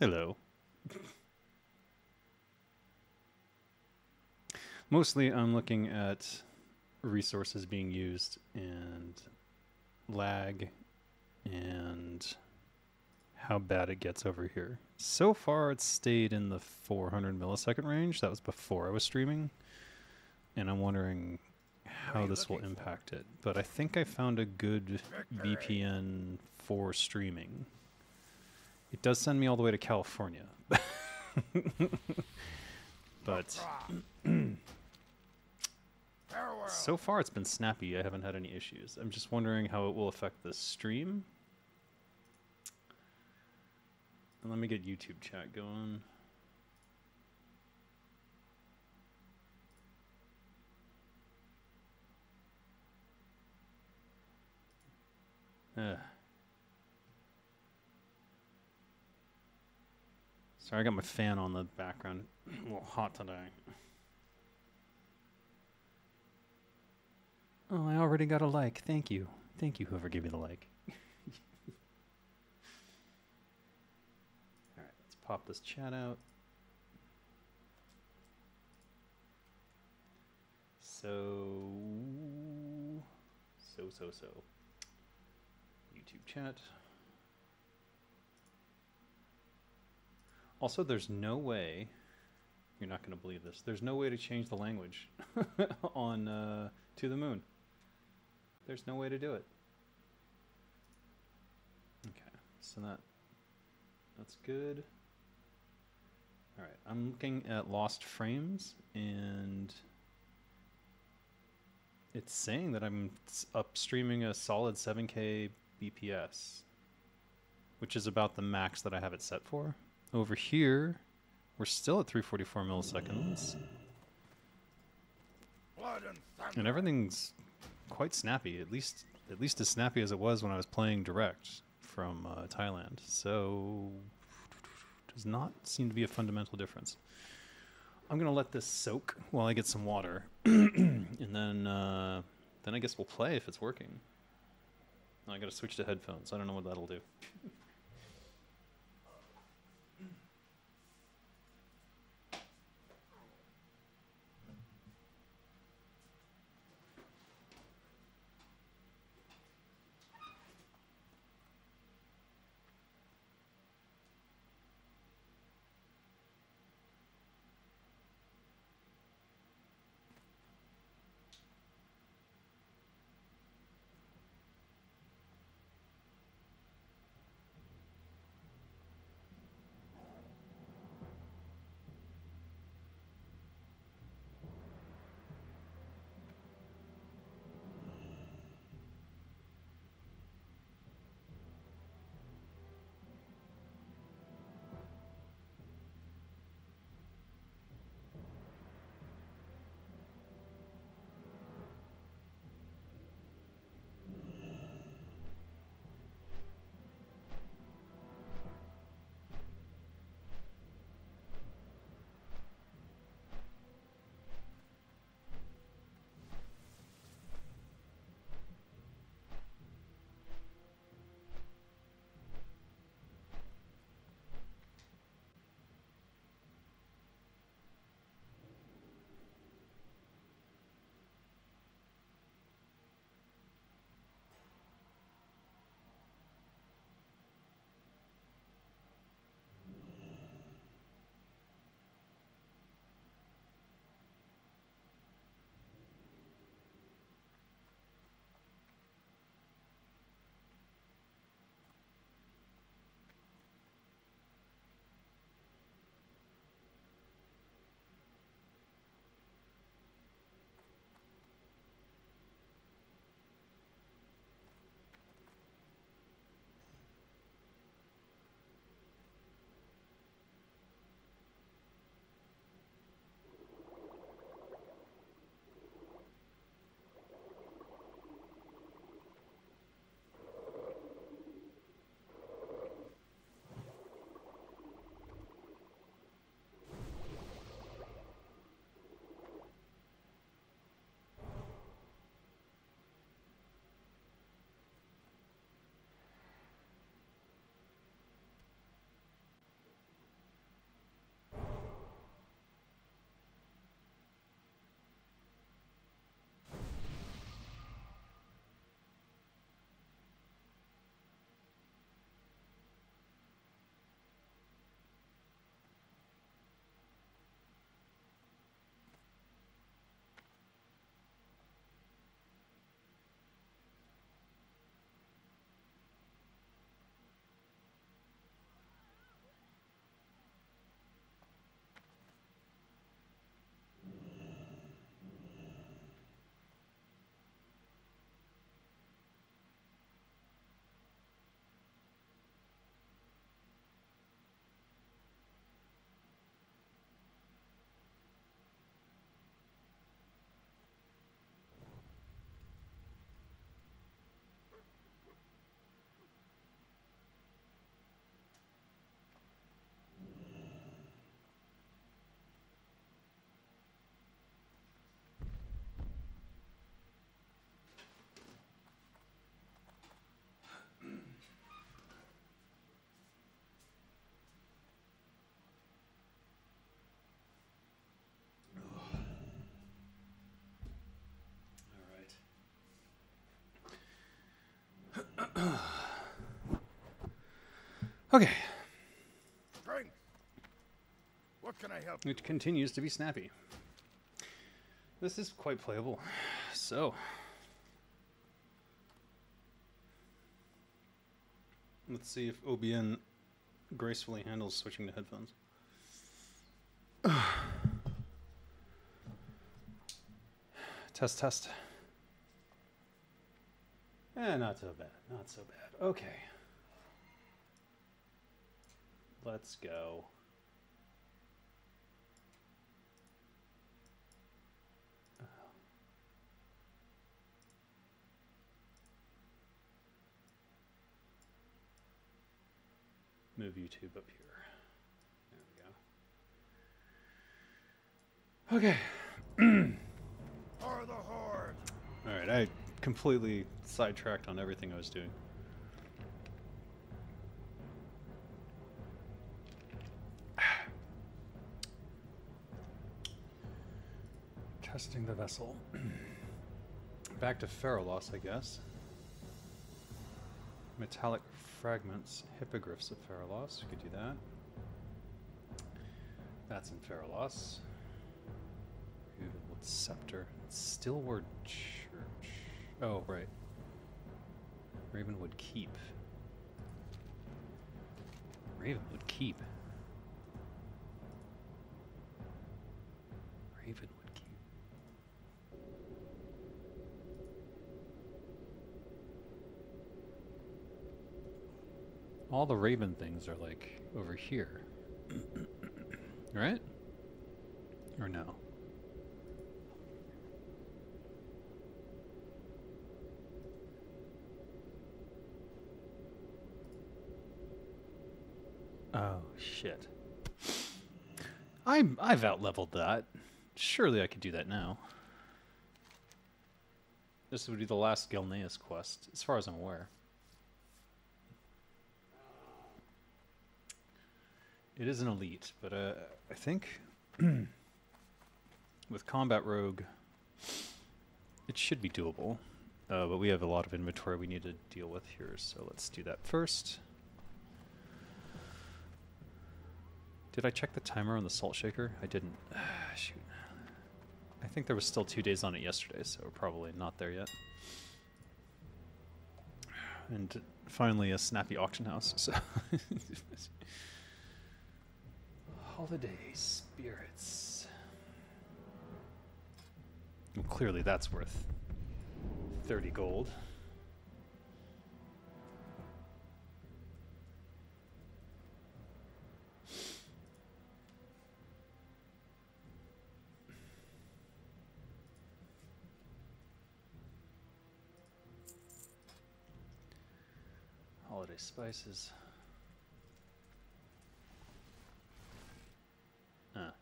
Hello. Mostly I'm looking at resources being used and lag and how bad it gets over here. So far it's stayed in the 400 millisecond range. That was before I was streaming. And I'm wondering how this will impact it. But I think I found a good VPN for streaming. It does send me all the way to California. but so far it's been snappy. I haven't had any issues. I'm just wondering how it will affect the stream. And let me get YouTube chat going. Ugh. Sorry, I got my fan on the background. A little hot today. Oh, I already got a like. Thank you. Thank you, whoever gave me the like. Alright, let's pop this chat out. So, so, so, so. YouTube chat. Also, there's no way, you're not going to believe this, there's no way to change the language on uh, To the Moon. There's no way to do it. Okay, so that that's good. All right, I'm looking at lost frames and it's saying that I'm upstreaming a solid 7K BPS, which is about the max that I have it set for. Over here, we're still at 344 milliseconds. And everything's quite snappy, at least at least as snappy as it was when I was playing direct from uh, Thailand. So does not seem to be a fundamental difference. I'm gonna let this soak while I get some water, and then uh, then I guess we'll play if it's working. I gotta switch to headphones. I don't know what that'll do. Okay, Strength. What can I help? it continues to be snappy. This is quite playable. So, let's see if OBS gracefully handles switching to headphones. test, test. Eh, not so bad. Not so bad. Okay. Let's go. Move YouTube up here. There we go. Okay. For the horde. All right, I completely sidetracked on everything I was doing. Testing the vessel. Back to Feralas, I guess. Metallic fragments, hippogriffs of Feralas. We could do that. That's in Feralas. Ravenwood Scepter. Stillward Church. Oh, right. Ravenwood Keep. Ravenwood Keep. Ravenwood Keep. All the Raven things are like over here. right? Or no? Oh shit. I'm I've outleveled that. Surely I could do that now. This would be the last Gilneas quest, as far as I'm aware. It is an elite, but uh, I think with combat rogue, it should be doable. Uh, but we have a lot of inventory we need to deal with here, so let's do that first. Did I check the timer on the salt shaker? I didn't. Shoot. I think there was still two days on it yesterday, so we're probably not there yet. And finally, a snappy auction house. So, holiday spirits. Well, clearly, that's worth thirty gold. Holiday spices. Ah.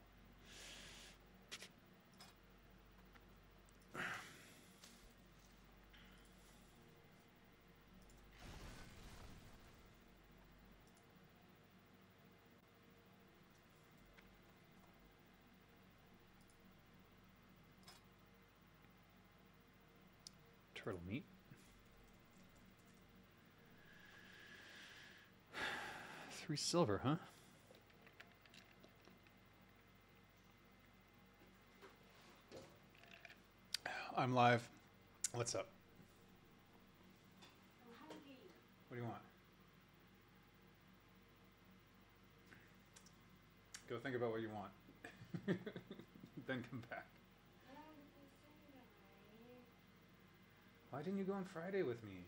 Turtle meat. Three silver, huh? I'm live. What's up? What do you want? Go think about what you want. then come back. Why didn't you go on Friday with me?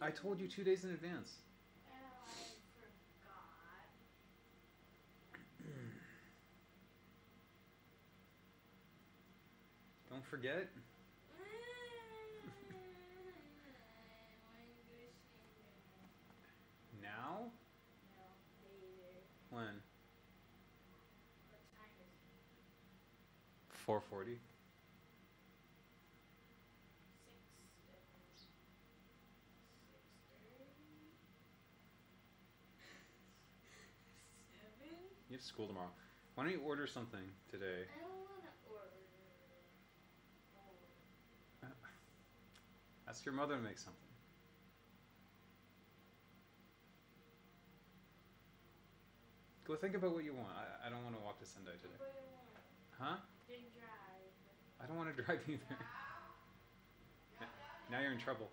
I told you two days in advance. Don't forget. Now? When? 440. You have school tomorrow. Why don't you order something today? Ask your mother to make something. Go think about what you want. I, I don't want to walk to Sendai today. Huh? Oh, I don't want to drive either. Now you're in trouble.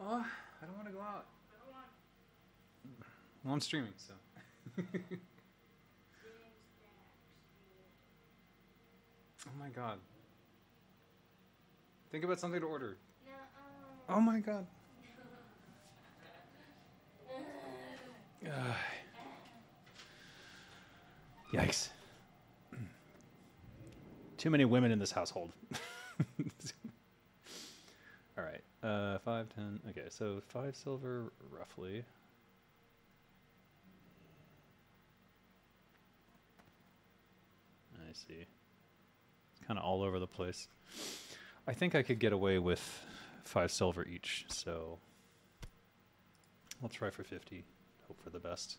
oh, I don't want to go out. Well, I'm streaming, so. oh my god. Think about something to order. Oh my god. Ugh. Yikes. Too many women in this household. All right. Uh, five, ten. Okay, so five silver, roughly. I see. Kind of all over the place. I think I could get away with five silver each, so I'll try for 50. Hope for the best.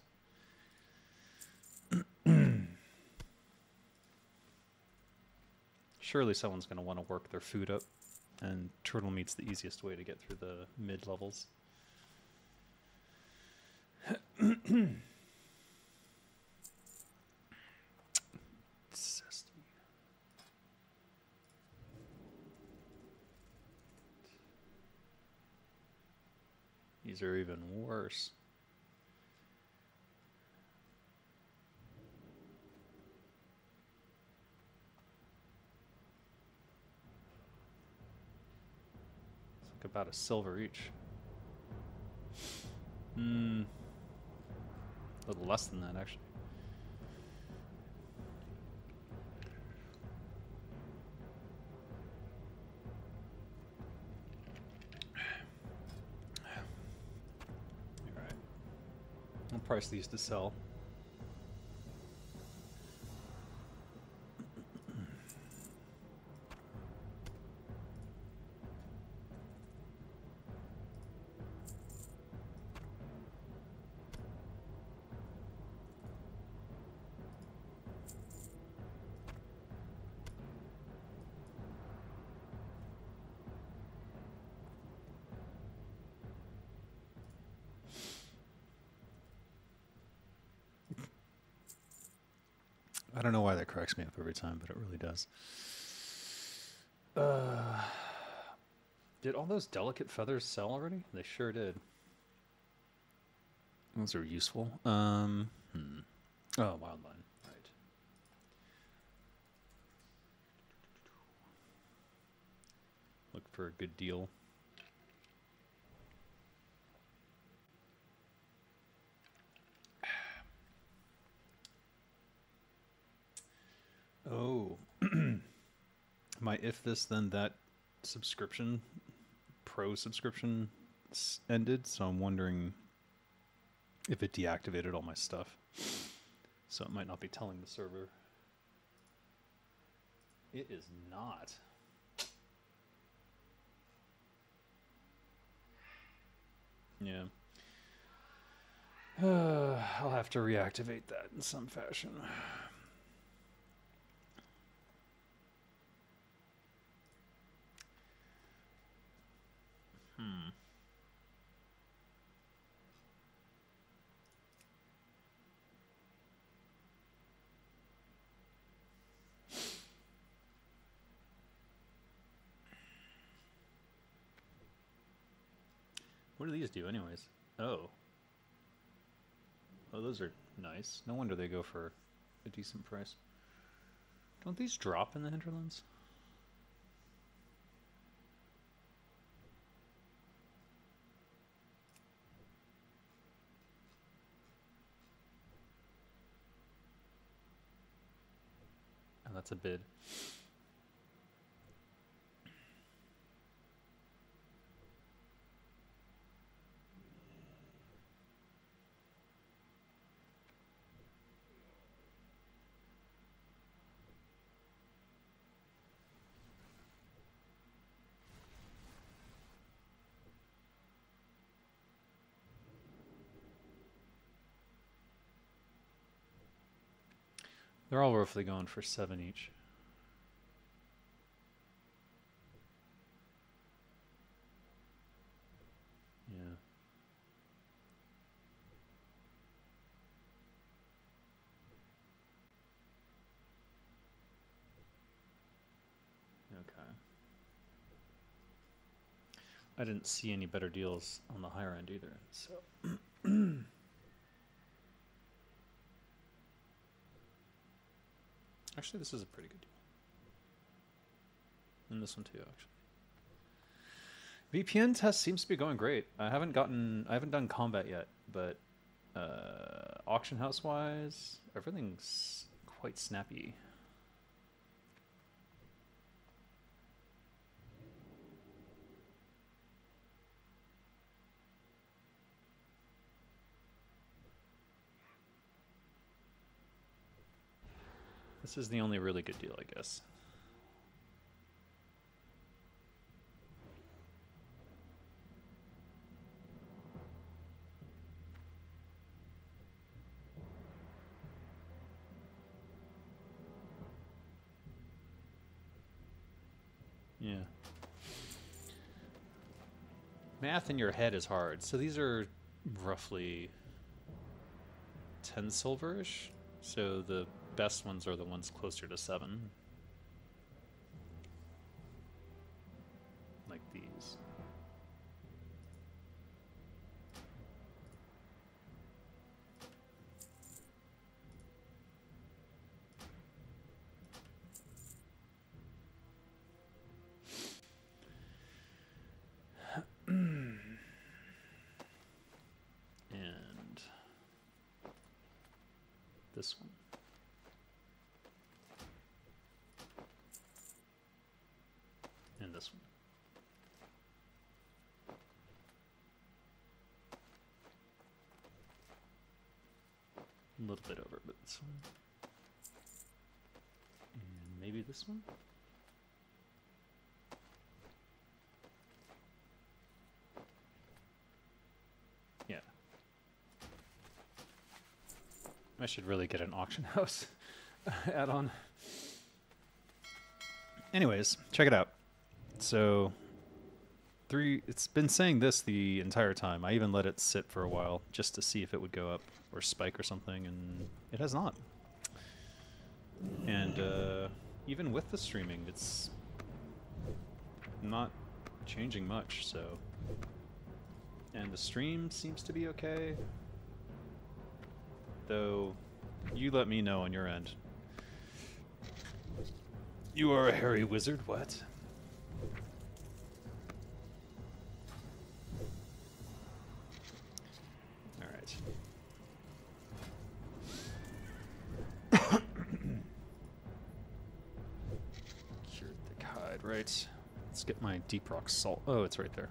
Surely someone's going to want to work their food up, and turtle meat's the easiest way to get through the mid levels. These are even worse. It's like about a silver each. Hmm. A little less than that, actually. Price these to sell. Cracks me up every time, but it really does. Uh, did all those delicate feathers sell already? They sure did. Those are useful. Um, hmm. Oh, wildvine. Right. Look for a good deal. Oh, my if this then that subscription, pro subscription, ended. So I'm wondering if it deactivated all my stuff. So it might not be telling the server. It is not. Yeah. Uh, I'll have to reactivate that in some fashion. What do these do, anyways? Oh. Oh, those are nice. No wonder they go for a decent price. Don't these drop in the hinterlands? Oh, that's a bid. They're all roughly going for seven each. Yeah. Okay. I didn't see any better deals on the higher end either, so. actually, this is a pretty good deal, and this one too. Actually, VPN test seems to be going great. I haven't gotten, I haven't done combat yet, but uh, auction house wise, everything's quite snappy. This is the only really good deal, I guess. Yeah. Math in your head is hard. So these are roughly 10 silverish. So the best ones are the ones closer to 7. Like these. and this one. And this one. A little bit over, but this one. And maybe this one? Yeah. I should really get an auction house add on. Anyways, check it out. So, three. It's been saying this the entire time. I even let it sit for a while just to see if it would go up or spike or something, and it has not. And uh, even with the streaming, it's not changing much. So, and the stream seems to be okay. Though, you let me know on your end. You are a hairy wizard, what? Alright. Cured thick hide, right. Let's get my deep rock salt. Oh, it's right there.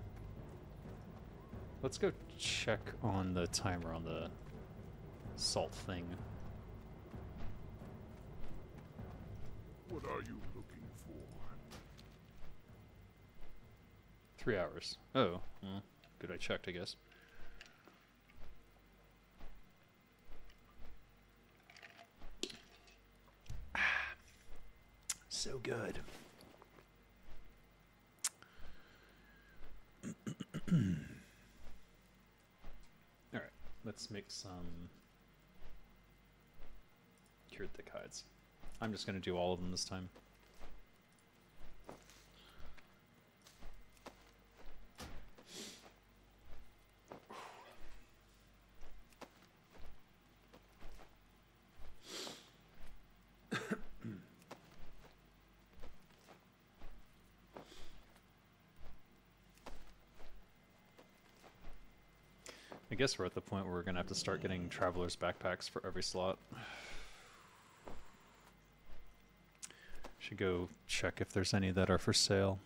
Let's go check on the timer on the salt thing. What are you looking for? Three hours. Oh, well, good I checked, I guess. so good. Hmm. All right, let's make some cured thick hides. I'm just going to do all of them this time. I guess we're at the point where we're going to have to start getting traveler's backpacks for every slot. Should go check if there's any that are for sale.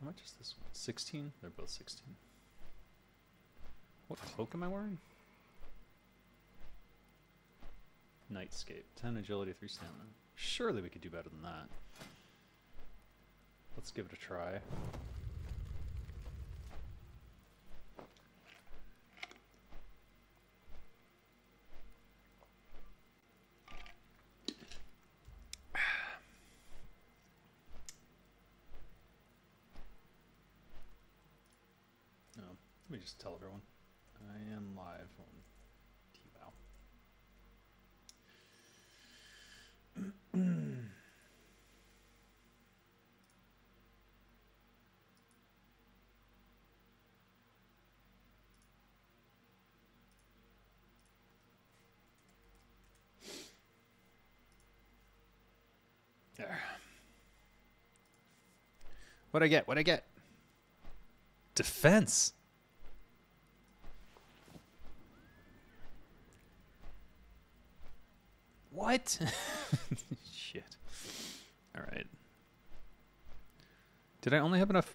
How much is this one? 16? They're both 16. What cloak am I wearing? Nightscape. 10 agility, 3 stamina. Surely we could do better than that. Let's give it a try. No, let me just tell everyone. I am live on There. What'd I get? What'd I get? Defense. What? Shit. All right. Did I only have enough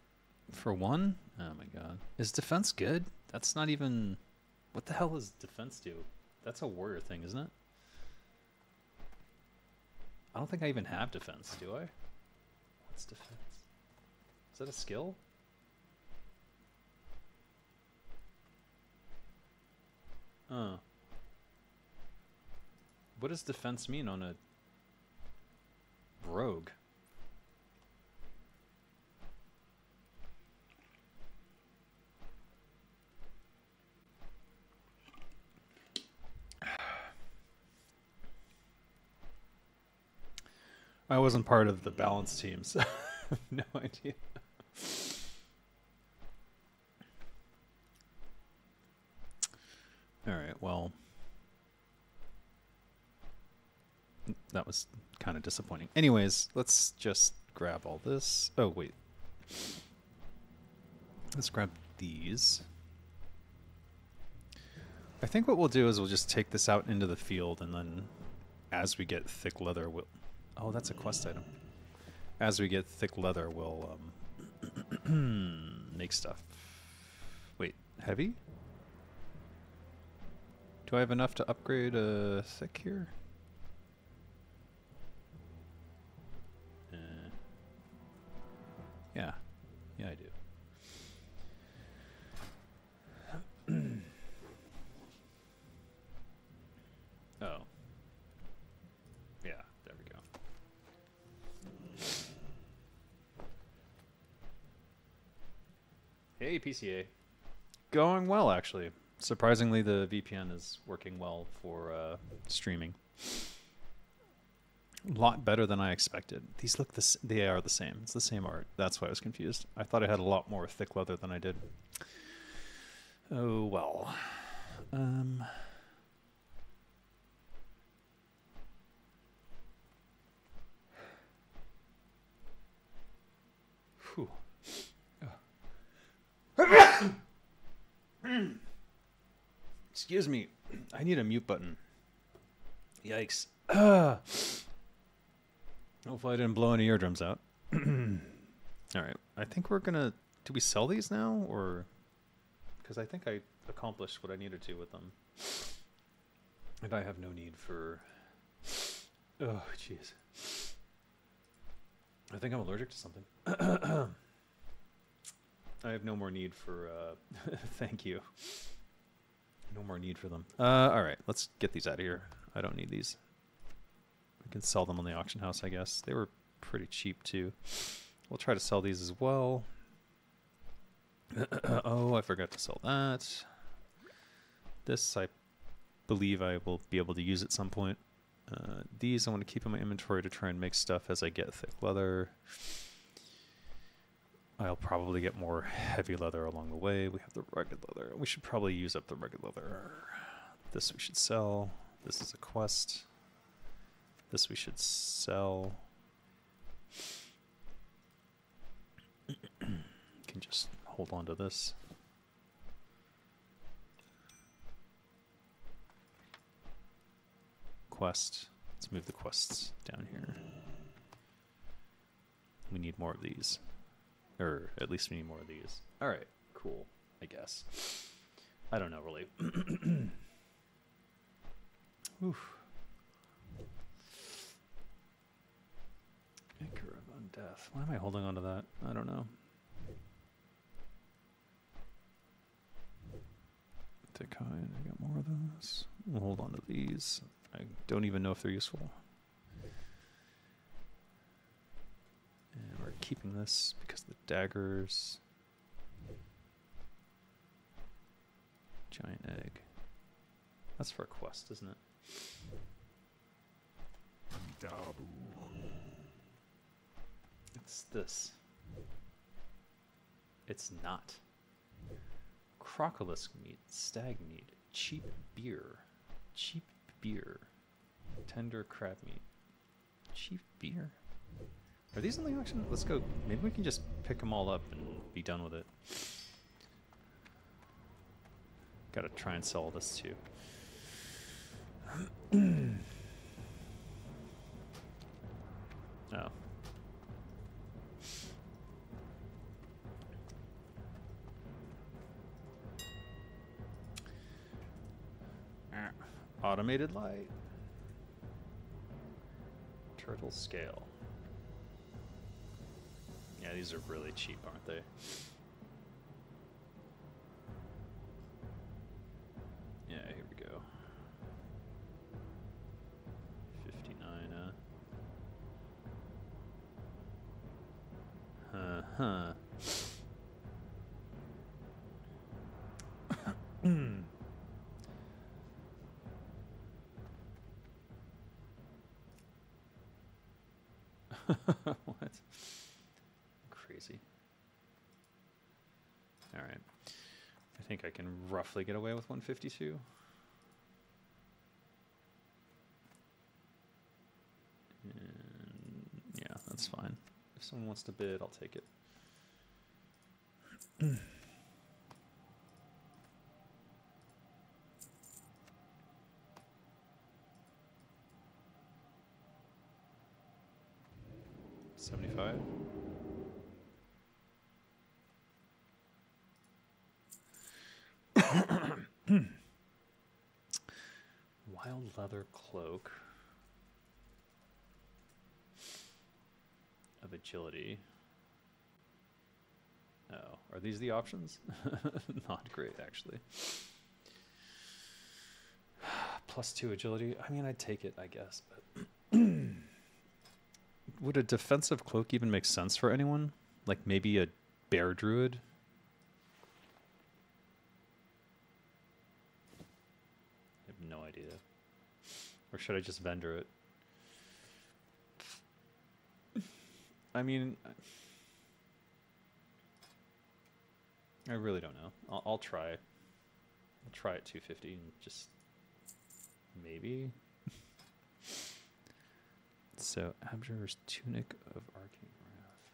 for one? Oh my god. Is defense good? That's not even. What the hell does defense do? That's a warrior thing, isn't it? I don't think I even have defense, do I? What's defense? Is that a skill? Uh. What does defense mean on a rogue? I wasn't part of the balance team, so no idea. All right, well, that was kind of disappointing. Anyways, let's just grab all this. Oh, wait. Let's grab these. I think what we'll do is we'll just take this out into the field and then as we get thick leather, we'll... Oh, that's a quest item. As we get thick leather, we'll um, make stuff. Wait, heavy? Do I have enough to upgrade a uh, thick here? Uh, yeah, yeah, I do. oh. Yeah, there we go. Hey, PCA. Going well, actually. Surprisingly, the VPN is working well for uh, streaming. A lot better than I expected. These look the s- they are the same. It's the same art. That's why I was confused. I thought I had a lot more thick leather than I did. Oh well. Um. Excuse me. I need a mute button. Yikes. Ah. Hopefully I didn't blow any eardrums out. All right. I think we're going to... Do we sell these now? Or... Because I think I accomplished what I needed to with them. And I have no need for... Oh, jeez. I think I'm allergic to something. I have no more need for... Uh, thank you. No more need for them. Uh, all right, let's get these out of here. I don't need these. We can sell them on the auction house, I guess. They were pretty cheap too. We'll try to sell these as well. oh, I forgot to sell that. This I believe I will be able to use at some point. Uh, these I want to keep in my inventory to try and make stuff as I get thick leather. I'll probably get more heavy leather along the way. We have the rugged leather. We should probably use up the rugged leather. This we should sell. This is a quest. This we should sell. Can just hold on to this. Quest. Let's move the quests down here. We need more of these. Or at least we need more of these. Alright, cool, I guess. I don't know really. Oof. Ichor of Undeath. Why am I holding on to that? I don't know. Dekai, I got more of those. We'll hold on to these. I don't even know if they're useful. And we're keeping this because the daggers. Giant egg. That's for a quest, isn't it? Dabu. It's this. It's not. Crocolisk meat, stag meat, cheap beer, cheap beer, tender crab meat, cheap beer. Are these in the auction? Let's go. Maybe we can just pick them all up and be done with it. Gotta try and sell this too. oh. Ah, Automated light. Turtle scale. Yeah, these are really cheap, aren't they? Yeah, here we go. 59, uh. Uh-huh. what? Crazy. All right. I think I can roughly get away with 152. And yeah, that's fine. If someone wants to bid, I'll take it. Seventy-five. Wild leather cloak of agility. Oh, are these the options? Not great, actually. Plus two agility. I mean, I'd take it, I guess, but would a defensive cloak even make sense for anyone? Like maybe a bear druid? I have no idea. Or should I just vendor it? I mean, I really don't know. I'll, I'll try. I'll try at 250 and just maybe. so, Abjur's Tunic of Arcane Wrath.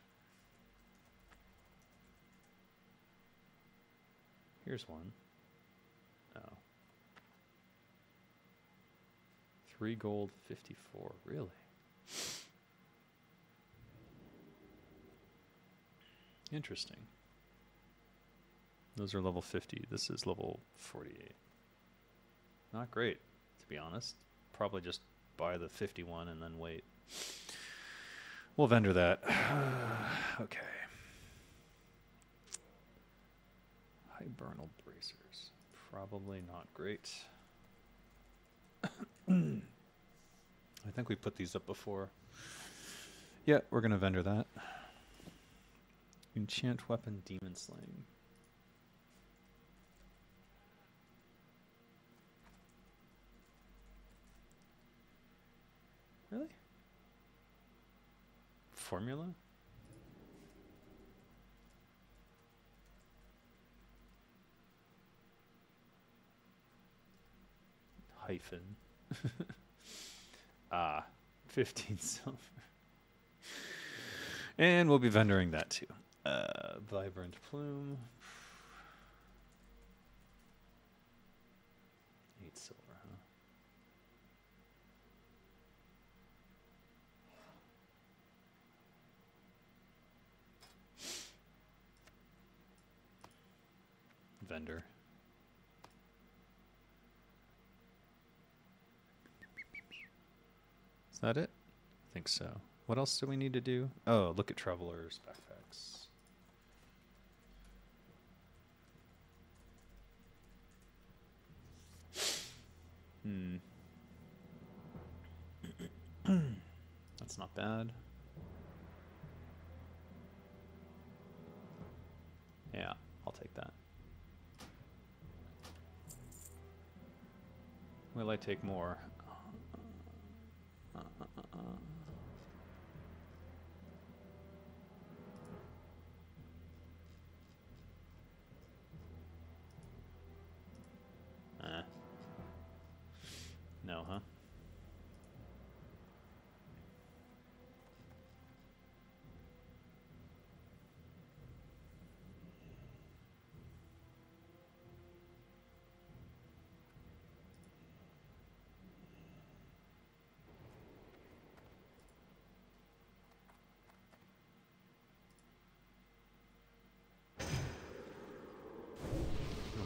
Here's one. Three gold, 54. Really? Interesting. Those are level 50. This is level 48. Not great, to be honest. Probably just buy the 51 and then wait. We'll vendor that. okay. Hibernal bracers. Probably not great. I think we put these up before. Yeah, we're going to vendor that. Enchant weapon, demon slaying. Really? Formula? Hyphen. ah, 15 silver. And we'll be vendoring that too. Uh, vibrant plume. Eight silver, huh? Vendor. That it? I think so. What else do we need to do? Oh, look at travelers' backpacks. Hmm. That's not bad. Yeah, I'll take that. Will I take more? Uh, uh, uh. No, huh?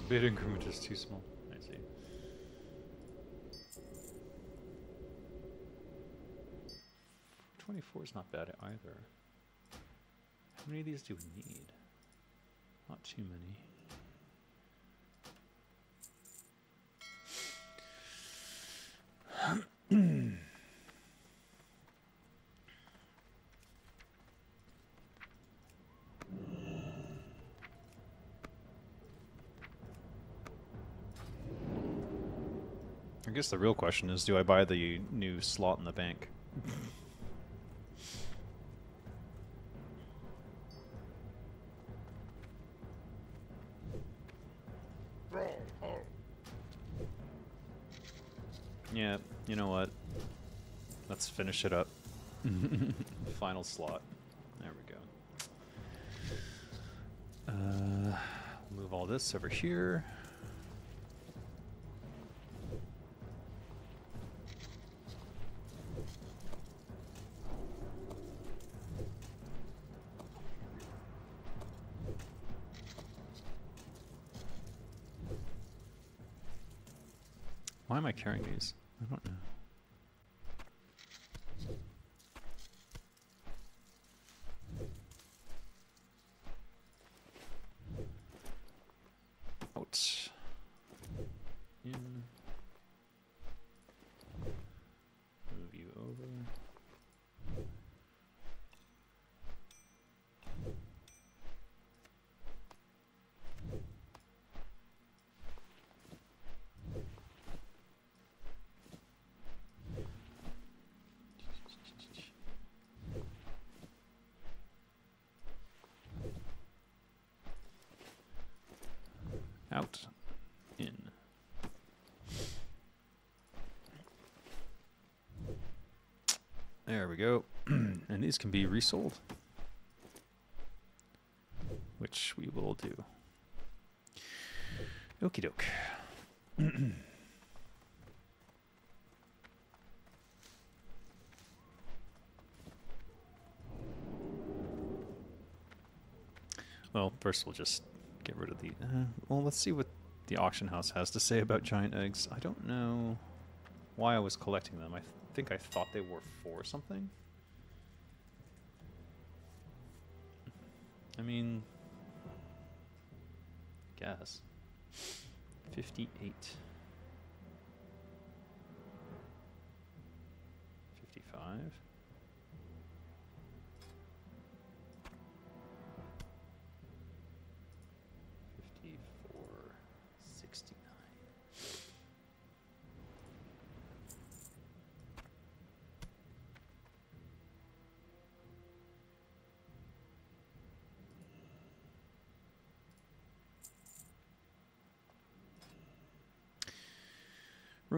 Bid increment is too small. I see. Twenty-four is not bad either. How many of these do we need? Not too many. I guess the real question is do I buy the new slot in the bank? Yeah, you know what? Let's finish it up. Final slot. There we go. Uh, move all this over here. Carrying these? I don't know. Out. In. Move you over. Out. In. There we go. and these can be resold. Which we will do. Okie doke. well, first we'll just get rid of the. Uh, well, let's see what the auction house has to say about giant eggs. I don't know why I was collecting them. I think I thought they were for something. I mean, guess. 58.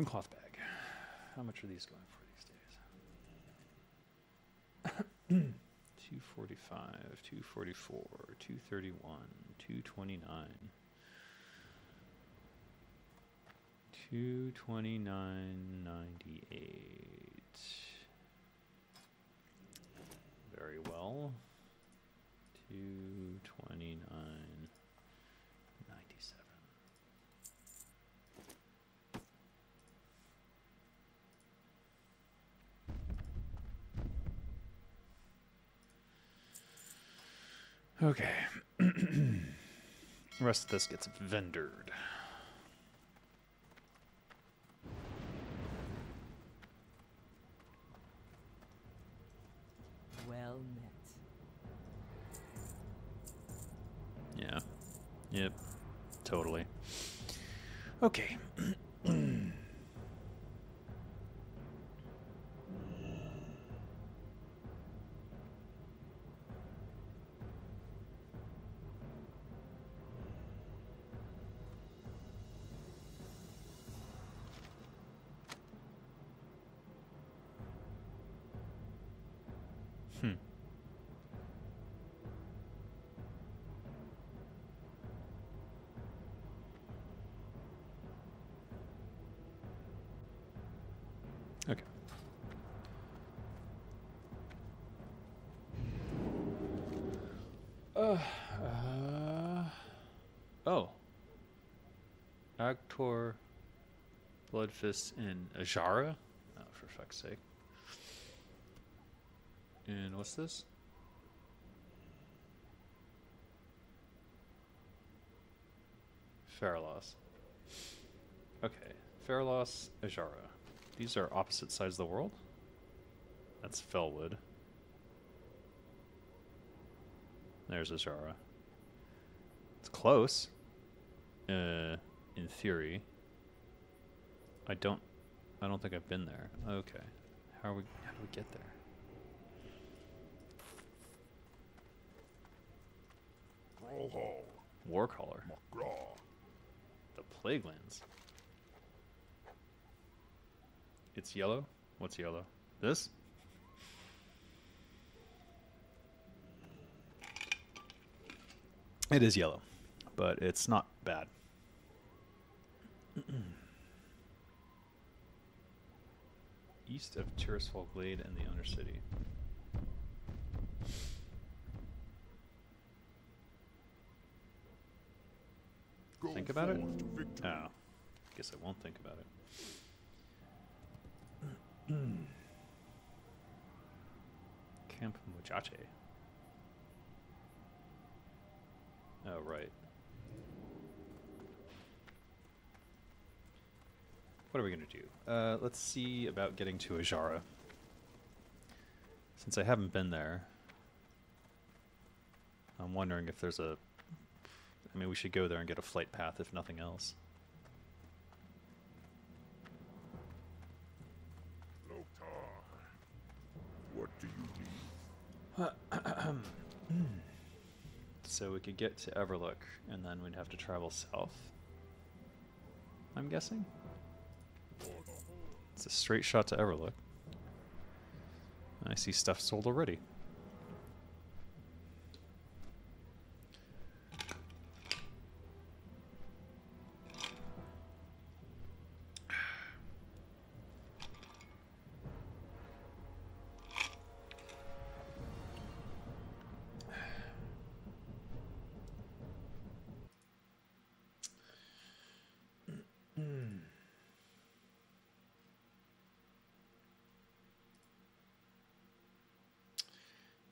Cloth bag. How much are these going for these days? 245, 244, 231, 229. 229.98. Very well. 229.97. Okay. the rest of this gets vendored. Well met. Yeah. Yep. Totally. Okay. Agtor, Bloodfist, and Azshara. Oh, for fuck's sake. And what's this? Feralas. Okay, Feralas, Azshara. These are opposite sides of the world? That's Felwood. There's Azshara. It's close. Uh, in theory. I don't I don't think I've been there. Okay. How are we how do we get there? Brawlhall, Warcaller. Magraw, The Plaguelands. It's yellow? What's yellow? This? It is yellow, but it's not bad. East of Tirisfal Glade and the Undercity. go Think about it? victory. Oh, guess I won't think about it. Camp Mojache. Oh, right. What are we going to do? Uh, let's see about getting to Azshara. Since I haven't been there, I'm wondering if there's a. I mean, we should go there and get a flight path, if nothing else. What do you need? So we could get to Everlook, and then we'd have to travel south. I'm guessing? It's a straight shot to Everlook. I see stuff sold already.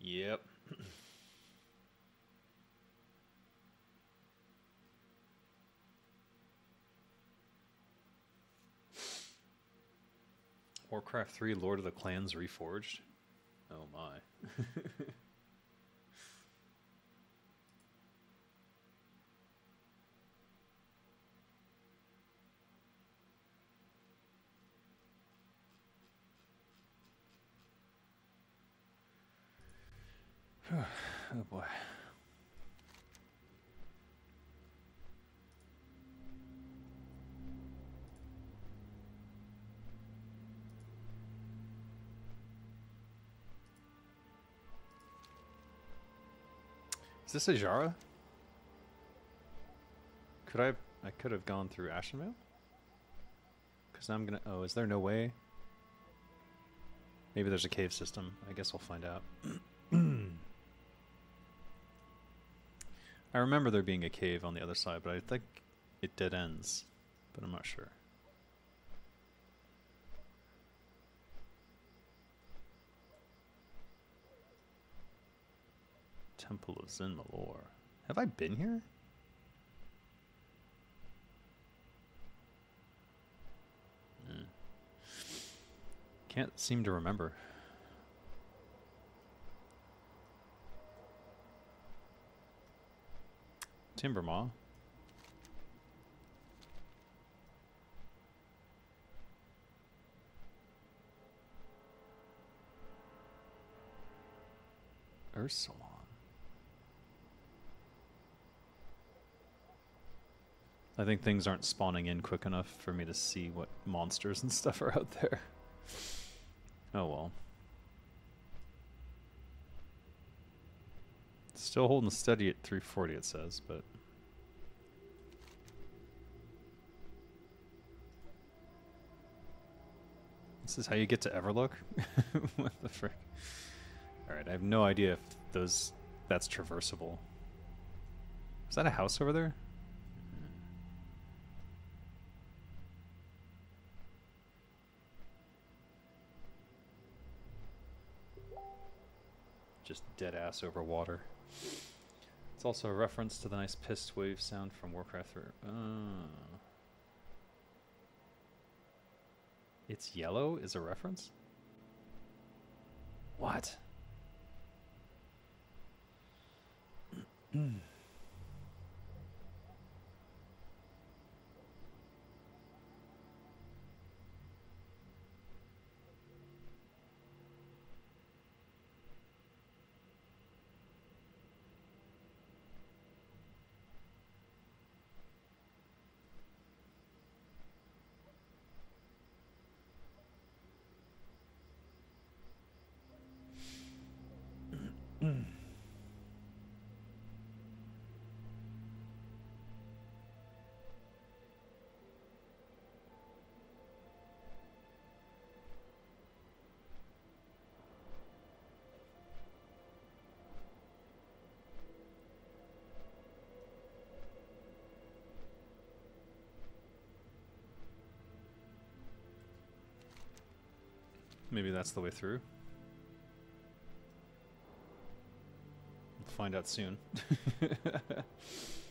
Yep. Warcraft 3 Lord of the Clans Reforged? Oh my. oh boy. Is this Azshara? Could I? I could have gone through Ashenvale. Because I'm gonna. Oh, is there no way? Maybe there's a cave system. I guess we'll find out. I remember there being a cave on the other side, but I think it dead ends. But I'm not sure. Temple of Zin-Malor. Have I been here? Hmm. Can't seem to remember. Timbermaw. Ursulon. I think things aren't spawning in quick enough for me to see what monsters and stuff are out there. Oh well. Still holding steady at 340 it says, but... This is how you get to Everlook? what the frick? Alright, I have no idea if those that's traversable. Is that a house over there? Just dead ass over water. It's also a reference to the nice pissed wave sound from Warcraft 3. Uh, it's yellow is a reference? What? Maybe that's the way through. We'll find out soon.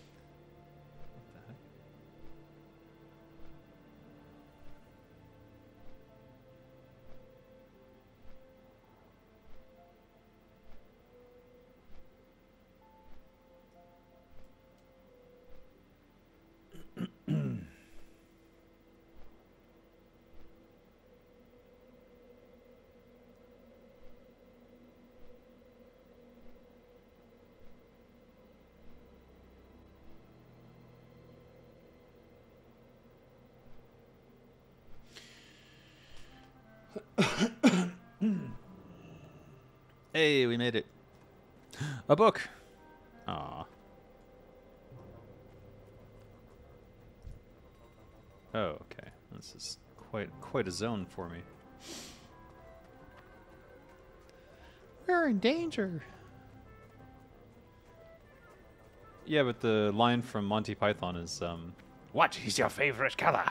Hey, we made it. A book. Aw. Oh, okay. This is quite quite a zone for me. We're in danger. Yeah, but the line from Monty Python is um What is your favorite color?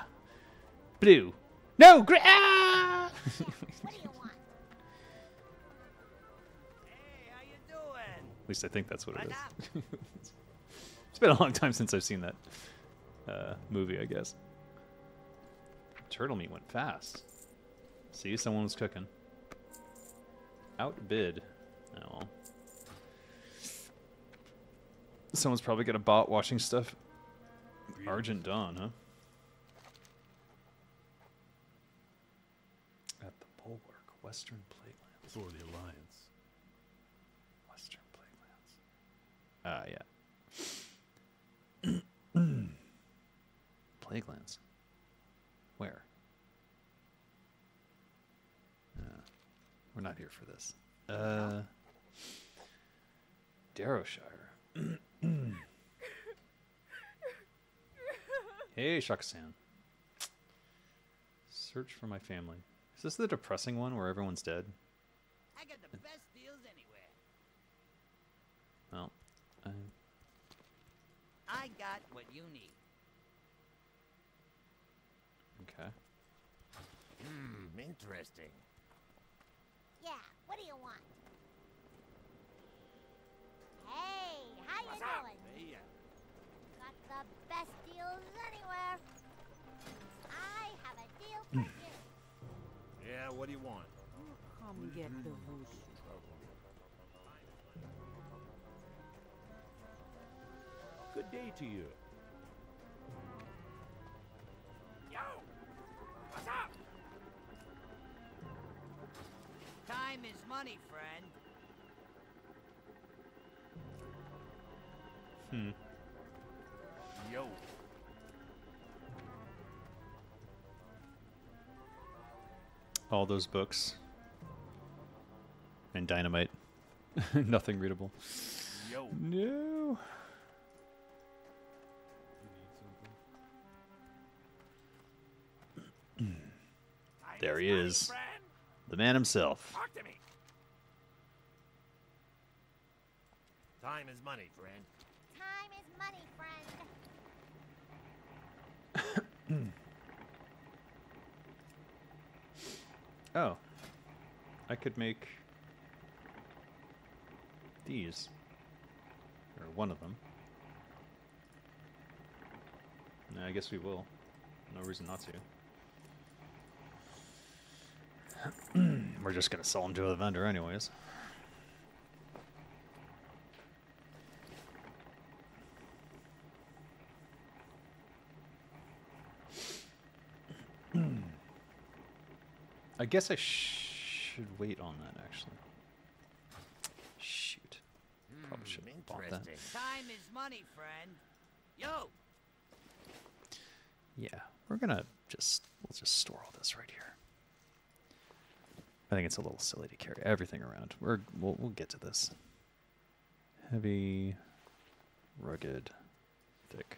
Blue. No, green. Ah! At least I think that's what it is. it's been a long time since I've seen that uh, movie, I guess. Turtle meat went fast. See, someone was cooking. Outbid. Oh. Someone's probably got a bot watching stuff. Argent Dawn, huh? At the Bulwark, Western Plaguelands. For the Alliance. Western Ah, yeah. Plaguelands. Where? Uh, we're not here for this. Uh, Darrowshire. hey, Shakasan. Search for my family. Is this the depressing one where everyone's dead? I got the best deals anywhere. Well, I, I got what you need. okay. Hmm, interesting. Yeah, what do you want? Hey, how you doing? Hey, Got the best deals anywhere. I have a deal for you. Yeah, what do you want? Come get the voodoo. Day to you. Yo! What's up? Time is money, friend. Hmm. Yo. All those books. And dynamite. Nothing readable. Yo. No. There he is. The man himself. Talk to me. Time is money, friend. Time is money, friend. Oh. I could make these. Or one of them. Yeah, I guess we will. No reason not to. We're just gonna sell them to the vendor anyways. I guess I sh- should wait on that actually. Shoot. Probably hmm, should have bought that. Time is money, friend. Yo, Yeah, we're gonna just we'll just store all this right here. I think it's a little silly to carry everything around. We're we'll we'll get to this. Heavy, rugged, thick.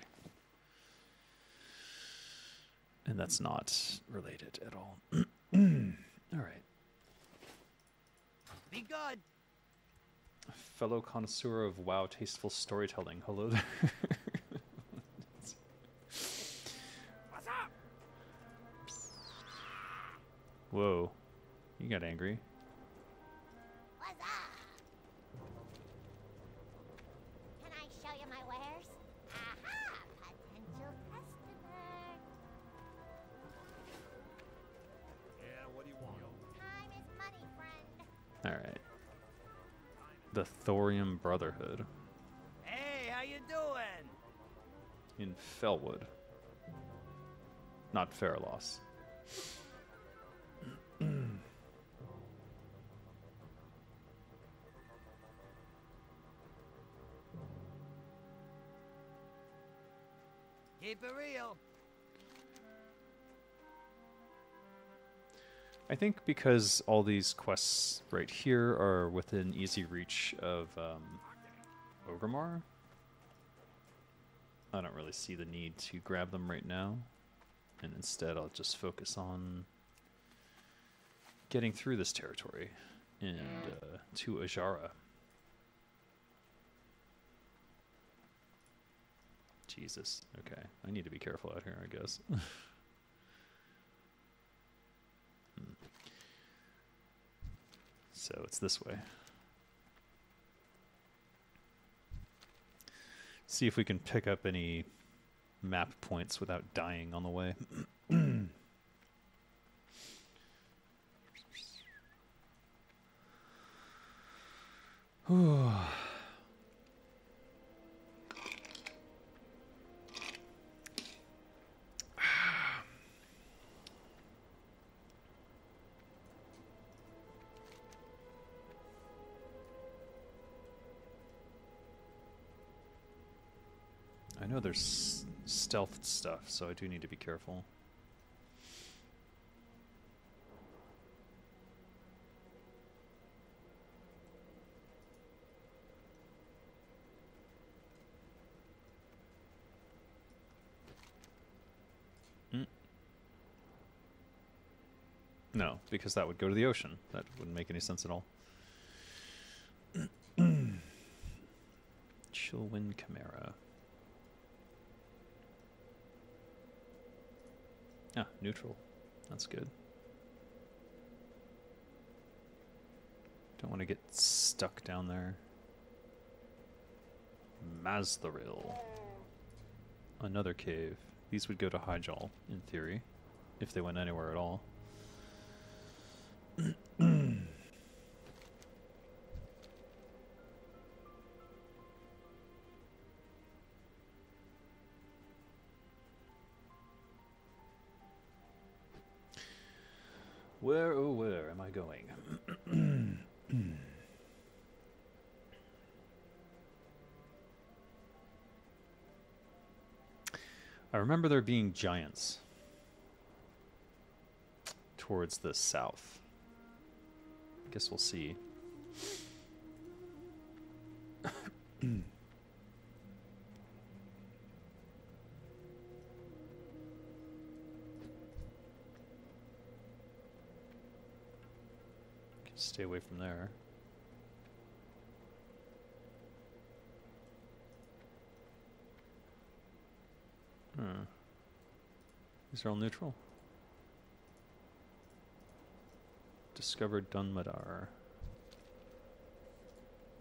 And that's not related at all. all right. be good. Fellow connoisseur of WoW tasteful storytelling. Hello there. What's up? Whoa. You got angry. What's up? Can I show you my wares? Aha! Potential customer. Yeah, what do you want? Time is money, friend. Alright. The Thorium Brotherhood Hey, how you doing? in Felwood. Not Feralas. Keep it real. I think because all these quests right here are within easy reach of um, Orgrimmar, I don't really see the need to grab them right now. And instead, I'll just focus on getting through this territory and uh, to Azshara. Jesus. Okay. I need to be careful out here, I guess. Hmm. So it's this way. See if we can pick up any map points without dying on the way. there's s- stealth stuff, so I do need to be careful. Mm. No, because that would go to the ocean. That wouldn't make any sense at all. Chillwind Chimera. Ah, neutral. That's good. Don't want to get stuck down there. Mazthoril. Another cave. These would go to Hyjal, in theory, if they went anywhere at all. Going? I remember there being giants towards the south. I Guess we'll see. Stay away from there. Hmm. These are all neutral. Discovered Dun Mandarr.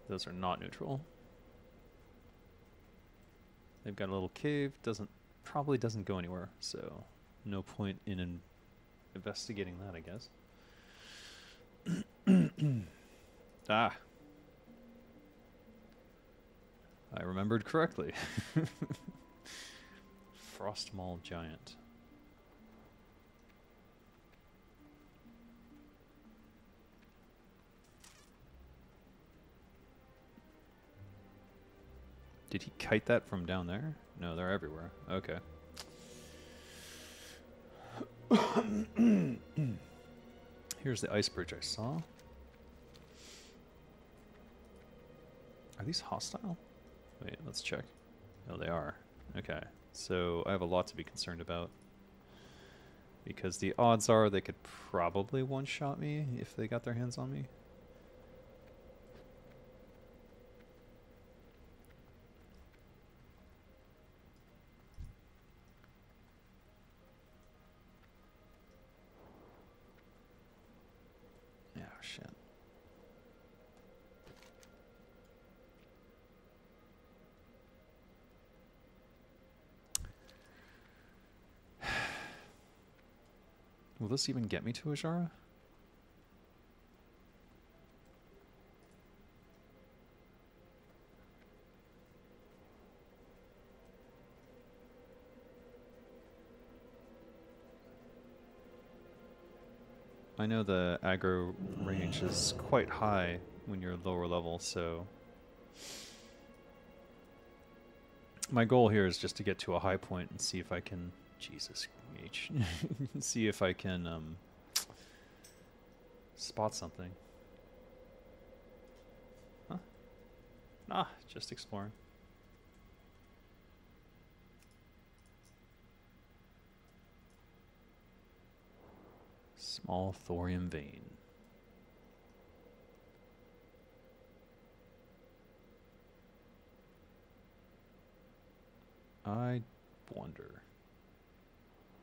Those are not neutral. They've got a little cave. Doesn't probably doesn't go anywhere. So no point in, in investigating that, I guess. ah. I remembered correctly. Frost Frostmaul Giant. Did he kite that from down there? No, they're everywhere. Okay. Here's the ice bridge I saw. Are these hostile? Wait, let's check. Oh, they are. Okay. So I have a lot to be concerned about. Because the odds are they could probably one-shot me if they got their hands on me. Yeah, shit. Will this even get me to Azshara? I know the aggro range is quite high when you're lower level, so my goal here is just to get to a high point and see if I can Jesus see if I can um, spot something. Huh? Nah, just exploring. Small thorium vein. I wonder.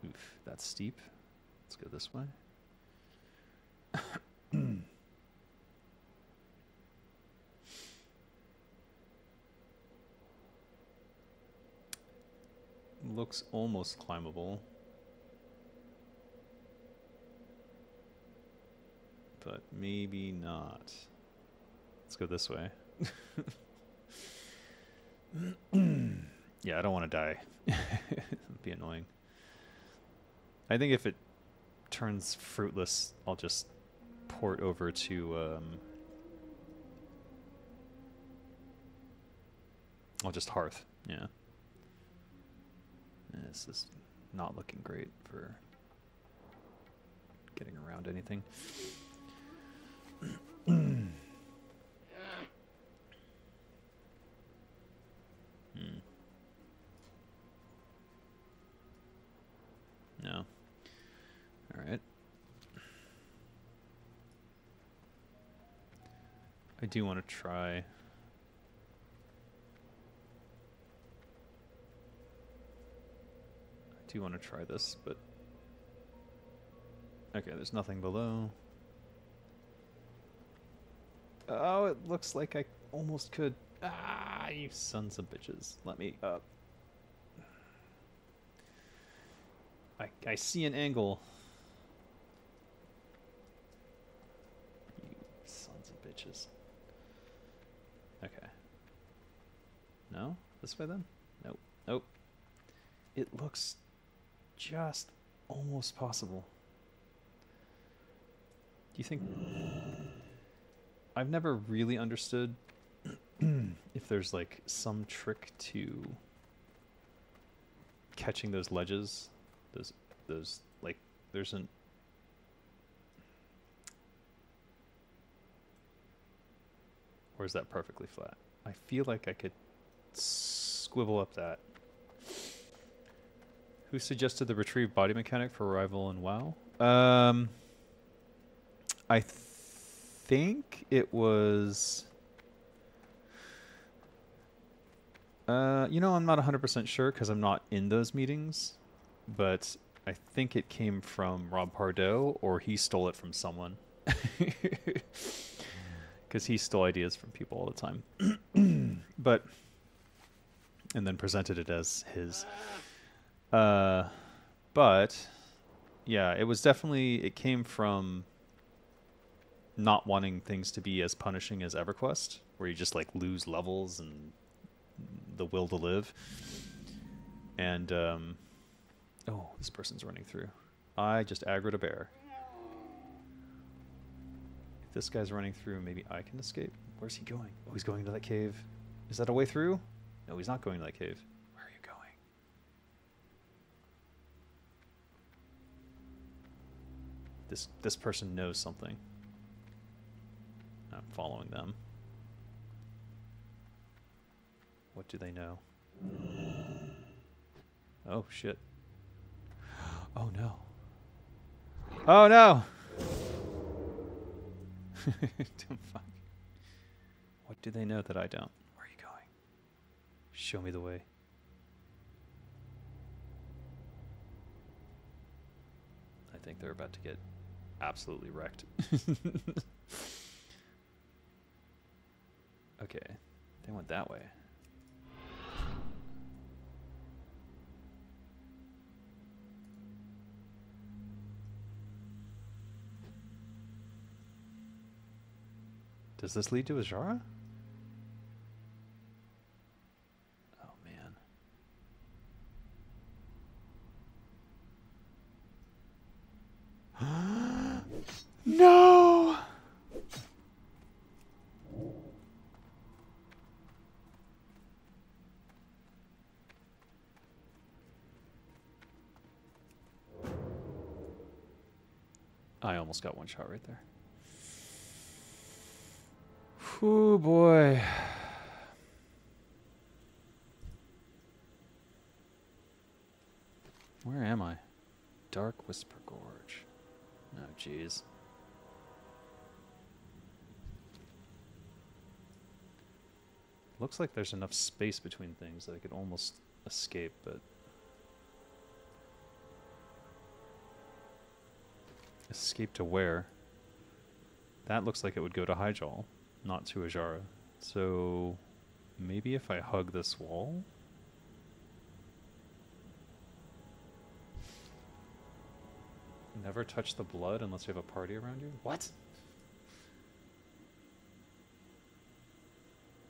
Oof, that's steep. Let's go this way. Looks almost climbable. But maybe not. Let's go this way. yeah, I don't want to die. It'd be annoying. I think if it turns fruitless, I'll just port over to. Um, I'll just hearth. Yeah. This is not looking great for getting around anything. hmm. No. All right. I do want to try. I do want to try this, but. Okay, there's nothing below. Oh, it looks like I almost could. Ah, you sons of bitches. Let me up. I, I see an angle. You sons of bitches. Okay. No? This way then? Nope. Nope. It looks just almost possible. Do you think... I've never really understood if there's like some trick to catching those ledges those those like there's an or is that perfectly flat? I feel like I could squivel up that. Who suggested the retrieve body mechanic for arrival and WoW? Um, I th think it was. Uh, you know, I'm not 100% sure because I'm not in those meetings but I think it came from Rob Pardo or he stole it from someone. because he stole ideas from people all the time. but and then presented it as his. Uh, but yeah, it was definitely it came from not wanting things to be as punishing as EverQuest, where you just like lose levels and the will to live. And um, oh, this person's running through. I just aggroed a bear. If this guy's running through, maybe I can escape. Where's he going? Oh, he's going to that cave. Is that a way through? No, he's not going to that cave. Where are you going? This this person knows something. I'm following them. What do they know? Oh shit. Oh no. Oh no. What do they know that I don't? Where are you going? Show me the way. I think they're about to get absolutely wrecked. okay. They went that way. Does this lead to Azshara? Oh man. no! I almost got one shot right there. Oh boy. Where am I? Darkwhisper Gorge. Oh, jeez. Looks like there's enough space between things that I could almost escape, but. Escape to where? That looks like it would go to Hyjal, not to Azshara. So maybe if I hug this wall? Never touch the blood unless you have a party around you? What?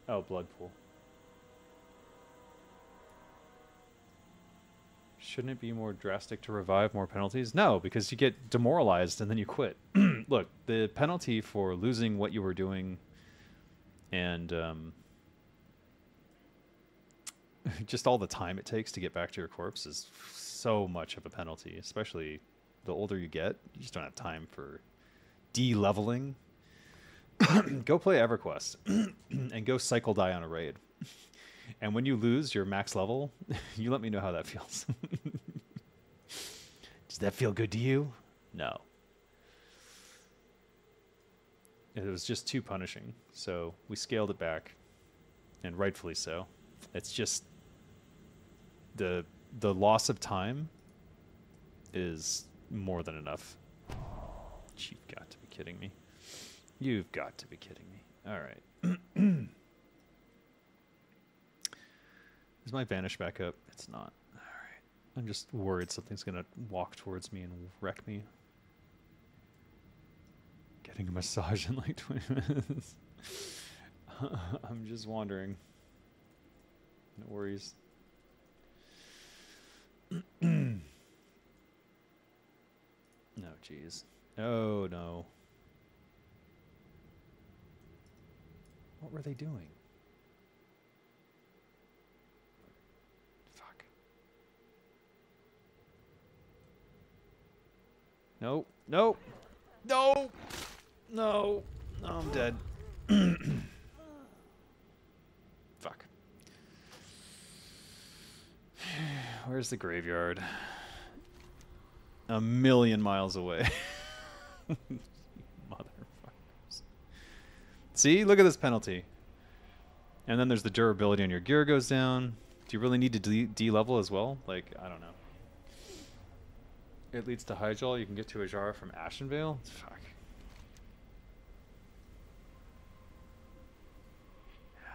Oh, blood pool. Shouldn't it be more drastic to revive more penalties? No, because you get demoralized and then you quit. Look, the penalty for losing what you were doing and um, just all the time it takes to get back to your corpse is so much of a penalty, especially the older you get. You just don't have time for de-leveling. go play EverQuest and go cycle die on a raid. And when you lose your max level, you let me know how that feels. Does that feel good to you? No. It was just too punishing. So we scaled it back, and rightfully so. It's just the the loss of time is more than enough. You've got to be kidding me. You've got to be kidding me. All right. Is my vanish back up? It's not. All right. I'm just worried something's going to walk towards me and wreck me. Getting a massage in like 20 minutes. I'm just wondering. No worries. no, oh, jeez. Oh, no. What were they doing? Fuck. Nope. Nope. No. No. No, I'm dead. Fuck. Where's the graveyard? A million miles away. Motherfuckers. See? Look at this penalty. And then there's the durability on your gear goes down. Do you really need to de-level as well? Like, I don't know. It leads to Hyjal. You can get to Azshara from Ashenvale. Fuck.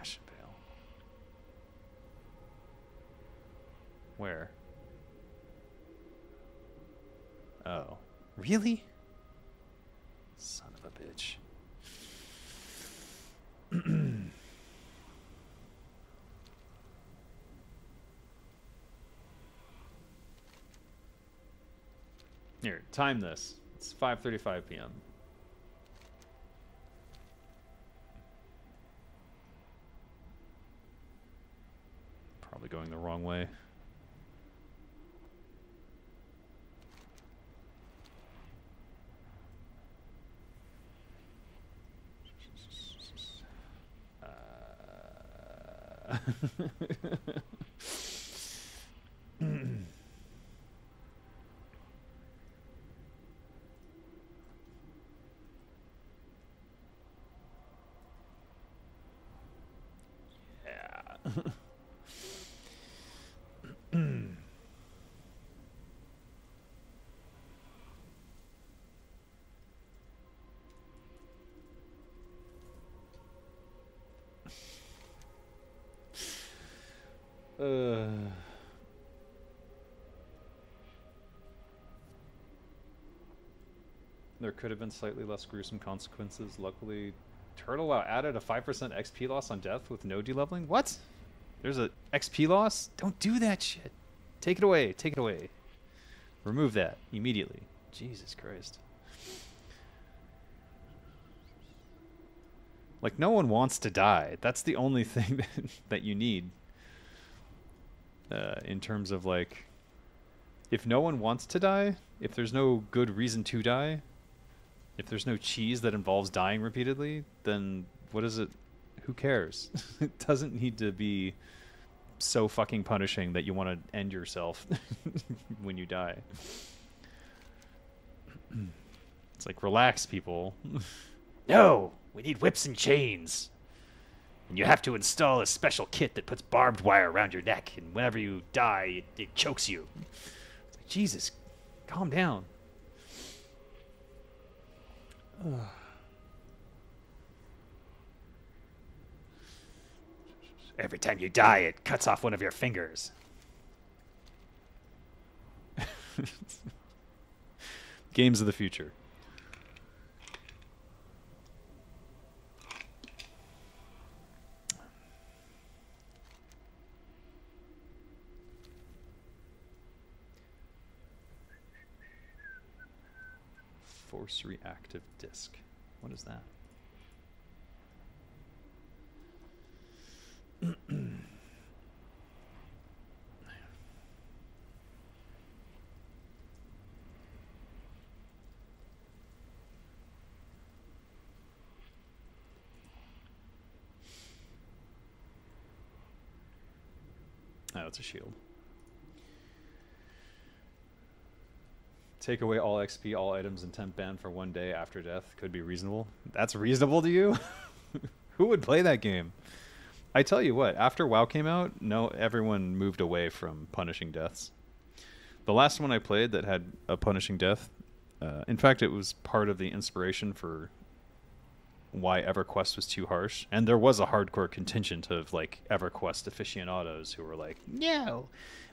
Ashenvale. Where? Oh. Really? Son of a bitch. Here, time this. It's 5:35 p.m. Probably going the wrong way. Uh, yeah. Uh. There could have been slightly less gruesome consequences. Luckily, Turtle added a 5% XP loss on death with no deleveling. What? There's a XP loss? Don't do that shit. Take it away. Take it away. Remove that immediately. Jesus Christ. Like, no one wants to die. That's the only thing that, you need uh, in terms of like if no one wants to die if there's no good reason to die if there's no cheese that involves dying repeatedly then what is it? Who cares? It doesn't need to be so fucking punishing that you want to end yourself when you die. It's like relax people. No! We need whips and chains. And you have to install a special kit that puts barbed wire around your neck, and whenever you die, it, it chokes you. It's like, Jesus, calm down. Every time you die, it cuts off one of your fingers. Games of the future. Force reactive disc. What is that? Oh, it's a shield. Take away all XP, all items, and temp ban for one day after death could be reasonable. That's reasonable to you? Who would play that game? I tell you what, after WoW came out, no, everyone moved away from punishing deaths. The last one I played that had a punishing death, uh, in fact, it was part of the inspiration for why EverQuest was too harsh. And there was a hardcore contingent of like EverQuest aficionados who were like, No,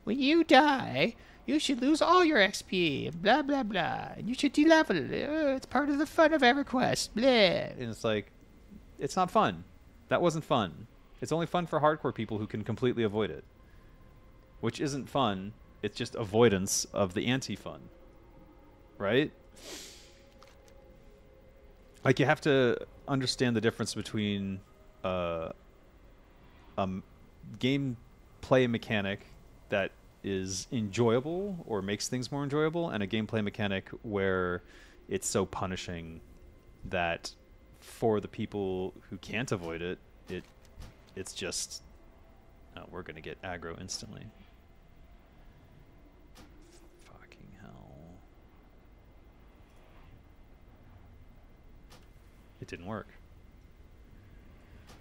when you die, you should lose all your XP, and blah, blah, blah. And you should delevel. Uh, it's part of the fun of EverQuest, blah. and it's like, it's not fun. That wasn't fun. It's only fun for hardcore people who can completely avoid it. Which isn't fun. It's just avoidance of the anti-fun. Right? Like you have to understand the difference between uh, a m- gameplay mechanic that is enjoyable or makes things more enjoyable, and a gameplay mechanic where it's so punishing that for the people who can't avoid it, it it's just oh, we're gonna get aggro instantly. Fucking hell. It didn't work.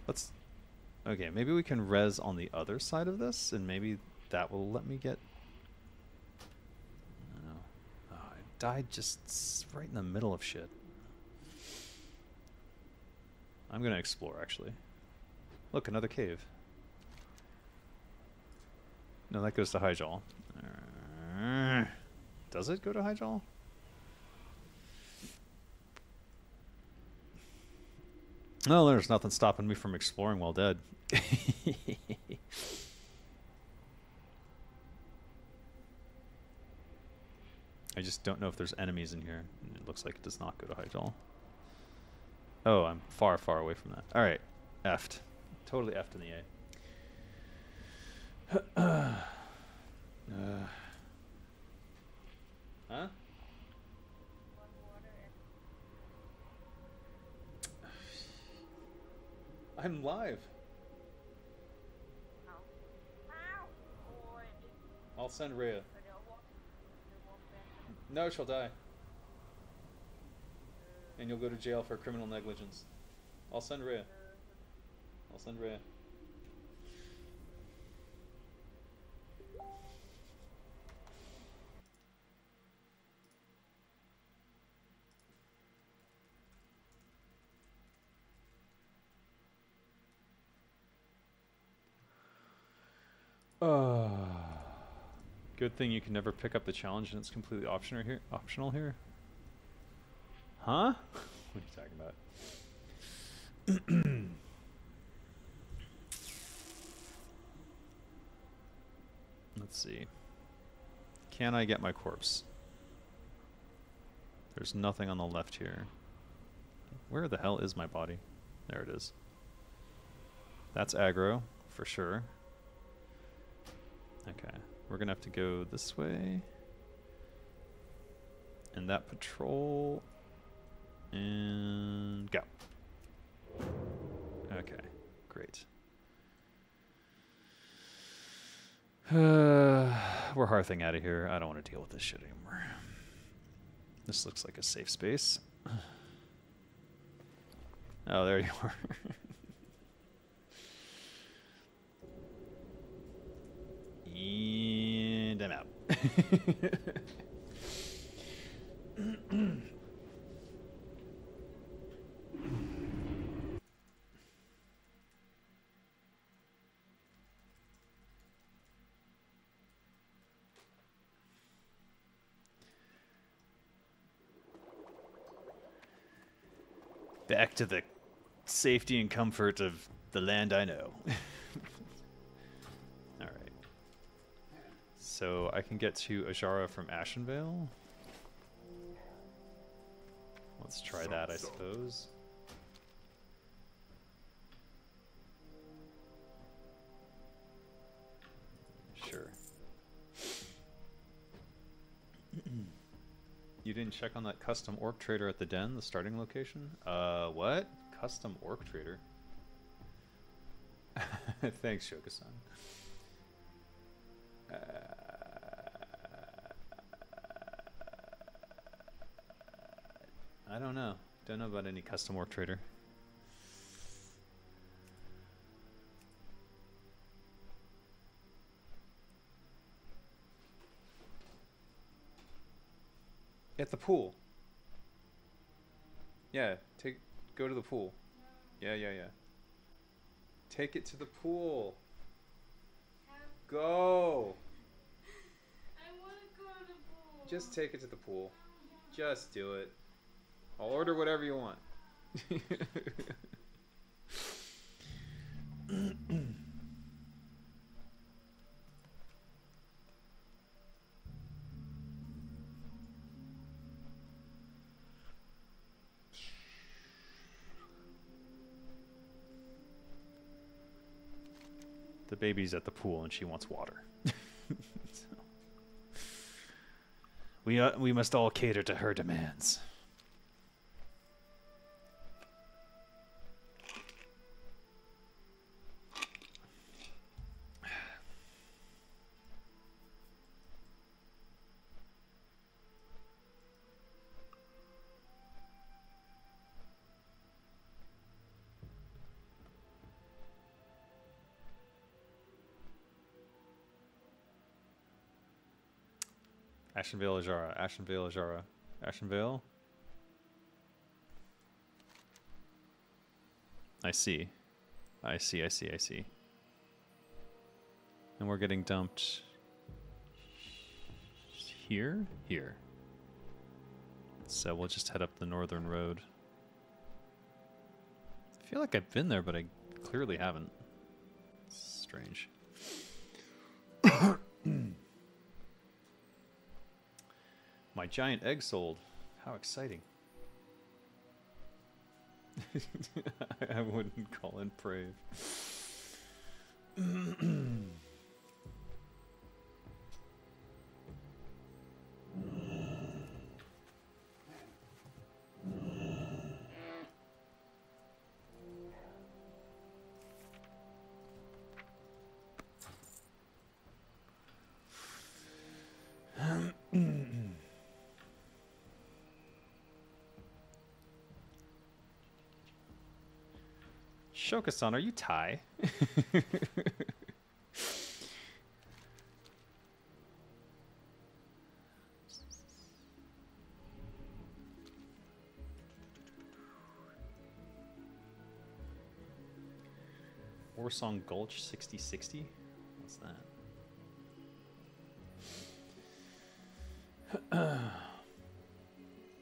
Let's Okay, maybe we can res on the other side of this and maybe that will let me get I don't know. Oh, ah, I died just right in the middle of shit. I'm gonna explore actually. Look, another cave. No, that goes to Hyjal. Does it go to Hyjal? No, there's nothing stopping me from exploring while dead. I just don't know if there's enemies in here. It looks like it does not go to Hyjal. Oh, I'm far, far away from that. All right, effed. Totally effed in the A. uh. Huh? I'm live. I'll send Rhea. No, she'll die. And you'll go to jail for criminal negligence. I'll send Rhea. I'll send Rhea. Good thing you can never pick up the challenge and it's completely optional here. Optional here. Huh? what are you talking about? Let's see. Can I get my corpse? There's nothing on the left here. Where the hell is my body? There it is. That's aggro, for sure. Okay, we're gonna have to go this way. And that patrol. And go. Okay, great. Uh, we're hearthing out of here. I don't want to deal with this shit anymore. This looks like a safe space. Oh, there you are. And I'm out. Back to the safety and comfort of the land I know. So I can get to Azshara from Ashenvale. Let's try that, I suppose. Sure. You didn't check on that custom orc trader at the den, the starting location? Uh, what? Custom orc trader? Thanks, Shoka-san. Uh, I don't know. Don't know about any custom orc trader. At the pool. Yeah, take go to the pool. Yeah, yeah, yeah. Take it to the pool. Go. I want to go to the pool. Just take it to the pool. Just do it. I'll order whatever you want. the baby's at the pool and she wants water. So, we uh, we must all cater to her demands. Ashenvale Azshara, Ashenvale Azshara, Ashenvale. I see. I see, I see, I see. And we're getting dumped here? Here. So we'll just head up the northern road. I feel like I've been there, but I clearly haven't. Strange. My giant egg sold. How exciting. I wouldn't call it brave. Shoka-san, are you Thai? Warsong Gulch 6060? What's that?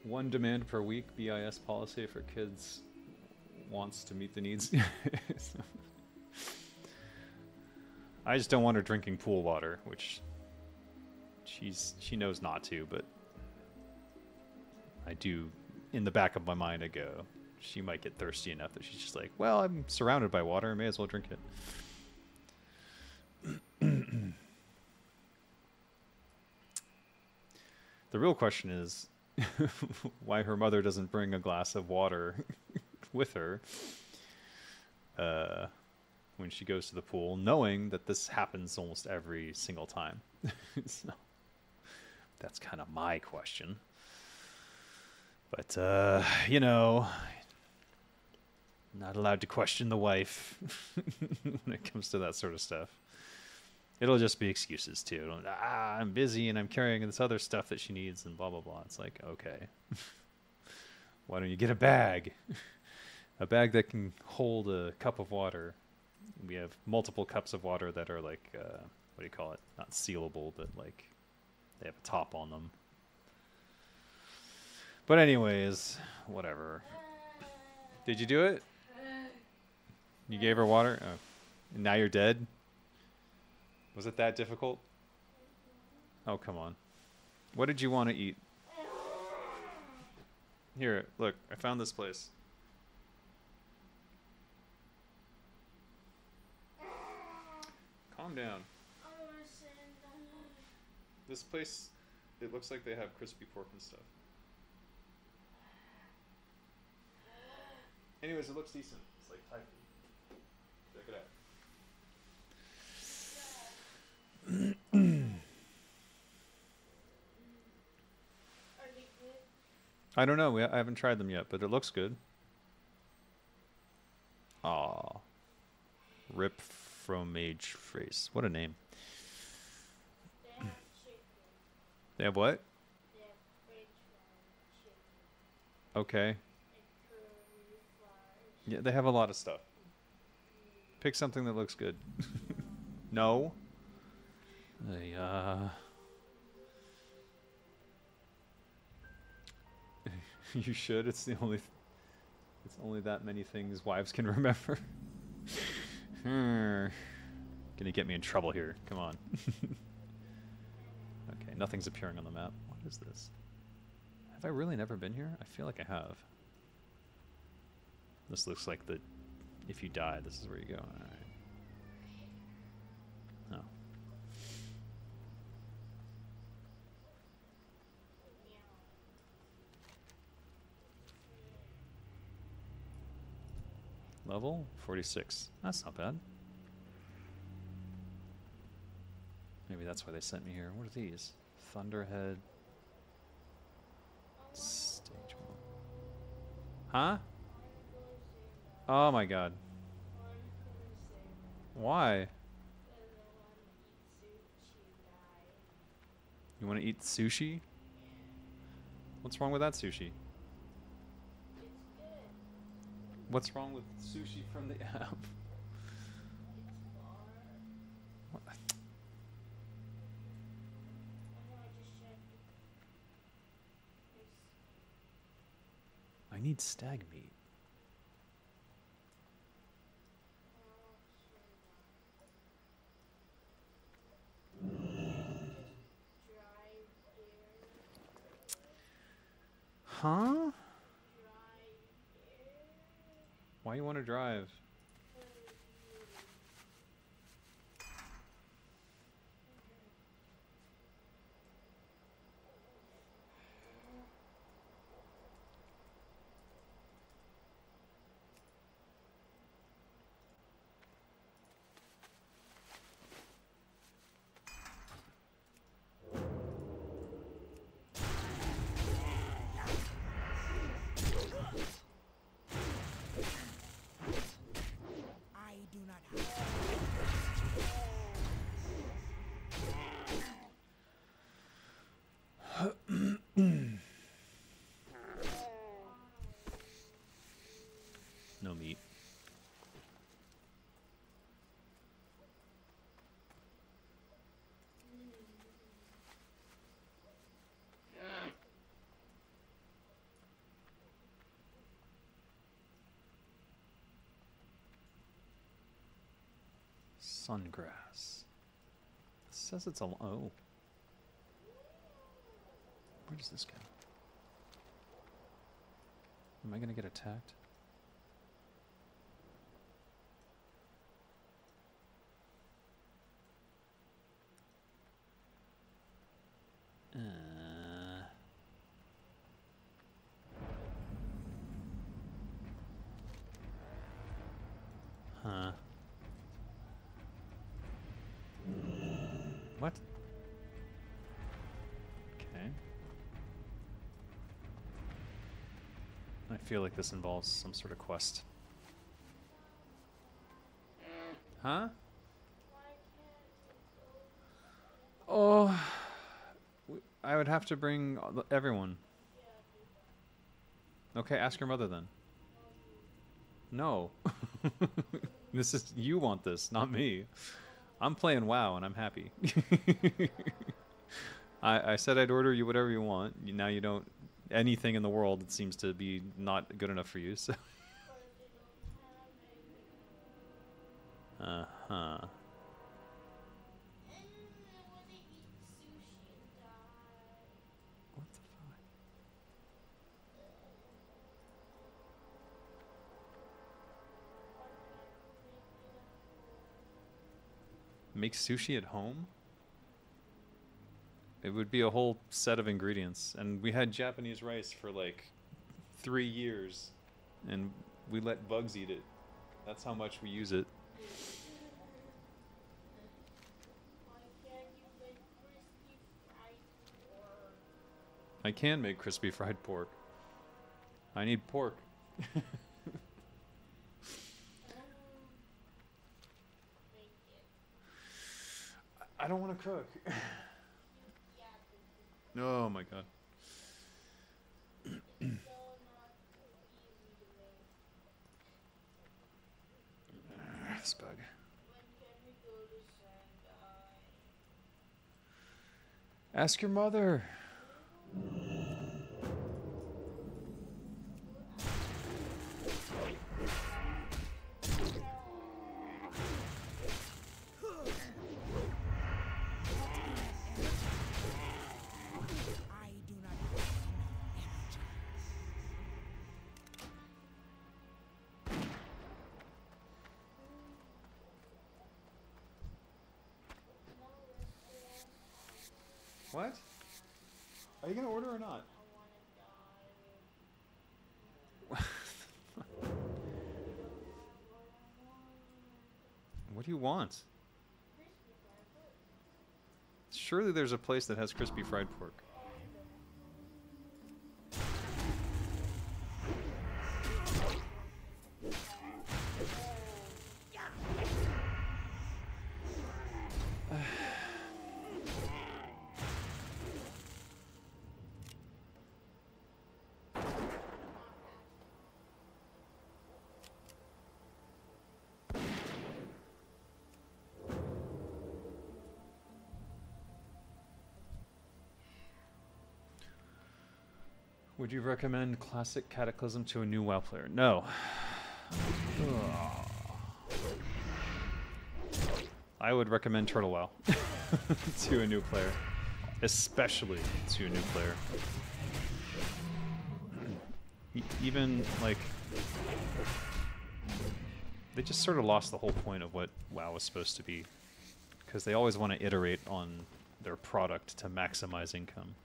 One demand per week BIS policy for kids wants to meet the needs. I just don't want her drinking pool water, which she's she knows not to, but I do in the back of my mind I go, she might get thirsty enough that she's just like, well, I'm surrounded by water, I may as well drink it. the real question is why her mother doesn't bring a glass of water with her uh, when she goes to the pool, knowing that this happens almost every single time. so that's kind of my question. But, uh, you know, not allowed to question the wife when it comes to that sort of stuff. It'll just be excuses too. Ah, I'm busy and I'm carrying this other stuff that she needs and blah blah blah. It's like, okay. Why don't you get a bag? A bag that can hold a cup of water. We have multiple cups of water that are like uh, what do you call it? Not sealable, but like they have a top on them. But anyways, whatever. Did you do it? You gave her water? Oh. And now you're dead? Was it that difficult? Oh, come on. What did you want to eat? Here, look, I found this place. Calm down. This place, it looks like they have crispy pork and stuff. Anyways, it looks decent. It's like Thai food. Check it out. I don't know. We, I haven't tried them yet, but it looks good. Aw. Rip fromage phrase. What a name. They have what? Okay. Yeah, they have a lot of stuff. Pick something that looks good. no. They, uh... you should. It's the only... It's only that many things wives can remember. Hmm. Gonna get me in trouble here. Come on. okay, nothing's appearing on the map. What is this? Have I really never been here? I feel like I have. This looks like the... If you die, this is where you go. Alright. Oh. Level 46. That's not bad. Maybe that's why they sent me here. What are these? Thunderhead. Stage one. Huh? Oh my god. Why? You want to eat sushi? What's wrong with that sushi? What's wrong with sushi from the app? I need stag meat. Huh? Why you want to drive? Sungrass. It says it's a oh. Where does this go? Am I gonna get attacked? Feel like this involves some sort of quest. Huh? Oh, I would have to bring everyone. Okay, ask your mother then. No. this is you want this, not me. I'm playing WoW and I'm happy. I, I said I'd order you whatever you want. Now you don't anything in the world seems to be not good enough for you. So. Uh huh. Make sushi at home? It would be a whole set of ingredients. And we had Japanese rice for like three years. And we let bugs eat it. That's how much we use it. I can make crispy fried pork. I need pork. I- don't want to cook. oh my god. Ah, this bug. Ask your mother. Gonna order or not? what do you want? Surely there's a place that has crispy fried pork. Would you recommend Classic Cataclysm to a new WoW player? No. I would recommend Turtle WoW to a new player, especially to a new player. Even like they just sort of lost the whole point of what WoW was supposed to be, because they always want to iterate on their product to maximize income.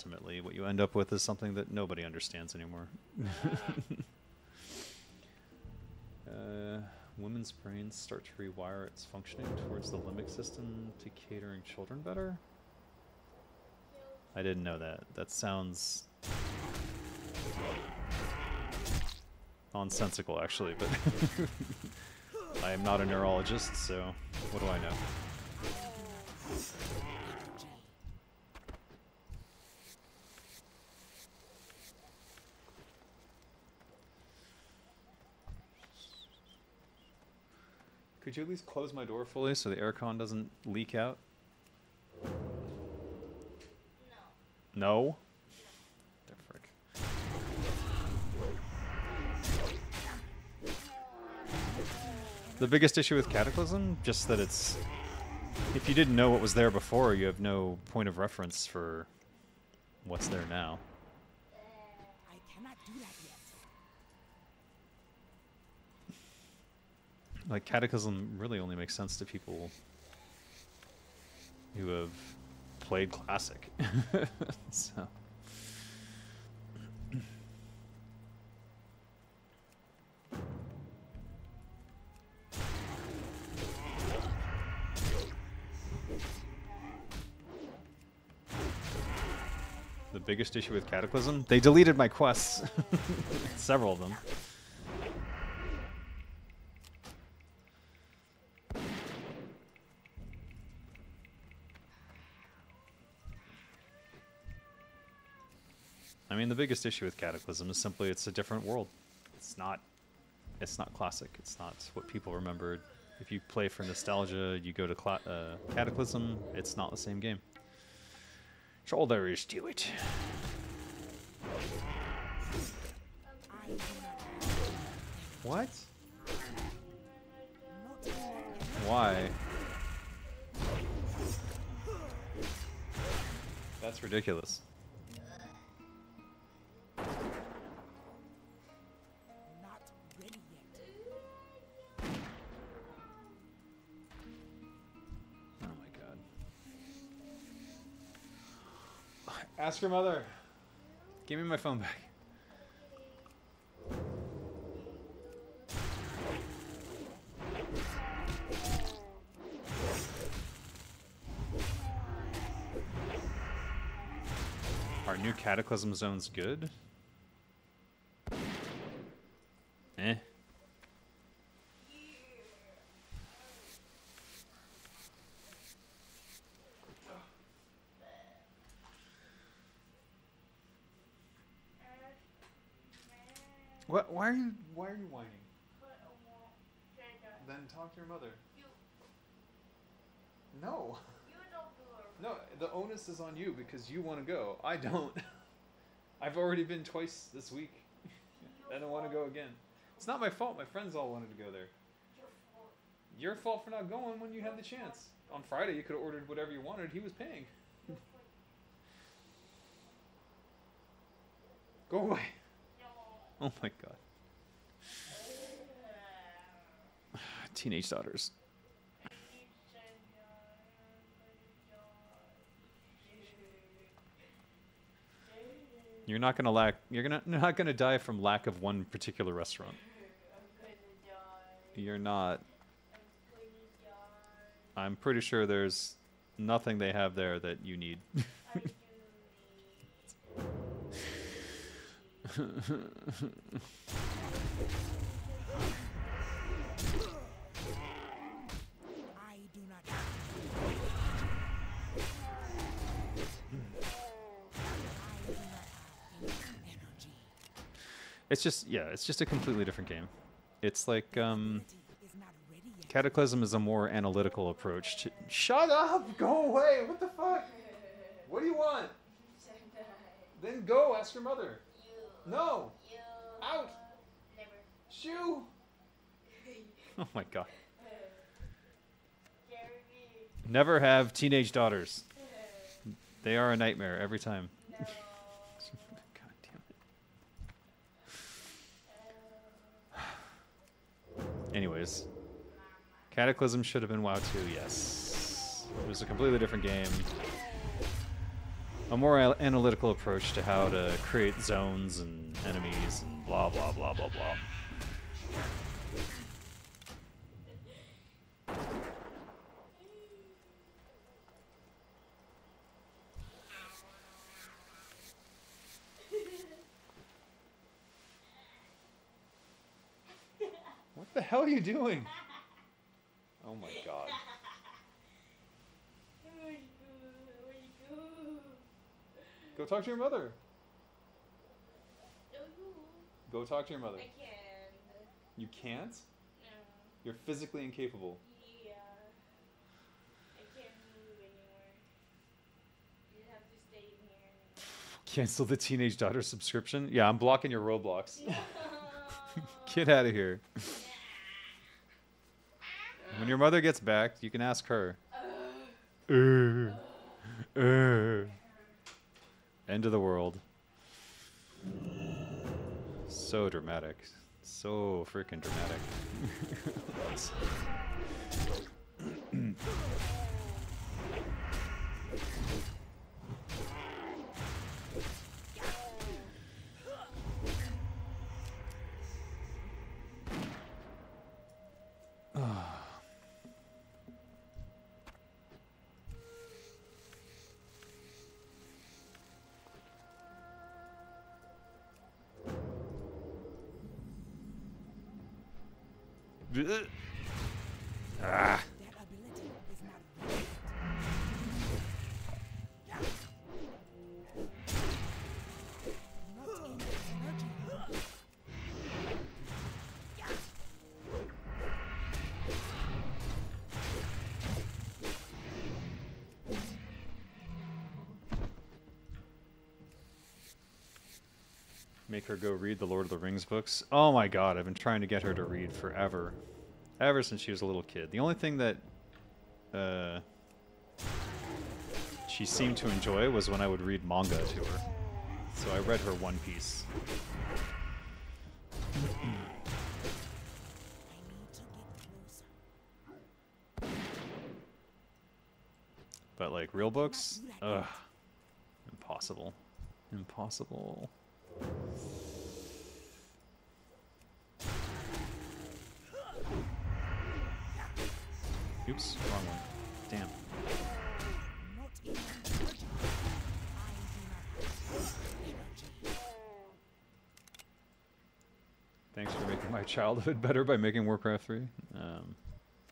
Ultimately, what you end up with is something that nobody understands anymore. uh, women's brains start to rewire its functioning towards the limbic system to catering children better. I didn't know that. That sounds nonsensical, actually, but I am not a neurologist, so what do I know? Could you at least close my door fully so the aircon doesn't leak out? No. The frick. The biggest issue with Cataclysm, just that it's if you didn't know what was there before, you have no point of reference for what's there now. I cannot do that yet. Like cataclysm really only makes sense to people who have played classic. So. The biggest issue with cataclysm they deleted my quests. Several of them mean, the biggest issue with Cataclysm is simply it's a different world. It's not, it's not classic. It's not what people remembered. If you play for nostalgia, you go to uh, Cataclysm. It's not the same game. That's all there is to it. What? Why? That's ridiculous. Ask your mother. Give me my phone back. Are new cataclysm zones good? Eh. What? Why are you? Why are you whining? Then talk to your mother. No. No, the onus is on you because you want to go. I don't. I've already been twice this week. I don't want to go again. It's not my fault. My friends all wanted to go there. Your fault for not going when you had the chance. On Friday, you could have ordered whatever you wanted. He was paying. Go away. Oh my god. Teenage daughters. You're not gonna lack. You're gonna not gonna die from lack of one particular restaurant. You're not. I'm pretty sure there's nothing they have there that you need. it's just yeah, it's just a completely different game. It's like um. Cataclysm is a more analytical approach to. Shut up! Go away! What the fuck? What do you want? Then go ask your mother. No! Out! Shoo! Oh my god. Never have teenage daughters. They are a nightmare every time. God damn it. Anyways, Cataclysm should have been WoW 2, yes. It was a completely different game. A more analytical approach to how to create zones and enemies and blah blah blah blah blah. Hell are you doing? Oh my god. Go talk to your mother. Go talk to your mother. I can't. You can't? No. You're physically incapable. Yeah. I can't move anymore. You have to stay in here. Cancel the teenage daughter subscription? Yeah, I'm blocking your Roblox. No. Get out of here. When your mother gets back, you can ask her. Uh, uh. End of the world. So dramatic. So freaking dramatic. her go read the Lord of the Rings books. Oh my god, I've been trying to get her to read forever. Ever since she was a little kid. The only thing that uh, she seemed to enjoy was when I would read manga to her. So I read her One Piece. But like real books, ugh, impossible, impossible. Childhood better by making Warcraft 3. Um,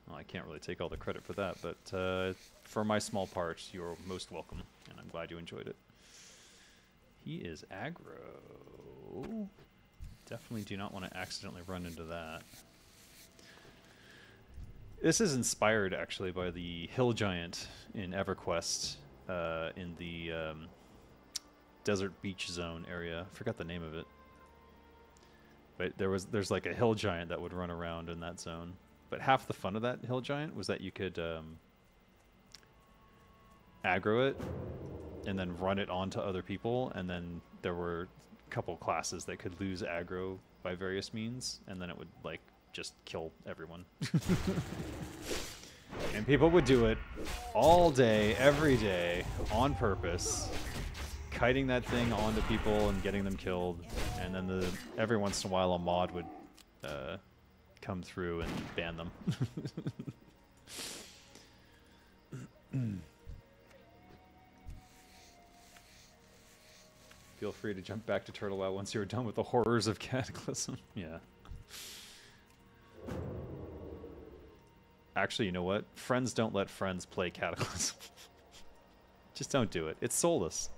well, I can't really take all the credit for that, but uh, for my small part, you're most welcome, and I'm glad you enjoyed it. He is aggro. Definitely do not want to accidentally run into that. This is inspired actually by the hill giant in EverQuest uh, in the um, desert beach zone area. I forgot the name of it. But there was there's like a hill giant that would run around in that zone. But half the fun of that hill giant was that you could um, aggro it and then run it onto other people, and then there were a couple classes that could lose aggro by various means, and then it would like just kill everyone. and people would do it all day, every day, on purpose, kiting that thing onto people and getting them killed. And then the every once in a while, a mod would uh, come through and ban them. Feel free to jump back to Turtle Wow once you're done with the horrors of Cataclysm. yeah. Actually, you know what? Friends don't let friends play Cataclysm. Just don't do it. It's soulless.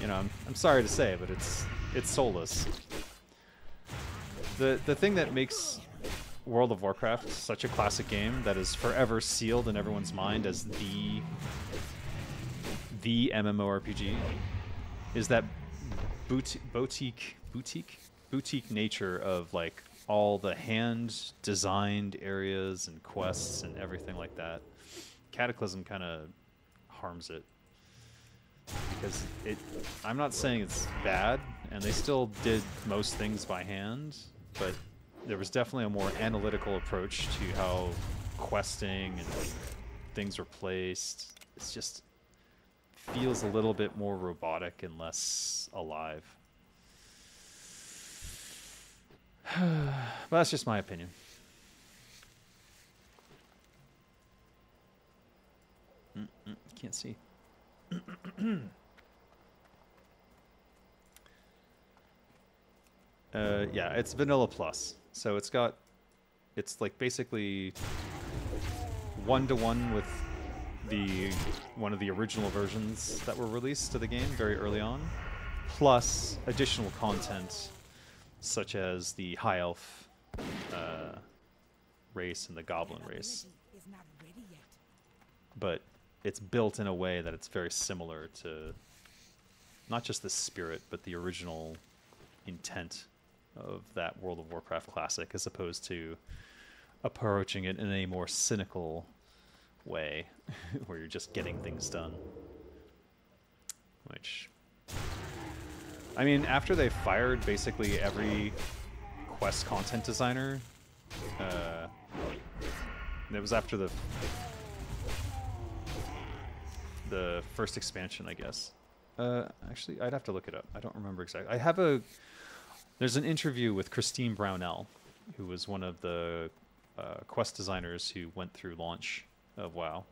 You know, I'm, I'm sorry to say, but it's it's soulless. The the thing that makes World of Warcraft such a classic game that is forever sealed in everyone's mind as the the MMORPG is that boot, boutique boutique boutique nature of like all the hand designed areas and quests and everything like that. Cataclysm kind of harms it because it I'm not saying it's bad and they still did most things by hand, but there was definitely a more analytical approach to how questing and things were placed. It's just feels a little bit more robotic and less alive. but that's just my opinion. Can't see. Uh, yeah, it's vanilla plus. So it's got, it's like basically one to one with the one of the original versions that were released to the game very early on, plus additional content such as the high elf uh, race and the goblin race. Is not ready yet. But it's built in a way that it's very similar to not just the spirit, but the original intent of that World of Warcraft classic, as opposed to approaching it in a more cynical way, where you're just getting things done. Which, I mean, after they fired basically every quest content designer, uh, it was after the the first expansion, I guess. Uh, actually, I'd have to look it up. I don't remember exactly. I have a. There's an interview with Christine Brownell, who was one of the uh, quest designers who went through launch of WoW,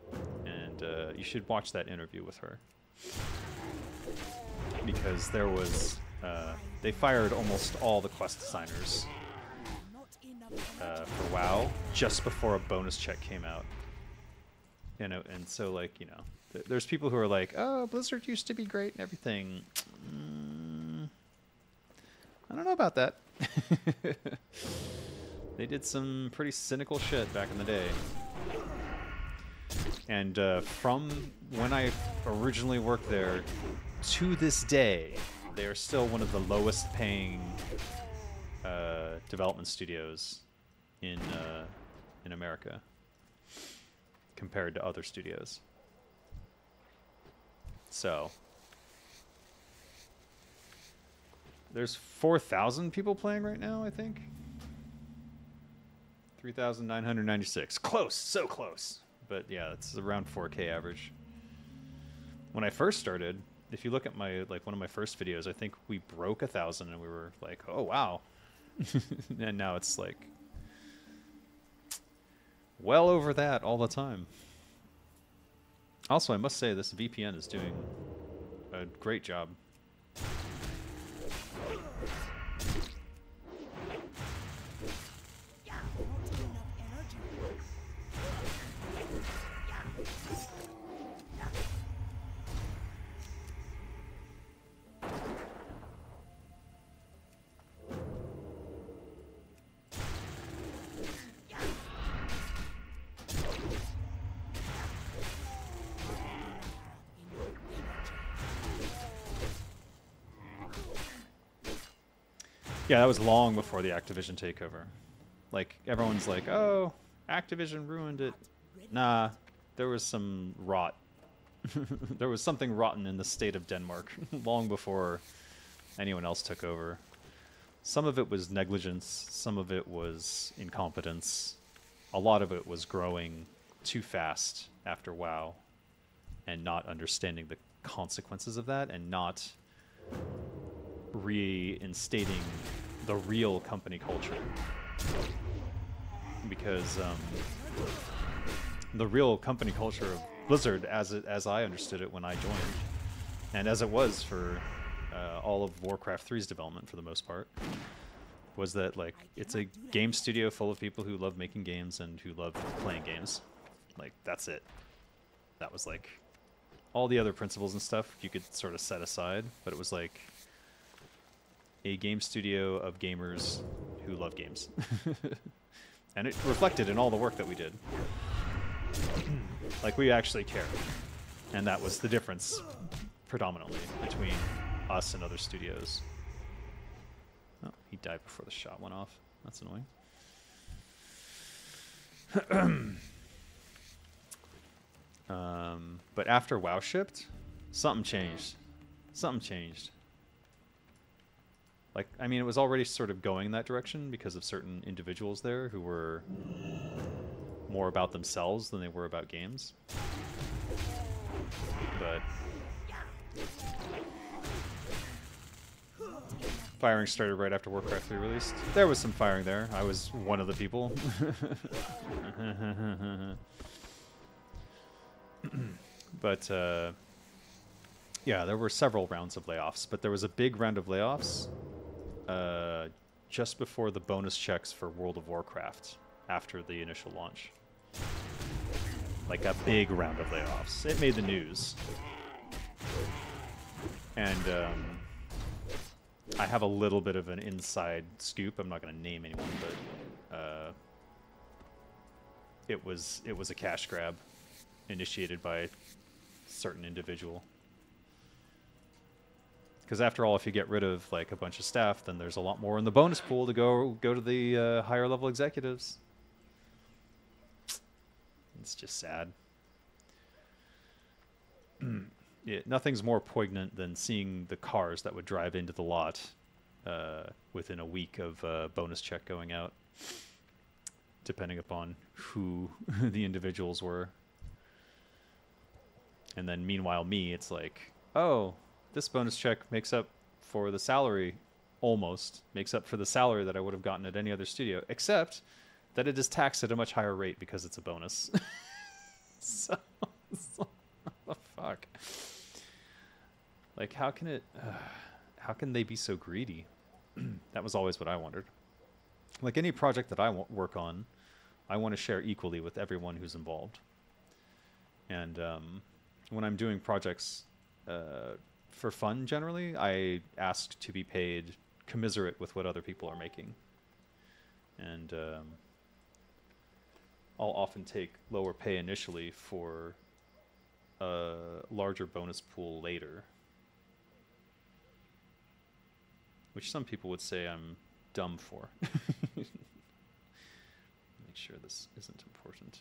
and uh, you should watch that interview with her because there was uh, they fired almost all the quest designers uh, for WoW just before a bonus check came out. You know, and so like you know, there's people who are like, "Oh, Blizzard used to be great and everything." Mm, I don't know about that. they did some pretty cynical shit back in the day. And uh, from when I originally worked there to this day, they are still one of the lowest paying uh, development studios in uh, in America compared to other studios. So there's 4,000 people playing right now, I think. 3,996. Close, so close. But yeah, it's around 4K average. When I first started, if you look at my like one of my first videos, I think we broke a thousand, and we were like, "Oh wow!" and now it's like well over that all the time. Also, I must say this VPN is doing a great job. Yeah, that was long before the Activision takeover. Like everyone's like, "Oh, Activision ruined it." Nah, there was some rot. there was something rotten in the state of Denmark long before anyone else took over. Some of it was negligence, some of it was incompetence. A lot of it was growing too fast after WoW and not understanding the consequences of that and not reinstating the real company culture because um, the real company culture of Blizzard, as it, as I understood it when I joined, and as it was for uh, all of Warcraft 3's development for the most part, was that like it's a game studio full of people who love making games and who love playing games. Like that's it. That was like all the other principles and stuff you could sort of set aside, but it was like a game studio of gamers who love games. and it reflected in all the work that we did. like we actually cared, and that was the difference, predominantly between us and other studios. Oh, he died before the shot went off. That's annoying. um, but after WoW shipped, something changed. Something changed. Like, I mean, it was already sort of going in that direction because of certain individuals there who were more about themselves than they were about games. But firing started right after Warcraft 3 released. There was some firing there. I was one of the people. but uh, yeah, there were several rounds of layoffs, but there was a big round of layoffs uh, just before the bonus checks for World of Warcraft after the initial launch. Like a big round of layoffs. It made the news. And um, I have a little bit of an inside scoop. I'm not going to name anyone, but uh, it was it was a cash grab initiated by a certain individual. Because after all, if you get rid of like a bunch of staff, then there's a lot more in the bonus pool to go go to the uh, higher level executives. It's just sad. yeah, nothing's more poignant than seeing the cars that would drive into the lot uh, within a week of uh, bonus check going out, depending upon who the individuals were. And then meanwhile, me, it's like, oh, this bonus check makes up for the salary, almost makes up for the salary that I would have gotten at any other studio, except that it is taxed at a much higher rate because it's a bonus. so, so the fuck? Like, how can it? Uh, how can they be so greedy? that was always what I wondered. Like any project that I work on, I want to share equally with everyone who's involved. And um, when I'm doing projects uh, for fun, generally, I ask to be paid commiserate with what other people are making. And um, I'll often take lower pay initially for a larger bonus pool later. Which some people would say I'm dumb for. Make sure this isn't important.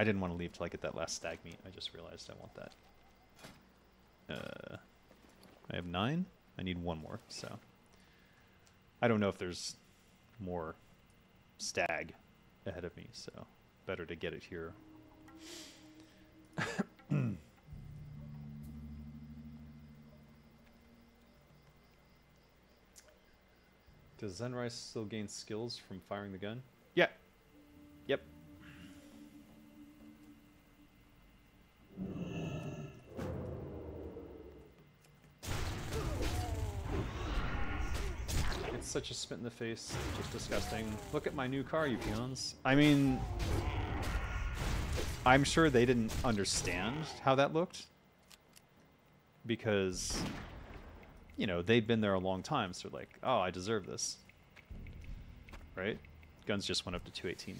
I didn't want to leave till I get that last stag meat. I just realized I want that. Uh, I have nine. I need one more. So I don't know if there's more stag ahead of me. So better to get it here. Does Zenrise still gain skills from firing the gun? Such a spit in the face, just disgusting. Look at my new car, you peons. I mean, I'm sure they didn't understand how that looked because, you know, they'd been there a long time, so like, oh, I deserve this. Right? Guns just went up to 218.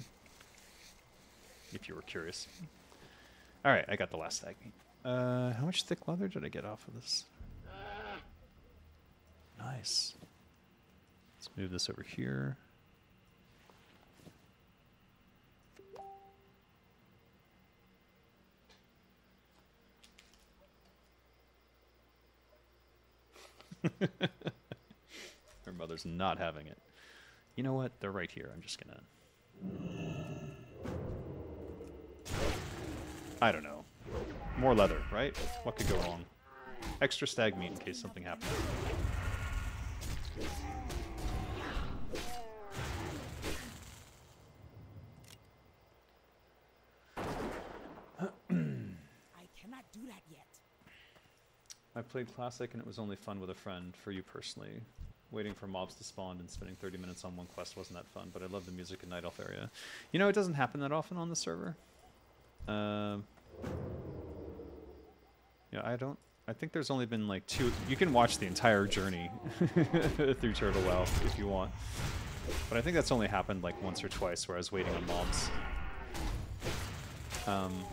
If you were curious. All right, I got the last meat. Uh, how much thick leather did I get off of this? Nice. Let's move this over here. Her mother's not having it. You know what? They're right here. I'm just gonna. I don't know. More leather, right? What could go wrong? Extra stag meat in case something happens. I played Classic and it was only fun with a friend for you personally. Waiting for mobs to spawn and spending 30 minutes on one quest wasn't that fun, but I love the music in Night Elf area. You know, it doesn't happen that often on the server. Um, yeah, I don't. I think there's only been like two. You can watch the entire journey through Turtle WoW if you want. But I think that's only happened like once or twice where I was waiting on mobs. Um,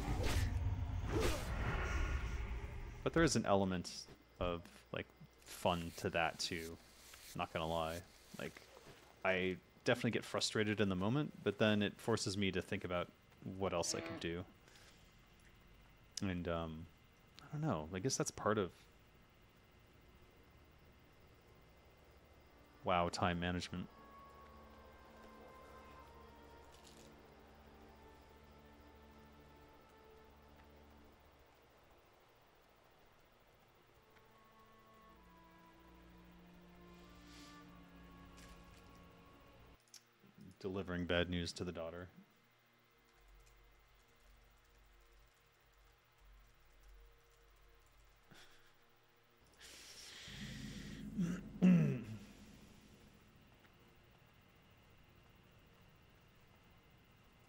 but there is an element of like fun to that too. Not gonna lie. Like I definitely get frustrated in the moment, but then it forces me to think about what else I could do. And um I don't know. I guess that's part of WoW time management. Delivering bad news to the daughter.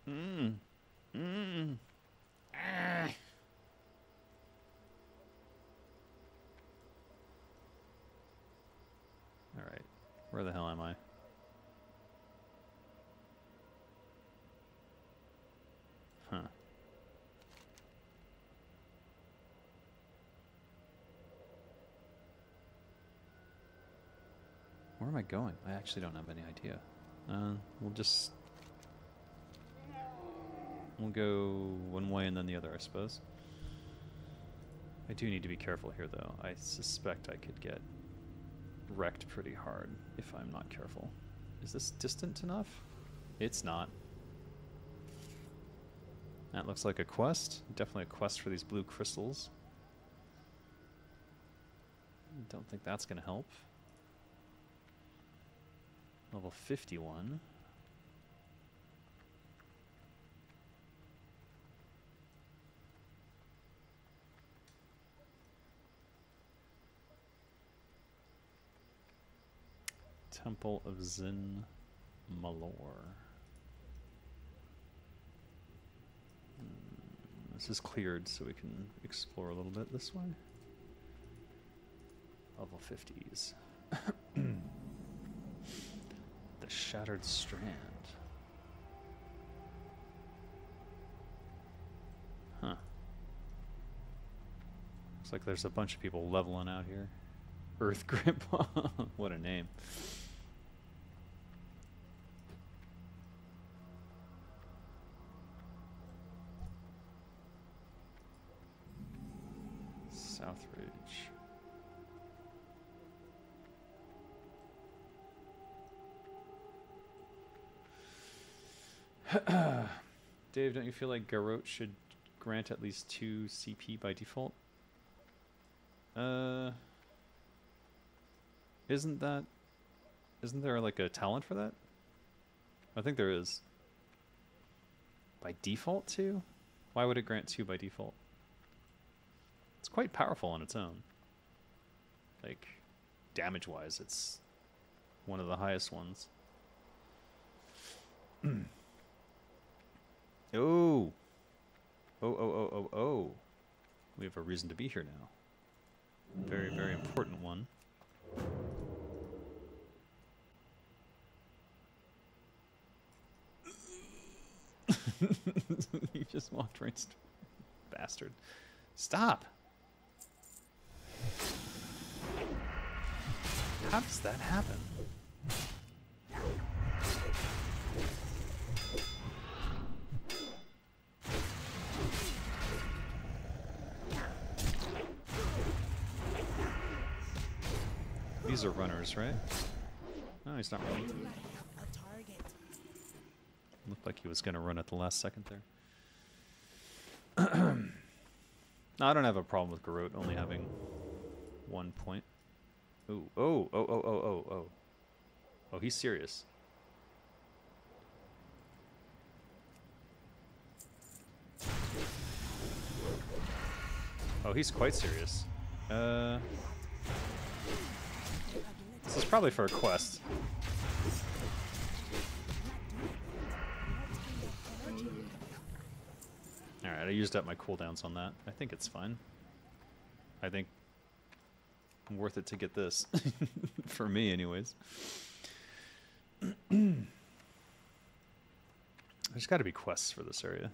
Mm. Mm. Ah. All right. Where the hell am I? Huh. Where am I going? I actually don't have any idea. Uh, we'll just... We'll go one way and then the other, I suppose. I do need to be careful here, though. I suspect I could get wrecked pretty hard if I'm not careful. Is this distant enough? It's not. That looks like a quest. Definitely a quest for these blue crystals. Don't think that's going to help. Level 51. Temple of Zin Malor. Hmm, This is cleared, so we can explore a little bit this way. Level 50s. Shattered Strand. Huh. Looks like there's a bunch of people leveling out here. Earth Grip. what a name. Dave, don't you feel like Garrote should grant at least two CP by default? Uh, isn't that? Isn't there like a talent for that? I think there is. By default, too? Why would it grant two by default? It's quite powerful on its own. Like, damage wise, it's one of the highest ones. oh! Oh, oh, oh, oh, oh. We have a reason to be here now. Very, very important one. you just walked right st- bastard. Stop. How does that happen? These are runners, right? No, he's not running. Looked like he was going to run at the last second there. no, I don't have a problem with Garrote only having one point. Ooh, oh, oh, oh, oh, oh, oh. Oh, he's serious. Oh, he's quite serious. Uh, this is probably for a quest. Alright, I used up my cooldowns on that. I think it's fine. I think worth it to get this. for me, anyways. There's got to be quests for this area.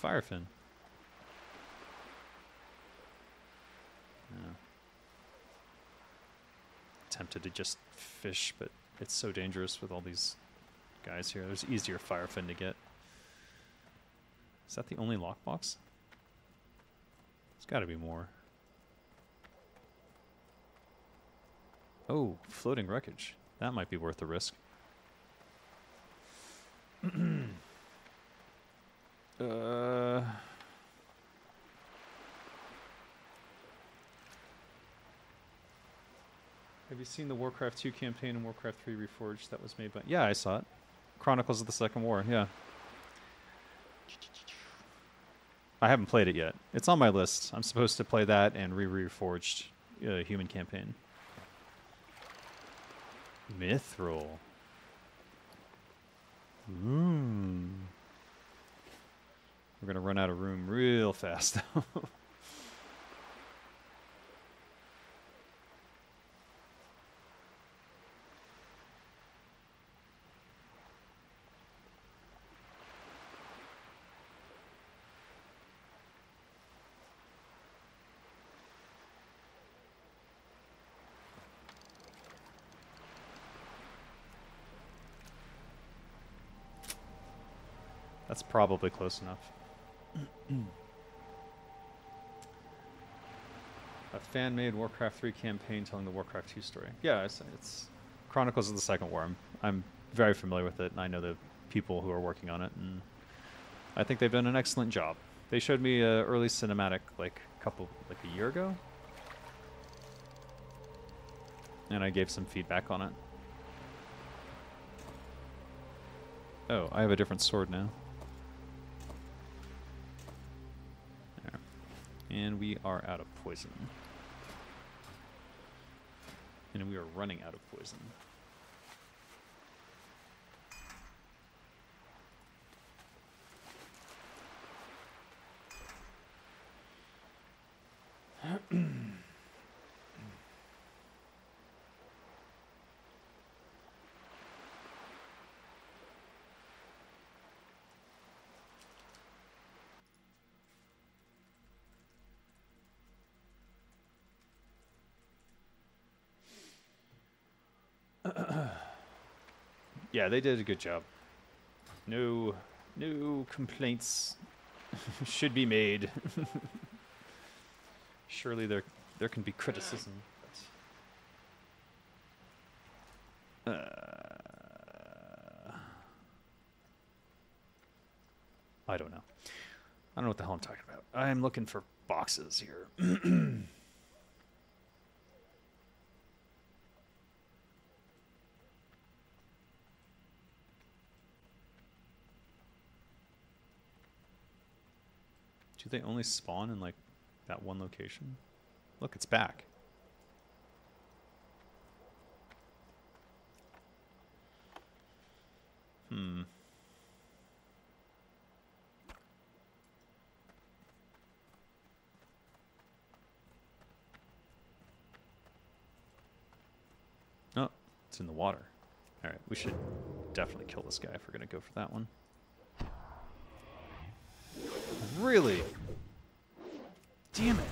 Firefin. Yeah. Tempted to just fish, but it's so dangerous with all these guys here. There's easier firefin to get. Is that the only lockbox? There's got to be more. Oh, floating wreckage. That might be worth the risk. Have you seen the Warcraft 2 campaign and Warcraft 3 Reforged that was made by? Yeah, I saw it. Chronicles of the Second War. Yeah. I haven't played it yet. It's on my list. I'm supposed to play that and re Reforged uh, Human Campaign. Mithril. Room. We're gonna run out of room real fast. That's probably close enough. A fan-made Warcraft 3 campaign telling the Warcraft 2 story. Yeah, it's, it's Chronicles of the Second War. I'm, I'm very familiar with it, and I know the people who are working on it, and I think they've done an excellent job. They showed me a early cinematic like a couple like a year ago, and I gave some feedback on it. Oh, I have a different sword now. And we are out of poison. And we are running out of poison. yeah, they did a good job. No, no complaints should be made. Surely there, there can be criticism. But, uh, I don't know. I don't know what the hell I'm talking about. I'm looking for boxes here. Do they only spawn in like that one location? Look, it's back. Hmm. Oh, it's in the water. All right, we should definitely kill this guy if we're going to go for that one. Really? Damn it.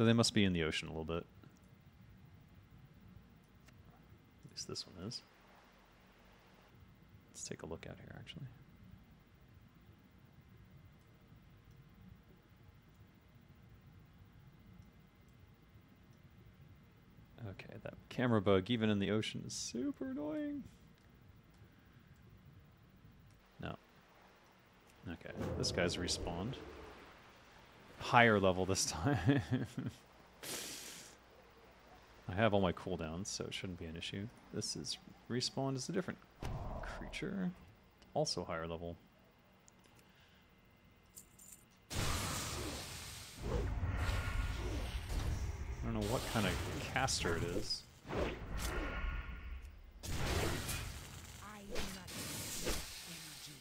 So they must be in the ocean a little bit. At least this one is. Let's take a look out here, actually. Okay, that camera bug, even in the ocean, is super annoying. No. Okay, this guy's respawned. Higher level this time. I have all my cooldowns, so it shouldn't be an issue. This is respawned as a different creature, also higher level. I don't know what kind of caster it is. I do not need energy.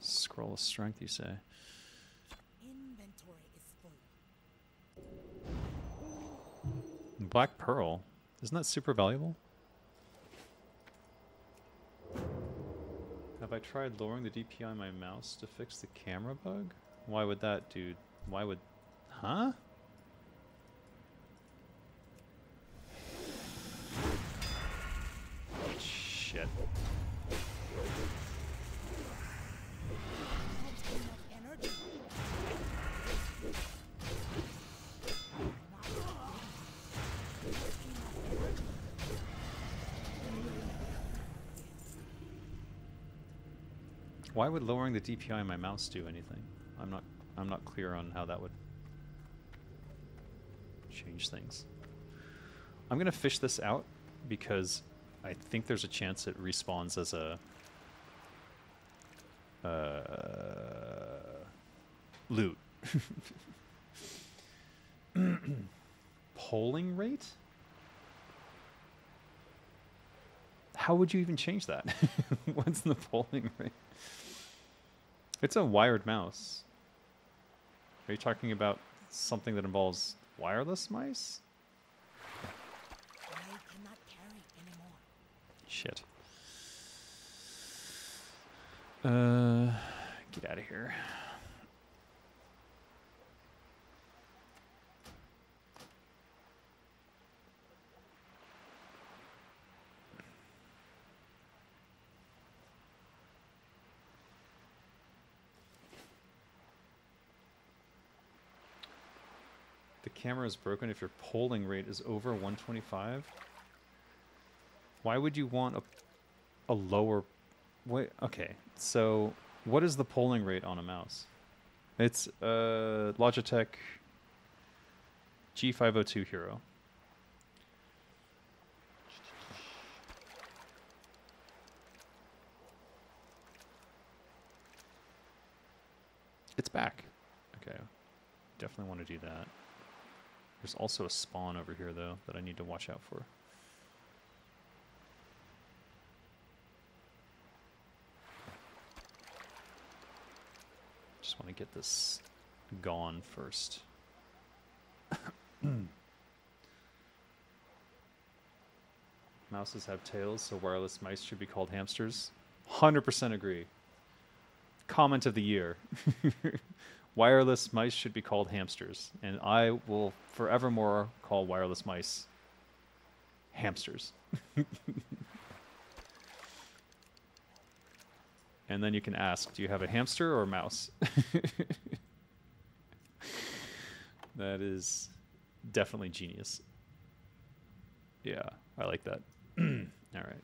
Scroll of strength, you say? Inventory is full. Black Pearl. Isn't that super valuable? Have I tried lowering the DPI on my mouse to fix the camera bug? Why would that, dude? Why would... Huh? Shit. Why would lowering the DPI on my mouse do anything? I'm not I'm not clear on how that would change things. I'm gonna fish this out because I think there's a chance it respawns as a uh, loot. Polling rate? How would you even change that? What's the polling rate? It's a wired mouse. Are you talking about something that involves wireless mice? I cannot carry anymore. Shit. Uh, get out of here. Camera is broken if your polling rate is over 125. Why would you want a, a lower? Wait, okay. So, what is the polling rate on a mouse? It's uh, Logitech G502 Hero. It's back. Okay. Definitely want to do that. There's also a spawn over here, though, that I need to watch out for. Just want to get this gone first. Mouses have tails, so wireless mice should be called hamsters. 100% agree. Comment of the year. wireless mice should be called hamsters, and I will forevermore call wireless mice hamsters. and then you can ask, do you have a hamster or a mouse? that is definitely genius. Yeah, I like that. All right.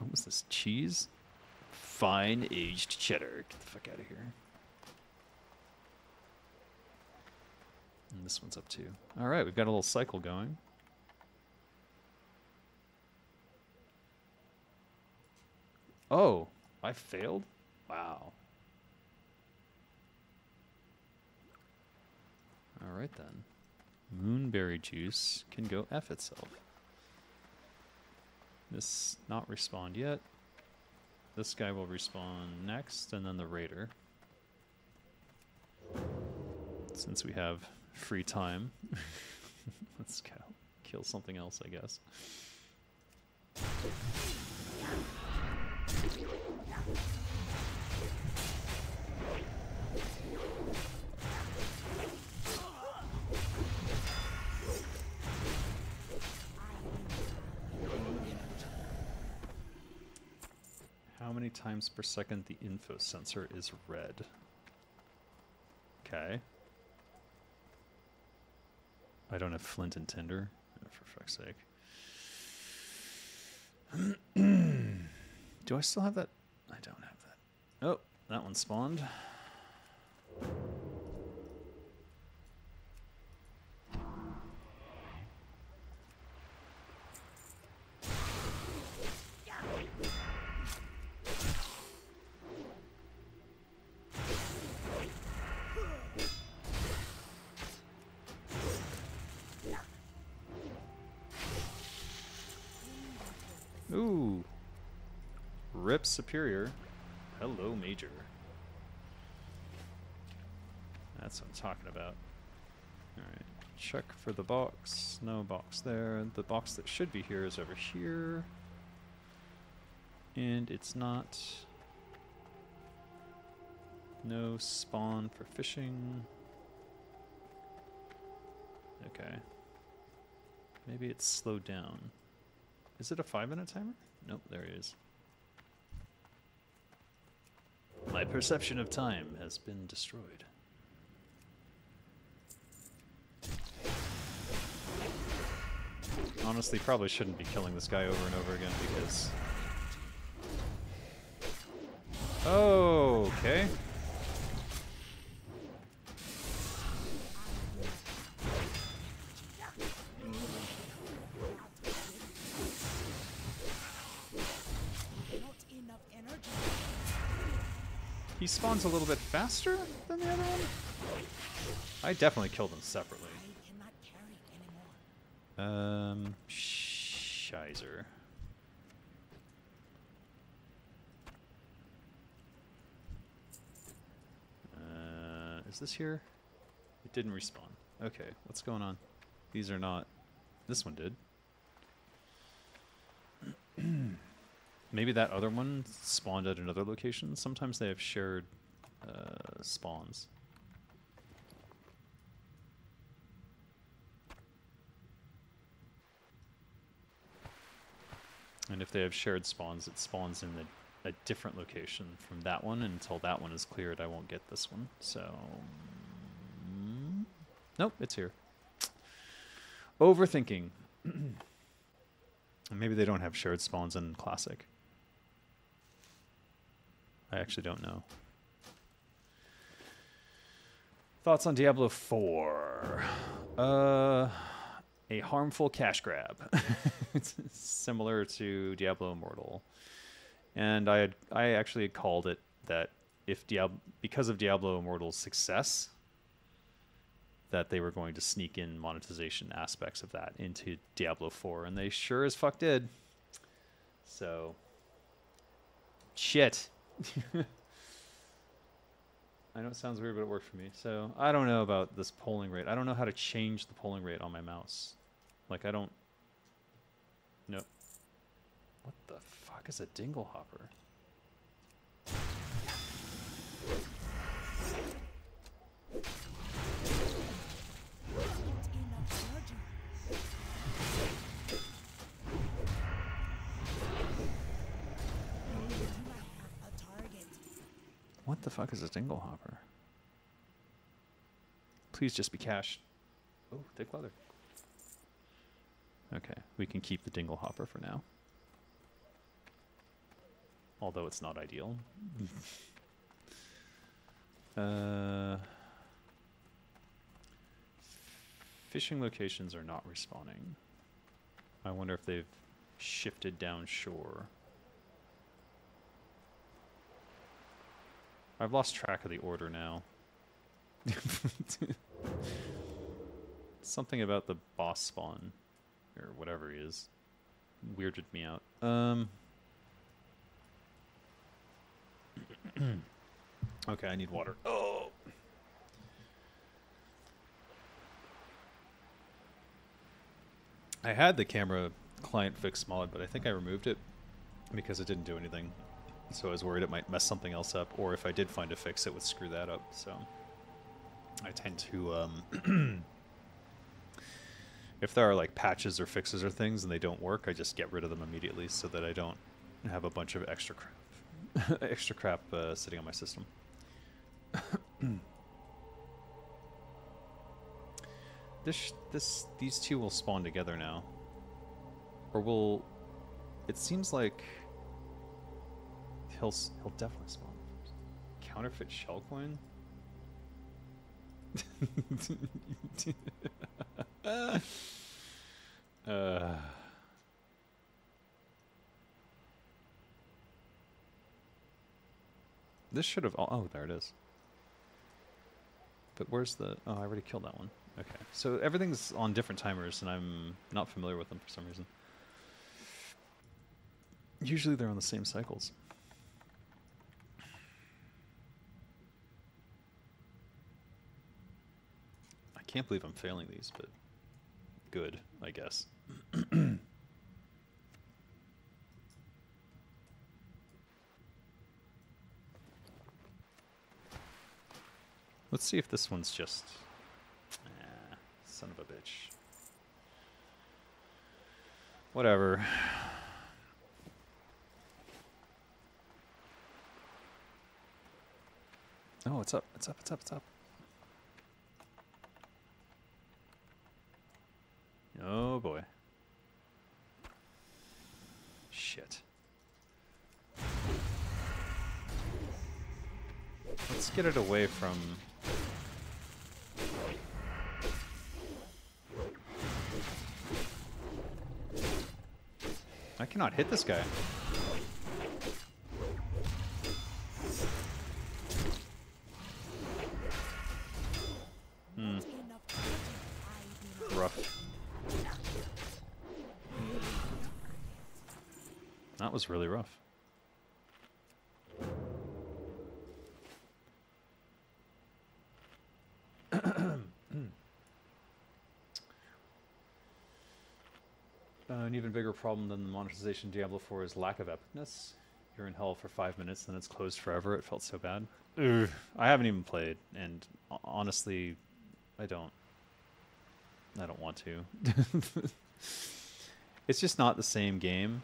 What was this? Cheese? Fine aged cheddar. Get the fuck out of here. And this one's up too. All right, we've got a little cycle going. Oh, I failed? Wow. All right then. Moonberry juice can go F itself. This not respond yet. This guy will respawn next, and then the raider. Since we have free time, let's go kill something else, I guess. How many times per second the info sensor is read? Okay. I don't have flint and tinder, oh, for fuck's sake. Do I still have that? I don't have that. Oh, that one spawned. Rip Superior. Hello, Major. That's what I'm talking about. Alright. Check for the box. No box there. The box that should be here is over here. And it's not. No spawn for fishing. Okay. Maybe it's slowed down. Is it a five minute timer? Nope, there it is. My perception of time has been destroyed. Honestly, probably shouldn't be killing this guy over and over again because. Oh, okay. Not enough energy. He spawns a little bit faster than the other one? I definitely killed them separately. Um, Shizer. Uh, is this here? It didn't respawn. Okay, what's going on? These are not. This one did. Maybe that other one spawned at another location. Sometimes they have shared uh, spawns. And if they have shared spawns, it spawns in the, a different location from that one. Until that one is cleared, I won't get this one. So, mm, nope, it's here. Overthinking. Maybe they don't have shared spawns in Classic. I actually don't know. Thoughts on Diablo 4? Uh, a harmful cash grab. it's similar to Diablo Immortal. And I had I actually called it that if Diablo because of Diablo Immortal's success that they were going to sneak in monetization aspects of that into Diablo 4 and they sure as fuck did. So shit. I know it sounds weird, but it worked for me. So I don't know about this polling rate. I don't know how to change the polling rate on my mouse. Like I don't. No. What the fuck is a dingle hopper? What the fuck is a dingle hopper? Please just be cash. Oh, thick leather. Okay, we can keep the dingle hopper for now. Although it's not ideal. uh, fishing locations are not respawning. I wonder if they've shifted down shore. I've lost track of the order now. Something about the boss spawn, or whatever he is, weirded me out. Um. okay, I need water. Oh. I had the camera client fix mod, but I think I removed it because it didn't do anything. So I was worried it might mess something else up, or if I did find a fix, it would screw that up. So I tend to, um, if there are like patches or fixes or things and they don't work, I just get rid of them immediately so that I don't have a bunch of extra crap, extra crap uh, sitting on my system. This this these two will spawn together now. Or will it seems like he'll he'll definitely spawn. Counterfeit shell coin? uh This should have. Oh, oh, there it is. But where's the? Oh, I already killed that one. Okay, so everything's on different timers, and I'm not familiar with them for some reason. Usually they're on the same cycles. Can't believe I'm failing these, but good, I guess. Let's see if this one's just. Ah, son of a bitch. Whatever. Oh, it's up, it's up, it's up, it's up. Oh boy. Shit. Let's get it away from. I cannot hit this guy. Hmm. Rough. That was really rough. Uh, an even bigger problem than the monetization Diablo 4 is lack of epicness. You're in hell for five minutes, then it's closed forever. It felt so bad. Ugh. I haven't even played, and honestly, I don't. I don't want to. it's just not the same game.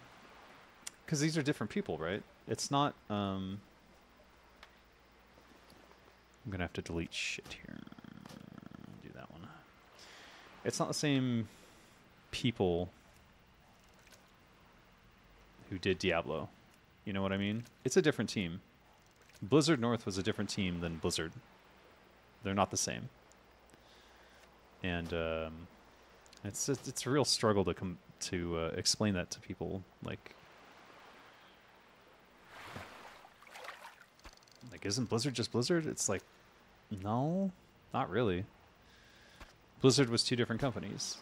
Because these are different people, right? It's not. Um, I'm gonna have to delete shit here. Do that one. It's not the same people who did Diablo. You know what I mean? It's a different team. Blizzard North was a different team than Blizzard. They're not the same. And um, it's it's it's a real struggle to come to uh, explain that to people. Like, like isn't Blizzard just Blizzard? It's like, no, not really. Blizzard was two different companies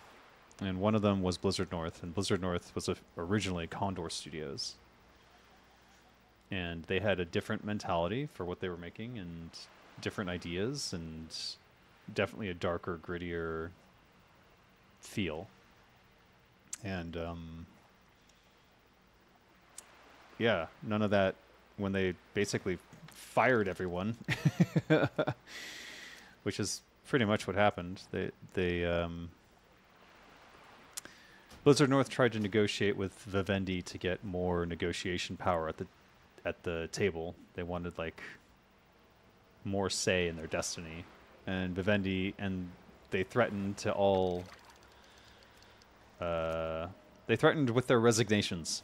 and one of them was Blizzard North, and Blizzard North was originally Condor Studios, and they had a different mentality for what they were making and different ideas, and definitely a darker, grittier feel. And um, yeah, none of that when they basically fired everyone, which is pretty much what happened. They they um, Blizzard North tried to negotiate with Vivendi to get more negotiation power at the at the table. They wanted like more say in their destiny, and Vivendi and they threatened to all. Uh, they threatened with their resignations,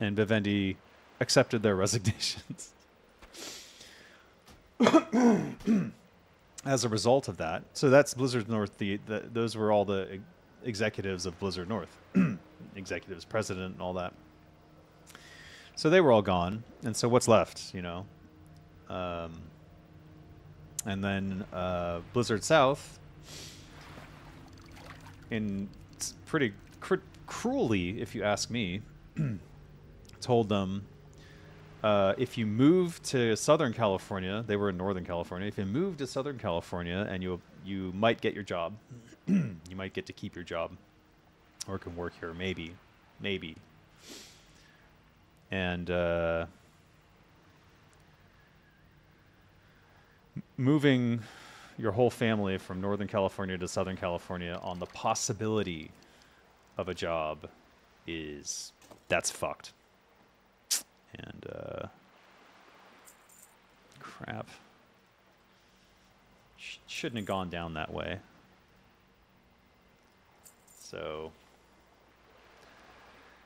and Vivendi accepted their resignations. As a result of that, so that's Blizzard North. The, the those were all the ex- executives of Blizzard North, executives, president, and all that. So they were all gone, and so what's left, you know? Um, and then uh, Blizzard South, in pretty cr- cruelly, if you ask me, told them uh, if you move to Southern California, they were in Northern California. If you move to Southern California, and you you might get your job, you might get to keep your job, or can work here, maybe, maybe. And uh, moving your whole family from Northern California to Southern California on the possibility of a job is that's fucked. And uh, crap. Sh- shouldn't have gone down that way. So,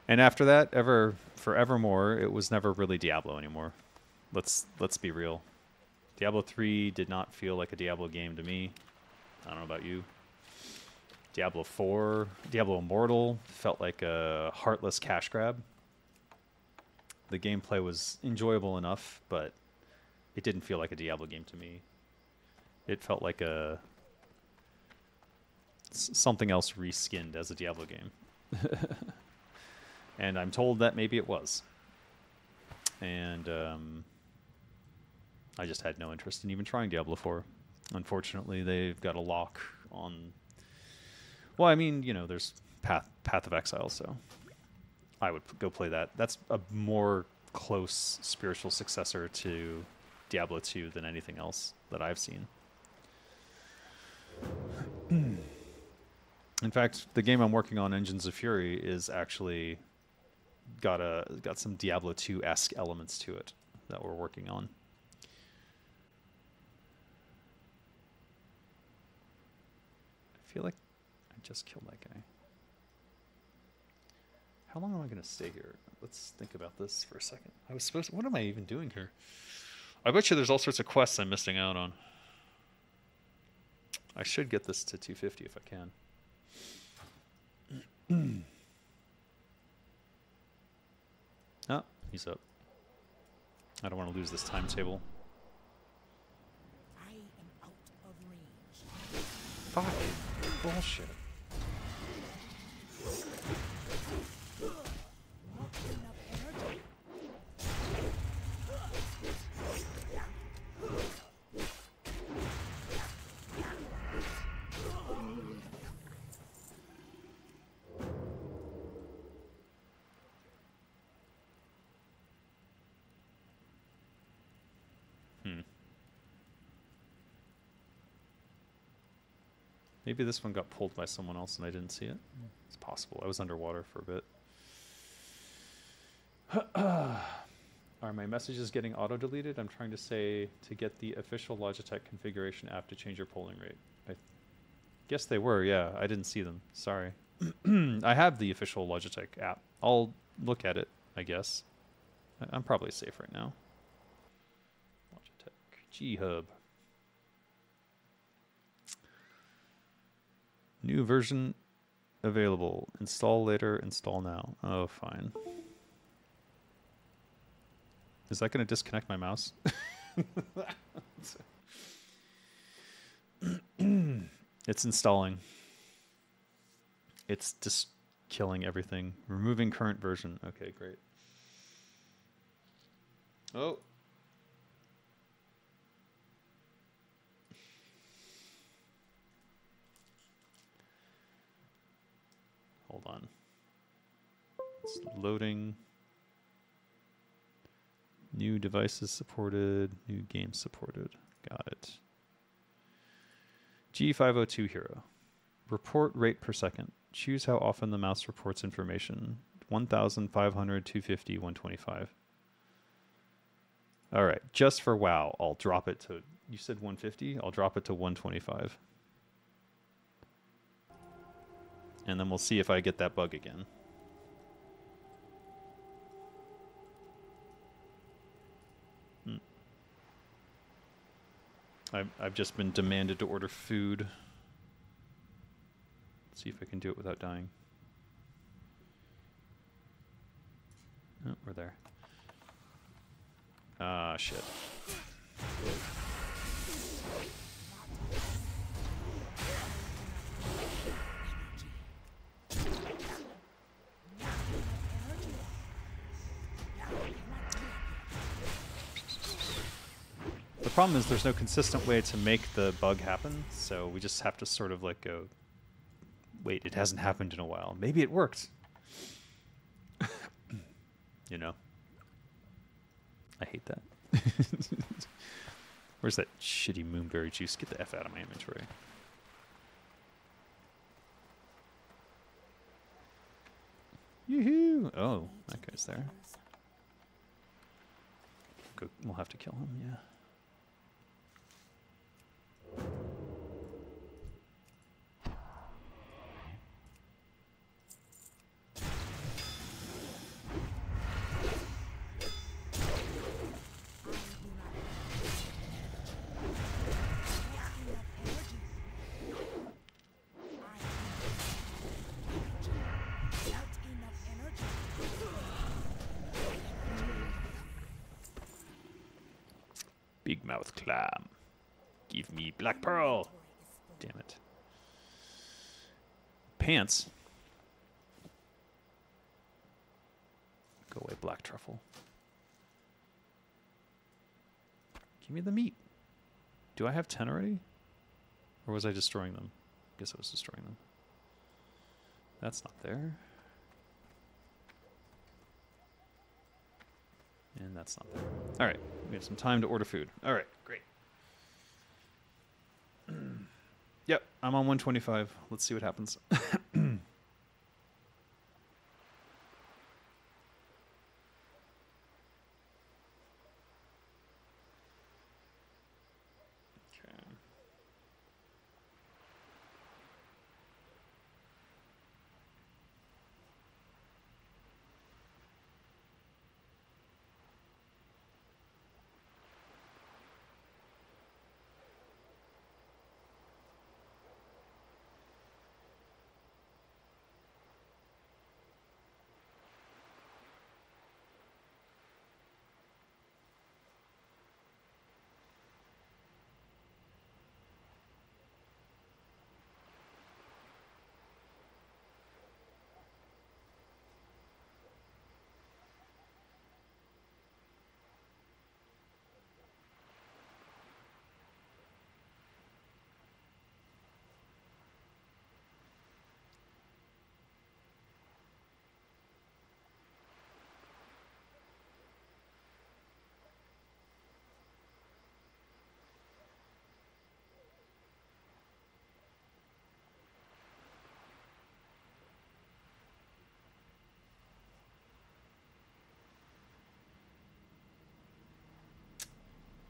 and after that, ever forevermore, it was never really Diablo anymore. Let's let's be real. Diablo 3 did not feel like a Diablo game to me. I don't know about you. Diablo 4, Diablo Immortal felt like a heartless cash grab. The gameplay was enjoyable enough, but it didn't feel like a Diablo game to me. It felt like a something else reskinned as a Diablo game. and I'm told that maybe it was. And um, I just had no interest in even trying Diablo 4. Unfortunately, they've got a lock on. Well, I mean, you know, there's Path Path of Exile, so I would go play that. That's a more close spiritual successor to Diablo 2 than anything else that I've seen. In fact, the game I'm working on, Engines of Fury, is actually got a got some Diablo 2 esque elements to it that we're working on. I feel like I just killed that guy. How long am I going to stay here? Let's think about this for a second. I was supposed. what am I even doing here? I bet you there's all sorts of quests I'm missing out on. I should get this to 250 if I can. oh, he's up. I don't want to lose this timetable. I am out of range. Fuck. Bullshit. Maybe this one got pulled by someone else and I didn't see it. It's possible. I was underwater for a bit. Are my messages getting auto deleted? I'm trying to say to get the official Logitech configuration app to change your polling rate. I guess they were, yeah. I didn't see them. Sorry. I have the official Logitech app. I'll look at it, I guess. I- I'm probably safe right now. Logitech G Hub. New version available. Install later, install now. Oh, fine. Is that going to disconnect my mouse? it's installing. It's just killing everything. Removing current version. Okay, great. Oh. Hold on. It's loading. New devices supported, new games supported. Got it. G502 Hero. Report rate per second. Choose how often the mouse reports information. 1,500, 250, 125. All right, just for WoW, I'll drop it to. You said 150? I'll drop it to 125. And then we'll see if I get that bug again. Hmm. I've, I've just been demanded to order food. Let's see if I can do it without dying. Oh, we're there. Ah, shit. Problem is there's no consistent way to make the bug happen, so we just have to sort of like go, wait, it hasn't happened in a while. Maybe it worked. you know? I hate that. Where's that shitty moonberry juice? Get the F out of my inventory. Yoo-hoo! Oh, that guy's there. Go, we'll have to kill him, yeah. Big mouth clam. Give me black pearl. Damn it. Pants. Go away, black truffle. Give me the meat. Do I have 10 already? Or was I destroying them? I guess I was destroying them. That's not there. And that's not there. All right, we have some time to order food. All right, great. Yep, I'm on 125. Let's see what happens. okay.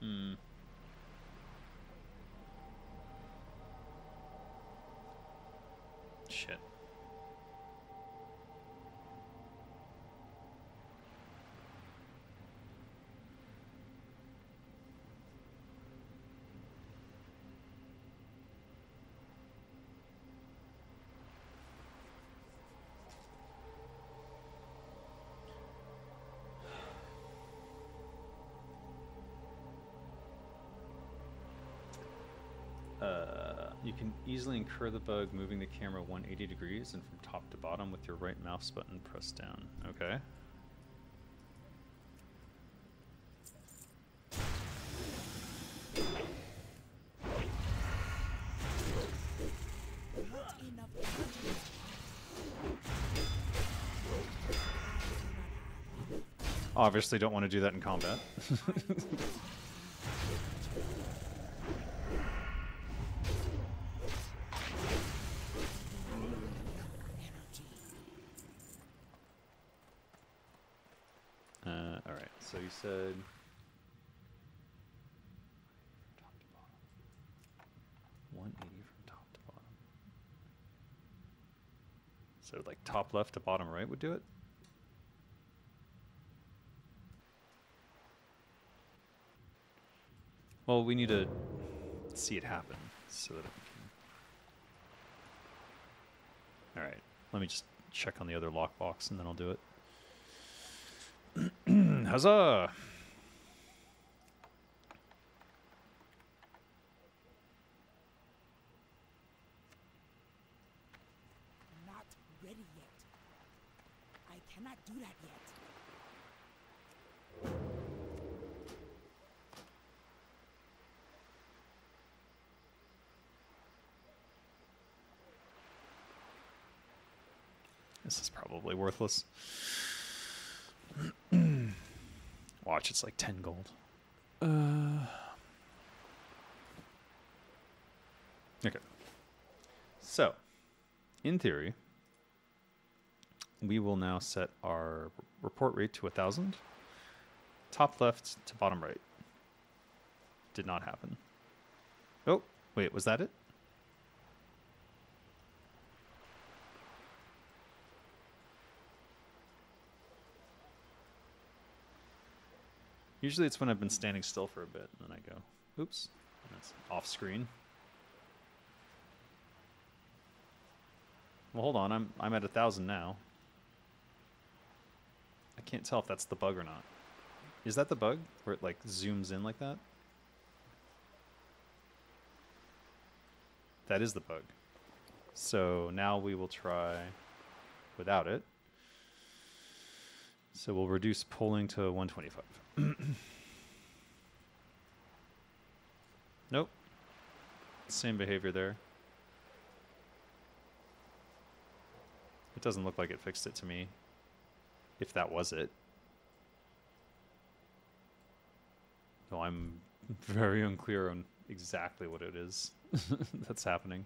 Hmm. Shit. Uh, you can easily incur the bug moving the camera 180 degrees and from top to bottom with your right mouse button pressed down. Okay. Obviously, don't want to do that in combat. Uh, all right. So you said top to bottom. 180 from top to bottom. So like top left to bottom right would do it. Well, we need to see it happen so that we can. All right. Let me just check on the other lockbox and then I'll do it. Huzzah! Not ready yet. I cannot do that yet. This is probably worthless. Watch, it's like 10 gold. Uh. Okay. So, in theory, we will now set our report rate to 1,000. Top left to bottom right. Did not happen. Oh, wait, was that it? Usually it's when I've been standing still for a bit, and then I go, oops, that's off screen. Well, hold on, I'm I'm at a thousand now. I can't tell if that's the bug or not. Is that the bug? Where it like zooms in like that? That is the bug. So now we will try without it. So we'll reduce polling to 125. nope. Same behavior there. It doesn't look like it fixed it to me. If that was it. So I'm very unclear on exactly what it is that's happening.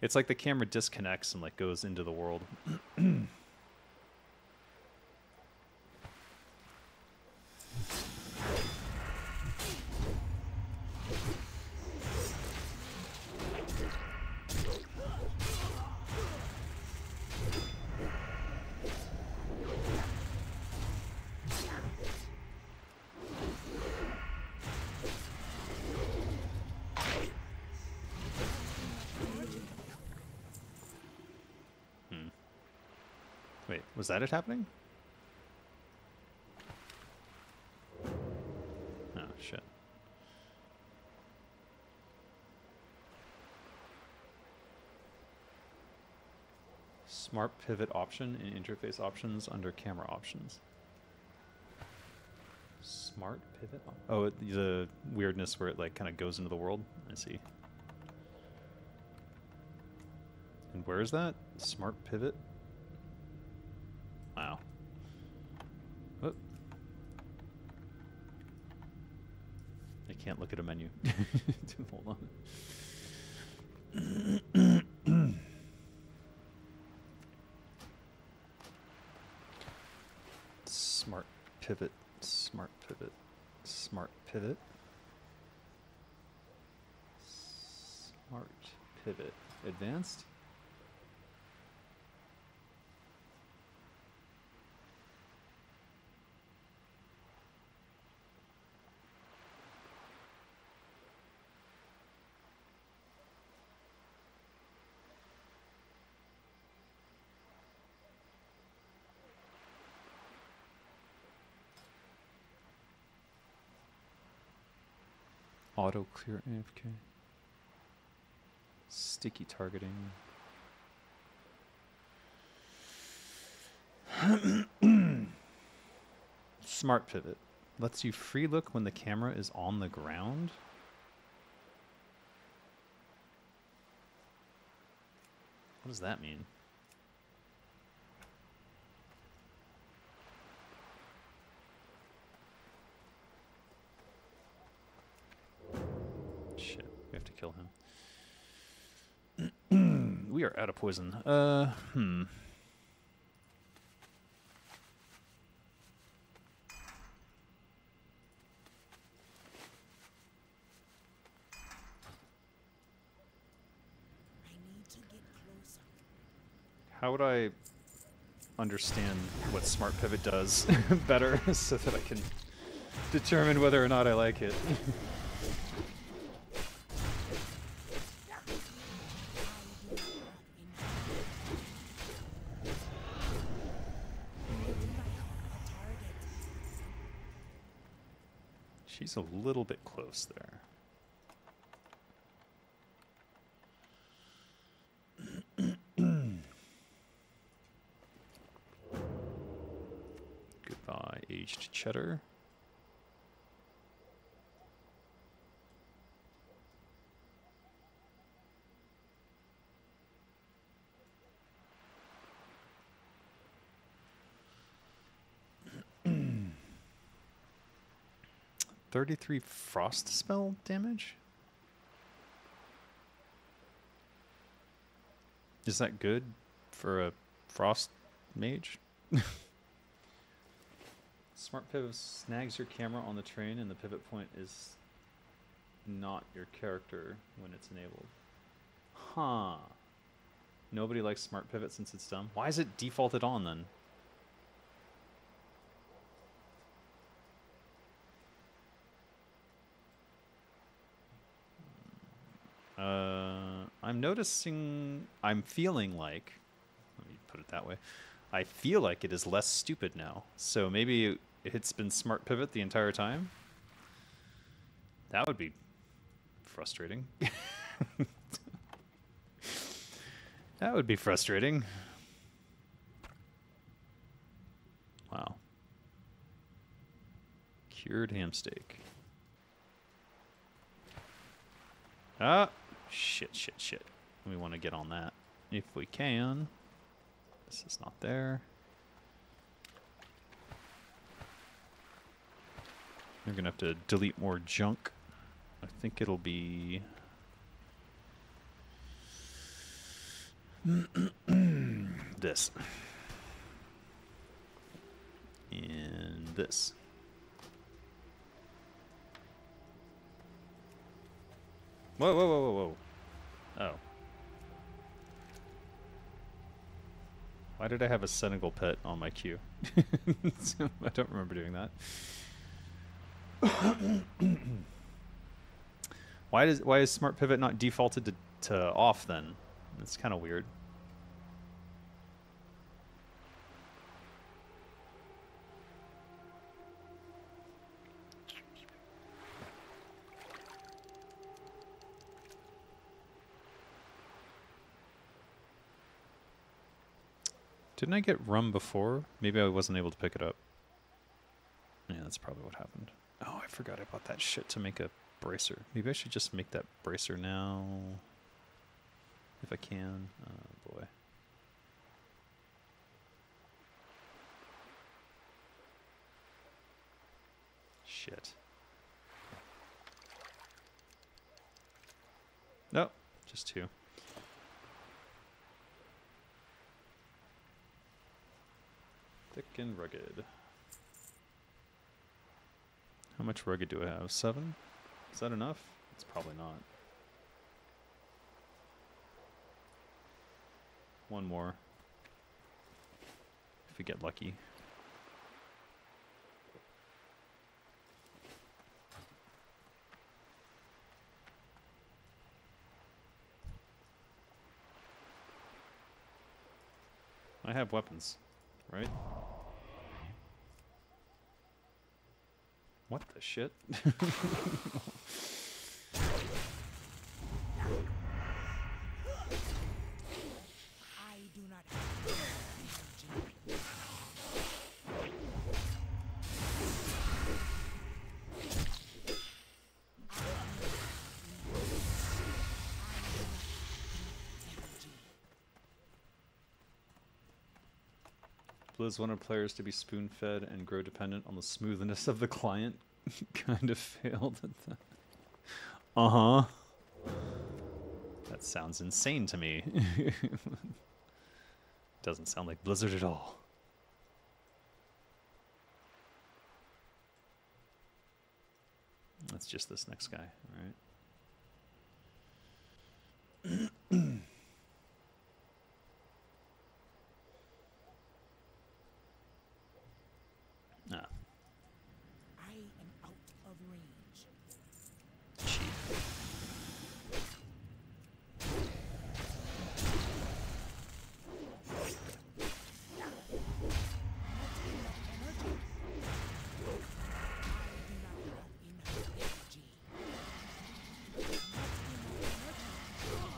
It's like the camera disconnects and like goes into the world. Wait, was that happening? Oh, shit. Smart pivot option in interface options under camera options. Smart pivot? Oh, it- the weirdness where it like kind of goes into the world. I see. And where is that? Smart pivot? Wow. Whoop. I can't look at a menu. Hold on. smart pivot, smart pivot, smart pivot. Smart pivot. Advanced? Auto clear eh, AFK. Sticky targeting. Smart pivot. Lets you free look when the camera is on the ground. What does that mean? Shit, we have to kill him. We are out of poison. Uh, hmm. How would I understand what Smart Pivot does better so that I can determine whether or not I like it? She's a little bit close there. Goodbye, aged cheddar. Thirty-three frost spell damage. Is that good for a frost mage? Smart pivot snags your camera on the train, and the pivot point is not your character when it's enabled. Huh. Nobody likes smart pivot since it's dumb. Why is it defaulted on then? I'm noticing. I'm feeling like. Let me put it that way. I feel like it is less stupid now. So maybe it's been smart pivot the entire time. That would be frustrating. That would be frustrating. Wow. Cured ham steak. Ah, shit, shit, shit. We want to get on that if we can. This is not there. We're gonna have to delete more junk. I think it'll be this. And this. Whoa, whoa, whoa, whoa, whoa. Oh. Why did I have a Senegal pet on my queue? I don't remember doing that. why does why is Smart Pivot not defaulted to, to off then? It's kind of weird. Didn't I get rum before? Maybe I wasn't able to pick it up. Yeah, that's probably what happened. Oh, I forgot I bought that shit to make a bracer. Maybe I should just make that bracer now. If I can. Oh, boy. Shit. No, just two. Thick and rugged. How much rugged do I have? Seven? Is that enough? It's probably not. One more. If we get lucky. I have weapons, right? What the shit? Blizz wanted players to be spoon fed and grow dependent on the smoothness of the client. kind of failed at that. Uh huh. That sounds insane to me. Doesn't sound like Blizzard at all. That's just this next guy, alright? Ah, I am out of range. cheap.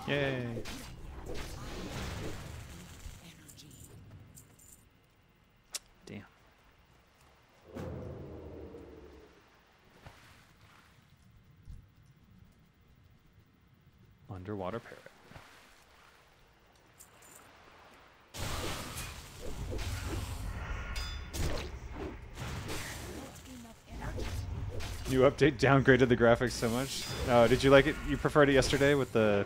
Yay. Damn. Underwater parrot. New update downgraded the graphics so much. Oh, did you like it? You preferred it yesterday with the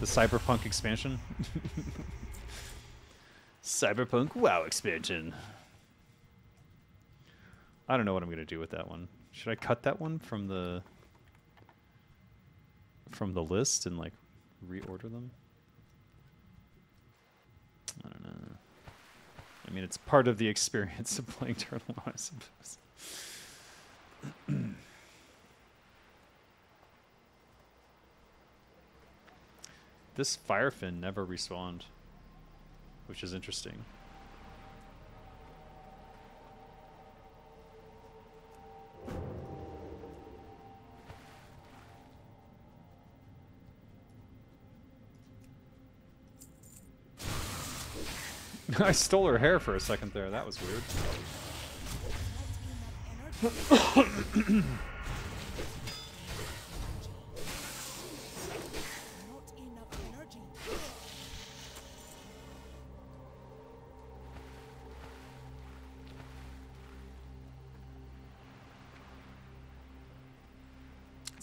the Cyberpunk expansion? Cyberpunk WoW expansion. I don't know what I'm gonna do with that one. Should I cut that one from the from the list and like reorder them? I don't know. I mean, it's part of the experience of playing Turtle, I suppose. this Firefin never respawned, which is interesting. I stole her hair for a second there. That was weird.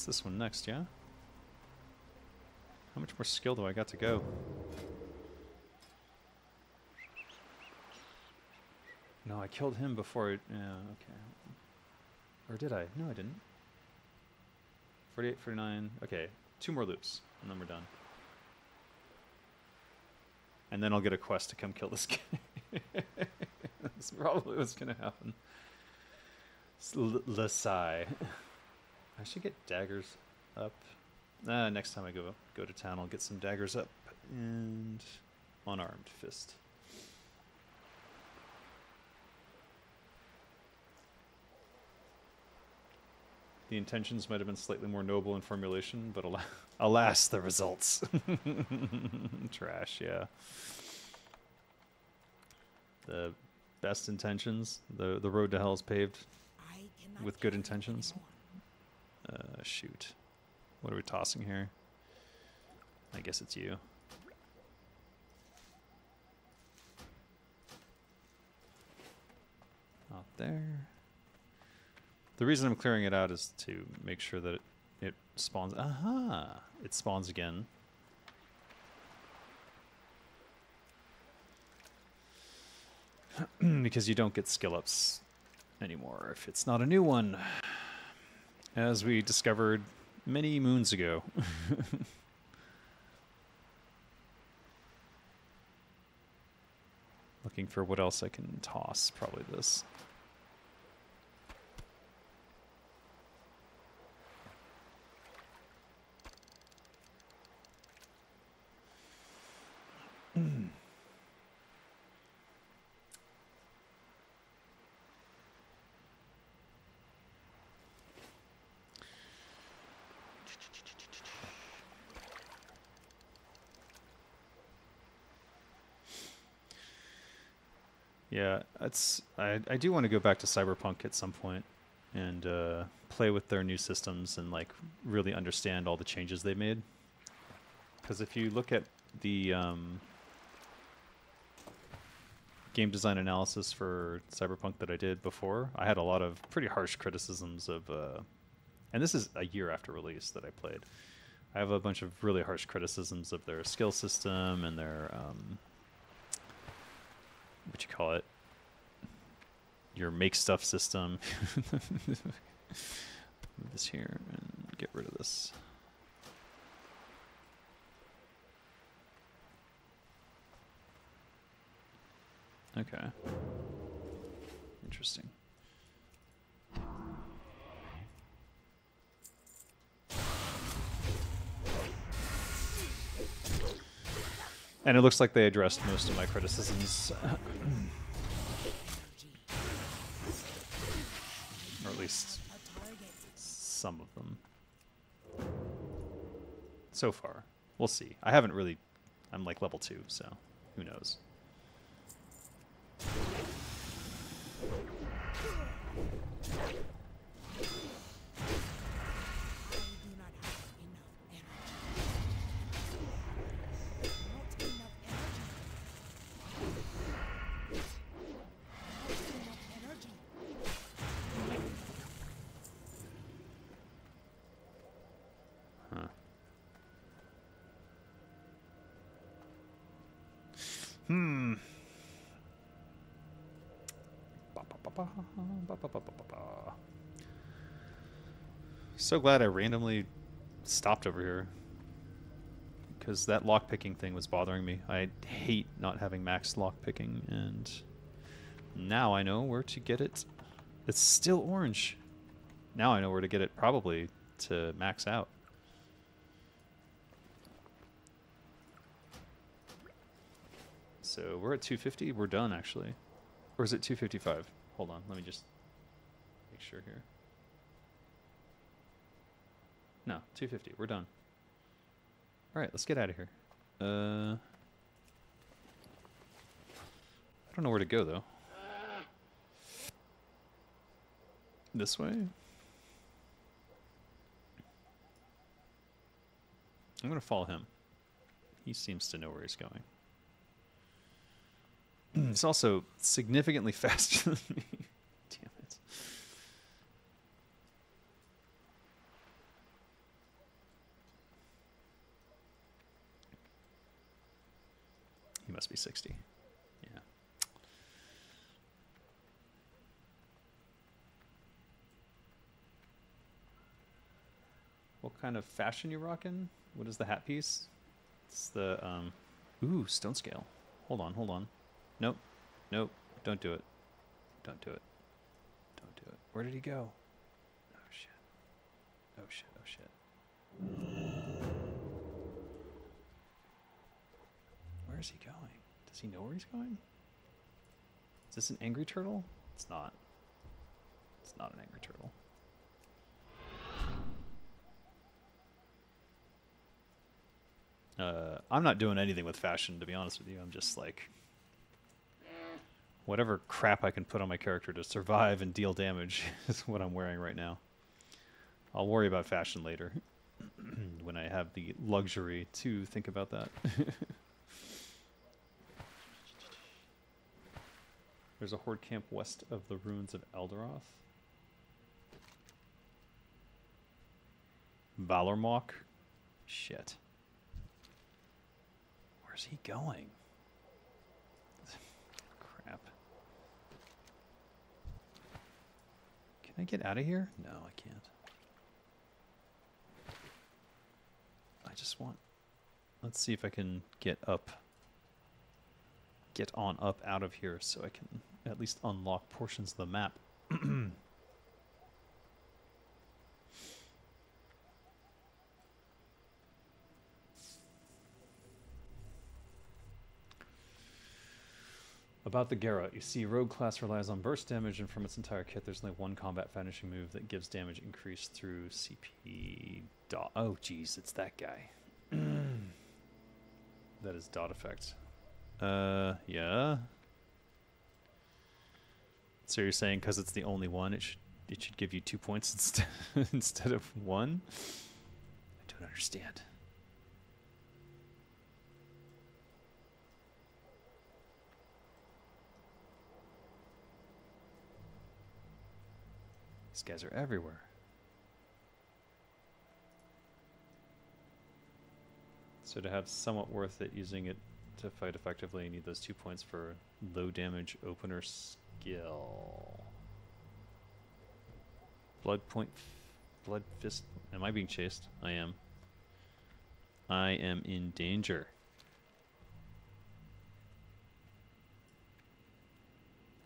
This one next, yeah? How much more skill do I got to go? No, I killed him before. It, yeah, okay. Or did I? No, I didn't. 48, 49. Okay, two more loops, and then we're done. And then I'll get a quest to come kill this guy. That's probably what's gonna happen. S- L- Lasai. I should get daggers up. Uh, next time I go go to town, I'll get some daggers up and unarmed fist. The intentions might have been slightly more noble in formulation, but ala- alas, the results. Trash, yeah. The best intentions, the the road to hell is paved. With good intentions? Uh, shoot. What are we tossing here? I guess it's you. Out there. The reason I'm clearing it out is to make sure that it, it spawns. Aha! It spawns again. because you don't get skill ups anymore if it's not a new one as we discovered many moons ago. Looking for what else I can toss. Probably this. It's I I do want to go back to Cyberpunk at some point and uh, play with their new systems and like really understand all the changes they made. Because if you look at the um, game design analysis for Cyberpunk that I did before, I had a lot of pretty harsh criticisms of, uh, and this is a year after release that I played. I have a bunch of really harsh criticisms of their skill system and their um, what you call it your make stuff system. This here and get rid of this. Okay. Interesting. And it looks like they addressed most of my criticisms least some of them. So far. We'll see. I haven't really. I'm like level 2, so who knows. So glad I randomly stopped over here. Because that lockpicking thing was bothering me. I hate not having max lockpicking, and now I know where to get it. It's still orange. Now I know where to get it, probably to max out. So we're at 250. We're done, actually. Or is it 255? Hold on. Let me just make sure here. No, 250. We're done. All right, let's get out of here. Uh, I don't know where to go though. This way? I'm gonna follow him. He seems to know where he's going. He's also significantly faster than me. Damn it. He must be 60. Yeah. What kind of fashion you rocking? What is the hat piece? It's the um ooh, stone scale. Hold on, hold on. Nope. Nope. Don't do it. Don't do it. Don't do it. Where did he go? Oh shit. Oh shit. Oh shit. Where is he going? Does he know where he's going? Is this an angry turtle? It's not. It's not an angry turtle. Uh, I'm not doing anything with fashion, to be honest with you. I'm just like whatever crap I can put on my character to survive and deal damage is what I'm wearing right now. I'll worry about fashion later when I have the luxury to think about that. There's a horde camp west of the ruins of Eldarath. Valormok? Shit. Where's he going? Crap. Can I get out of here? No, I can't. I just want. Let's see if I can get up. Get on up out of here so I can at least unlock portions of the map. About the Garrote, you see Rogue class relies on burst damage, and from its entire kit, there's only one combat finishing move that gives damage increase through CP dot. Oh, jeez, it's that guy. that is dot effect. Uh, yeah. So you're saying because it's the only one, it should it should give you two points instead instead of one? I don't understand. These guys are everywhere. So to have somewhat worth it using it to fight effectively, you need those two points for low damage opener skill. Blood point, blood fist. Am I being chased? I am. I am in danger.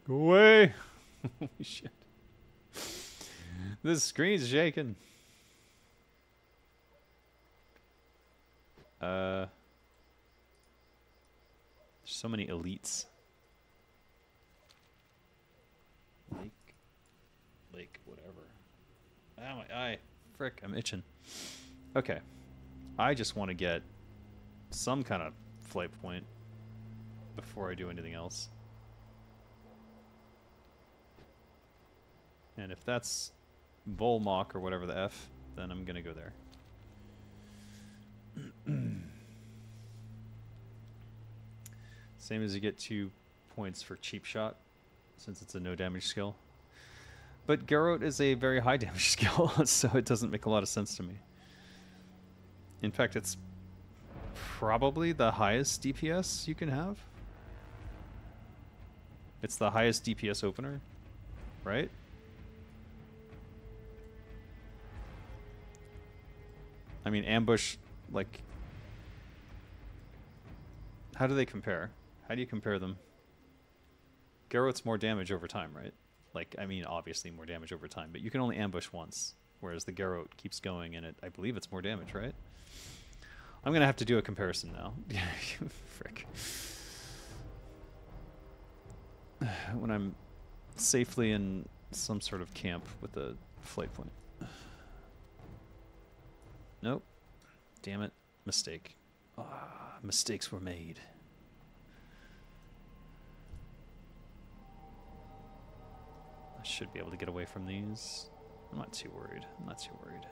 Go away! Holy shit. This screen's shaking. Uh, so many elites. Lake, lake, whatever. Ah, my eye, frick! I'm itching. Okay, I just want to get some kind of flight point before I do anything else. And if that's Volmok or whatever the F, then I'm gonna go there. Same as you get two points for cheap shot, since it's a no damage skill. But Garrote is a very high damage skill, so it doesn't make a lot of sense to me. In fact, it's probably the highest DPS you can have. It's the highest DPS opener, right? I mean, ambush, like, how do they compare? How do you compare them? Garrote's more damage over time, right? Like, I mean, obviously more damage over time, but you can only ambush once, whereas the Garrote keeps going, and it, I believe it's more damage, right? I'm gonna have to do a comparison now. Frick. When I'm safely in some sort of camp with a flight point. Nope. Damn it. Mistake. Ah, mistakes were made. Should be able to get away from these. I'm not too worried. I'm not too worried.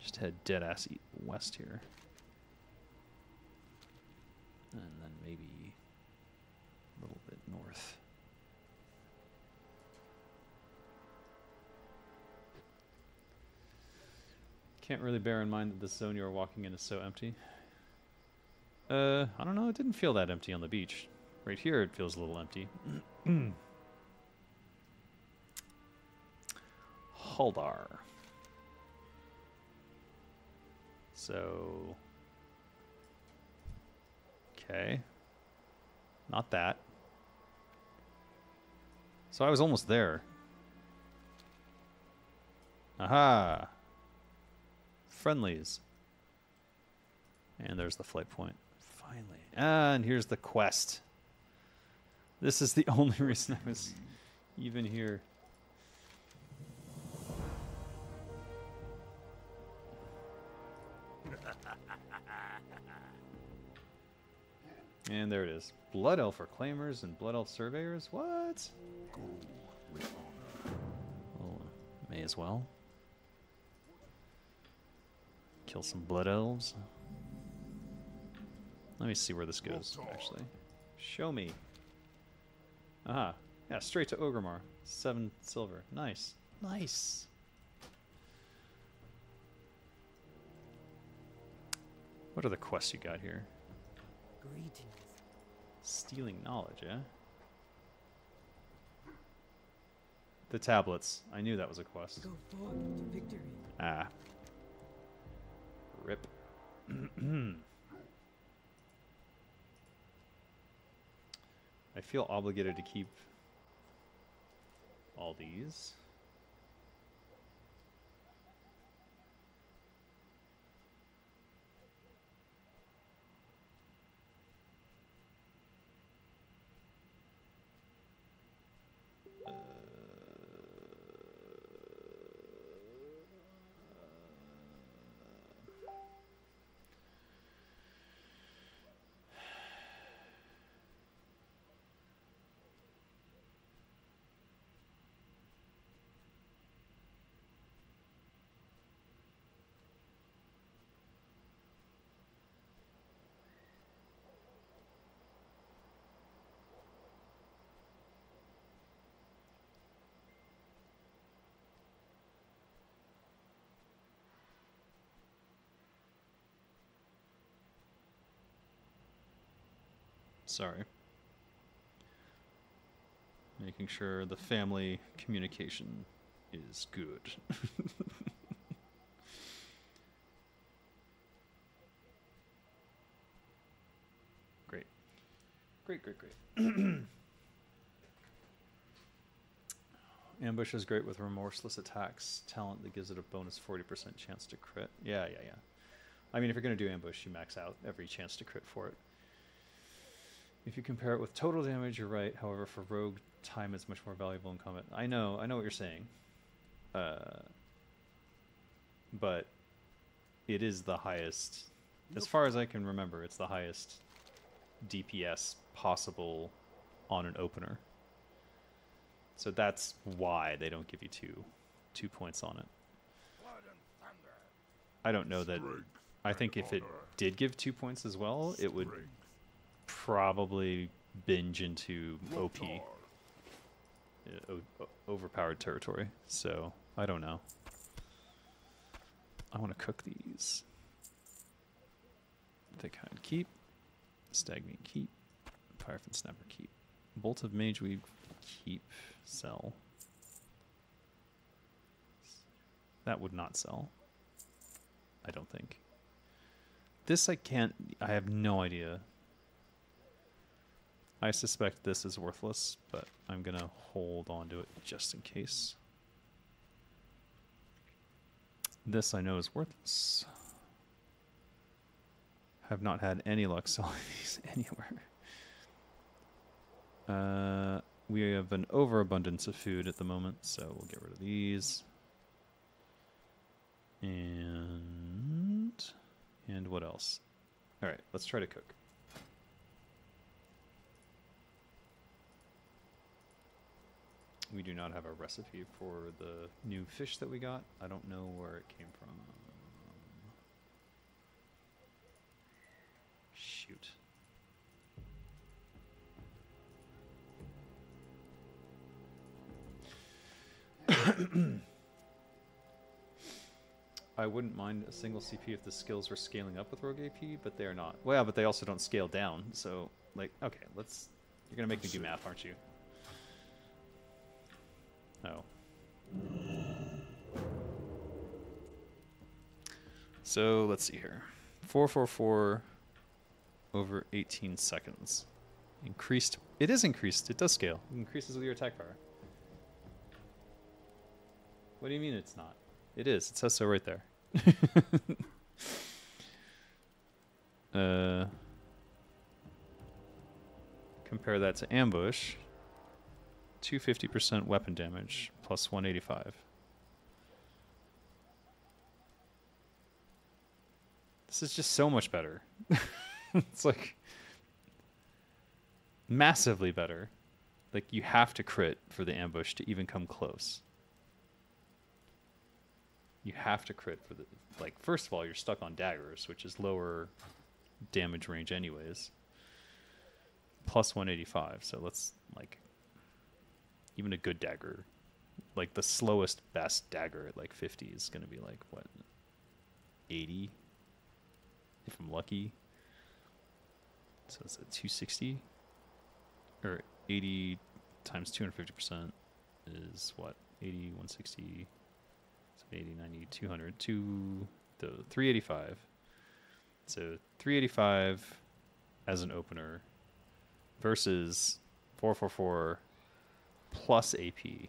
Just head dead ass west here. And then maybe a little bit north. Can't really bear in mind that the zone you are walking in is so empty. Uh, I don't know. It didn't feel that empty on the beach. Right here, it feels a little empty. Huldar. So. Okay. Not that. So I was almost there. Aha! Friendlies. And there's the flight point. Finally. And here's the quest. This is the only reason I was even here. And there it is. Blood Elf Reclaimers and Blood Elf Surveyors? What? Oh, may as well. Kill some Blood Elves. Let me see where this goes, actually. Show me. Aha. Yeah, straight to Orgrimmar. Seven silver. Nice. Nice. What are the quests you got here? Greetings. Stealing knowledge, eh? The tablets. I knew that was a quest. Go forth to victory. Ah. Rip. I feel obligated to keep all these. Sorry. Making sure the family communication is good. great. Great, great, great. Ambush is great with remorseless attacks. Talent that gives it a bonus 40% chance to crit. Yeah, yeah, yeah. I mean, if you're going to do ambush, you max out every chance to crit for it. If you compare it with total damage, you're right. However, for rogue, time is much more valuable in combat. I know, I know what you're saying. Uh, but it is the highest, as far as I can remember, it's the highest DPS possible on an opener. So that's why they don't give you two, two points on it. Blood and thunder. I don't know that. I think if it did give two points as well, it would Strength. Probably binge into OP, Lothar. uh, o- o- overpowered territory. So I don't know. I want to cook these. Thick hide keep, stagnant keep, Firefin snapper keep, bolt of mageweave keep sell. That would not sell. I don't think. This I can't. I have no idea. I suspect this is worthless, but I'm gonna hold on to it just in case. This I know is worthless. Have not had any luck selling these anywhere. Uh, we have an overabundance of food at the moment, so we'll get rid of these. And and what else? All right, let's try to cook. We do not have a recipe for the new fish that we got. I don't know where it came from. Shoot. I wouldn't mind a single CP if the skills were scaling up with Rogue AP, but they are not. Well, but they also don't scale down. So, like, okay, let's. You're gonna make me do math, aren't you? Oh. So let's see here. 444 over 18 seconds. Increased. It is increased. It does scale. It increases with your attack power. What do you mean it's not? It is. It says so right there. uh, compare that to ambush. 250% weapon damage plus 185. This is just so much better. it's like massively better. Like you have to crit for the ambush to even come close. You have to crit for the like first of all you're stuck on daggers, which is lower damage range anyways. Plus 185. So let's like even a good dagger, like the slowest best dagger at like 50 is going to be like what 80 if I'm lucky. So it's at 260 or 80 times 250% is what 80 160 80 90 200 two the 385 so 385 as an opener versus 444 plus AP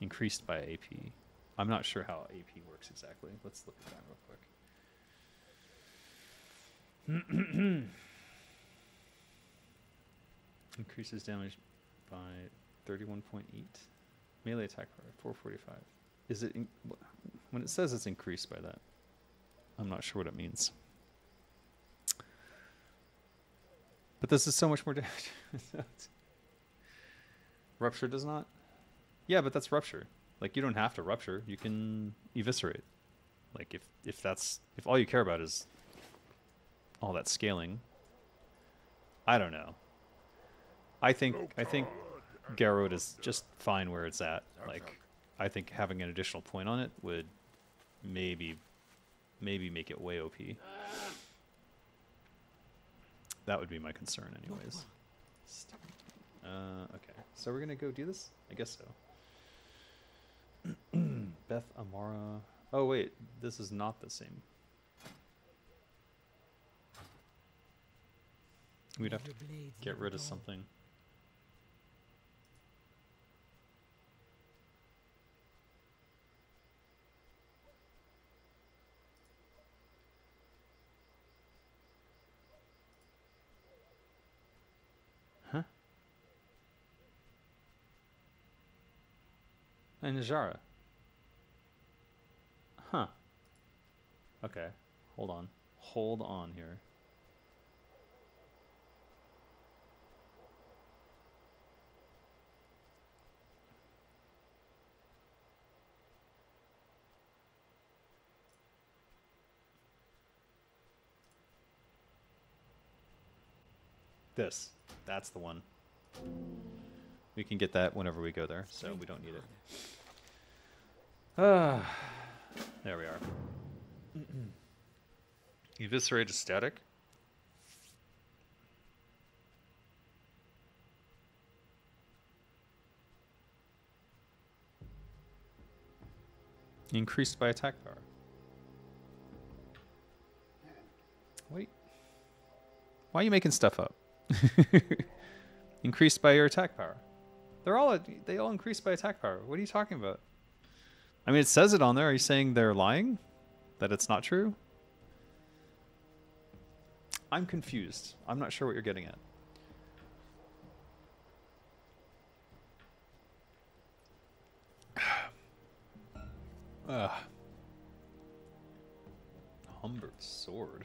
increased by AP. I'm not sure how AP works exactly. Let's look at that real quick. Increases damage by 31.8. Melee attack power 445. Is it in, when it says it's increased by that? I'm not sure what it means. But this is so much more damage. Rupture does not? Yeah, but that's rupture. Like you don't have to rupture. You can eviscerate. Like if if that's if all you care about is all that scaling. I don't know. I think I think Garrote is just fine where it's at. Like I think having an additional point on it would maybe maybe make it way OP. That would be my concern anyways. Uh, okay, so we're gonna go do this? I guess so. Beth Amara. Oh wait, this is not the same. We'd have to get rid of something. And Najara. Huh. Okay. Hold on. Hold on here. This. That's the one. We can get that whenever we go there, so we don't need it. Ah, there we are. Eviscerate is static. Increased by attack power. Wait. Why are you making stuff up? increased by your attack power. They're all they all increase by attack power. What are you talking about? I mean, it says it on there. Are you saying they're lying? That it's not true? I'm confused. I'm not sure what you're getting at. Ugh. Humbert sword.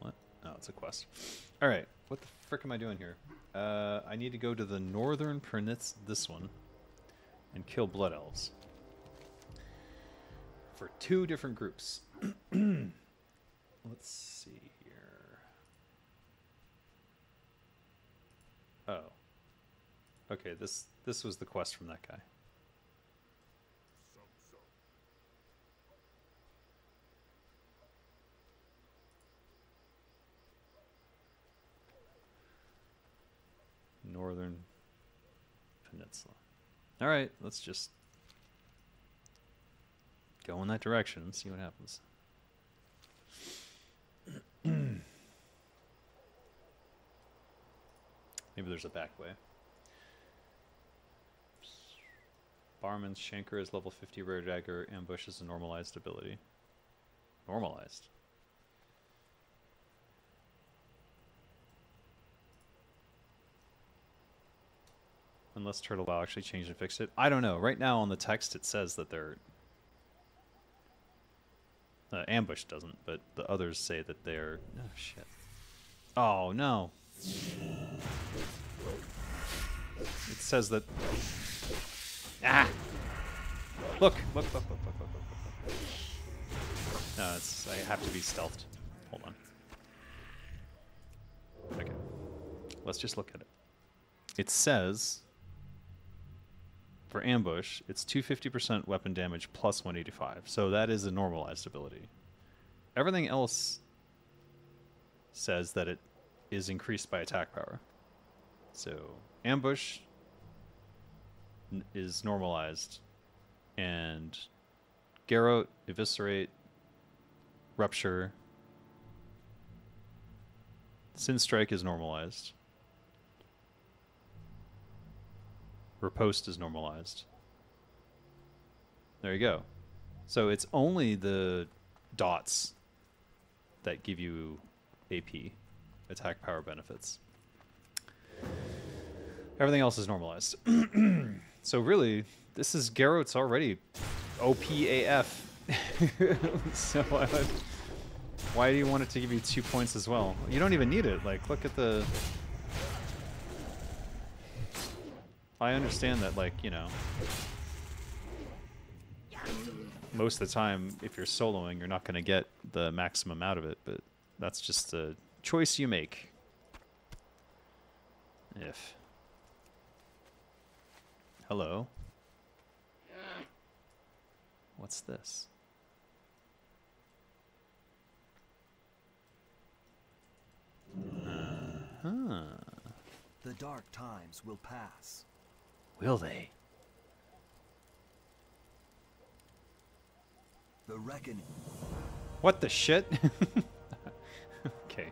What? Oh, it's a quest. All right. What the frick am I doing here? Uh, I need to go to the northern Pernitz, this one, and kill blood elves. For two different groups. Let's see here. Oh. Okay, this this was the quest from that guy. Northern Peninsula. All right, let's just go in that direction and see what happens. Maybe there's a back way. Barman's Shanker is level 50 rare dagger. Ambush is a normalized ability. Normalized. Unless Turtle actually changed and fixed it. I don't know. Right now on the text it says that they're uh, ambush doesn't, but the others say that they're. Oh shit! Oh no! It says that. Ah! Look! Look! Look! Look! Look! Look! Look! look. No, it's. I have to be stealthed. Hold on. Okay. Let's just look at it. It says for ambush, it's 250% weapon damage plus 185. So that is a normalized ability. Everything else says that it is increased by attack power. So ambush is normalized, and Garrote, eviscerate, rupture, sin strike is normalized. Riposte is normalized. There you go. So it's only the dots that give you AP, attack power benefits. Everything else is normalized. so really, this is Garrote's already OPAF. so why do you want it to give you two points as well? You don't even need it. Like, look at the I understand that, like, you know, most of the time, if you're soloing, you're not going to get the maximum out of it, but that's just a choice you make. If. Hello? What's this? Uh-huh. The dark times will pass. Will they? The reckoning. What the shit? okay.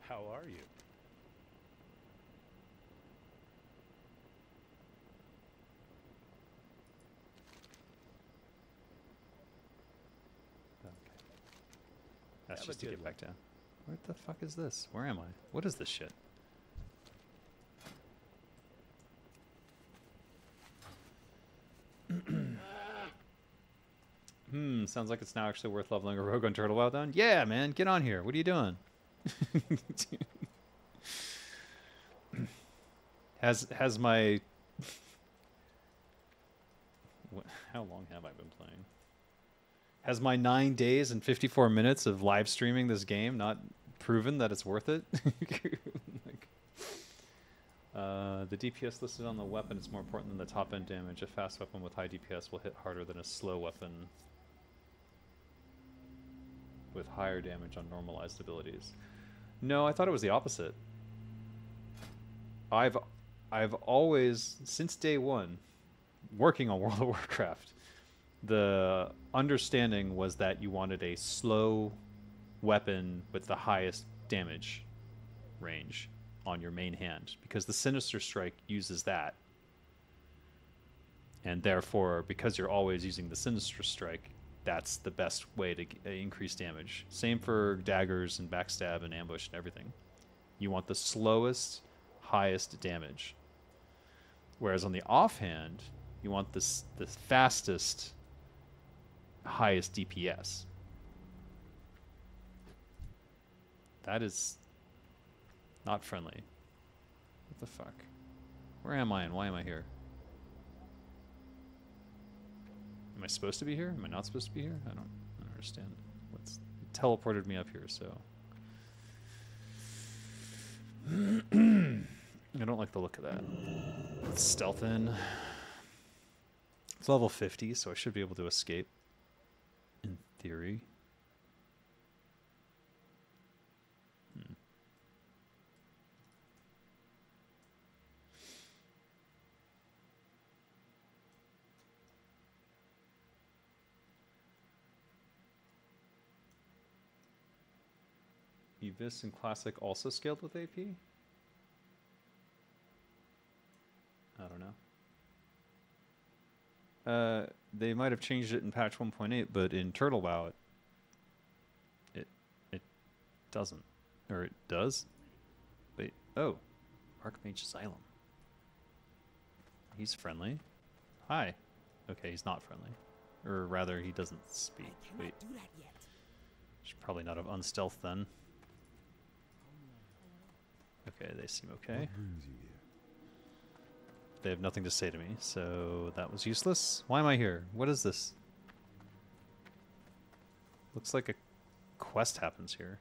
How are you? Okay. That's Have just to good get one. back down. Where the fuck is this? Where am I? What is this shit? Hmm, sounds like it's now actually worth leveling a rogue on Turtle Well done. Yeah, man, get on here. What are you doing? has has my how long have I been playing? Has my nine days and 54 minutes of live streaming this game not proven that it's worth it? Uh, the DPS listed on the weapon is more important than the top end damage. A fast weapon with high DPS will hit harder than a slow weapon with higher damage on normalized abilities. No, I thought it was the opposite. I've I've always since day one working on World of Warcraft, the understanding was that you wanted a slow weapon with the highest damage range on your main hand because the Sinister Strike uses that. And therefore, because you're always using the Sinister Strike, that's the best way to uh, increase damage. Same for daggers and backstab and ambush and everything. You want the slowest, highest damage. Whereas on the offhand, you want this the fastest, highest DPS. That is Not friendly. What the fuck? Where am I and why am I here? Am I supposed to be here? Am I not supposed to be here? I don't, I don't understand. What's teleported me up here, so I don't like the look of that. Let's stealth in. It's level 50, so I should be able to escape. In theory. Evis and Classic also scaled with AP? I don't know. Uh, they might have changed it in patch 1.8, but in Turtle WoW, it, it it doesn't, or it does. Wait, oh, Archmage Xylem. He's friendly. Hi. Okay, he's not friendly, or rather, he doesn't speak. Wait, do that yet. should probably not have unstealth then. Okay, they seem okay. They have nothing to say to me, so that was useless. Why am I here? What is this? Looks like a quest happens here.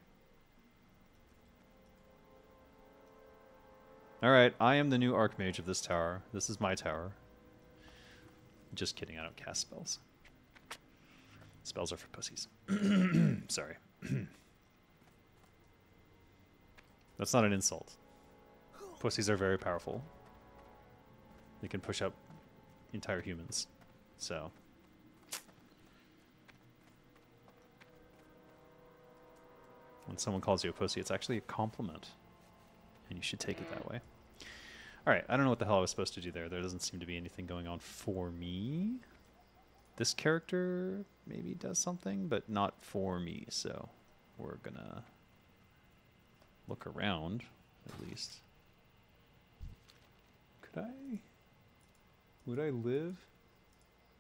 Alright, I am the new Archmage of this tower. This is my tower. Just kidding, I don't cast spells. Spells are for pussies. Sorry. That's not an insult. Pussies are very powerful. They can push up entire humans. So. When someone calls you a pussy, it's actually a compliment. And you should take it that way. Alright, I don't know what the hell I was supposed to do there. There doesn't seem to be anything going on for me. This character maybe does something, but not for me, so we're gonna look around, at least. Could I? Would I live?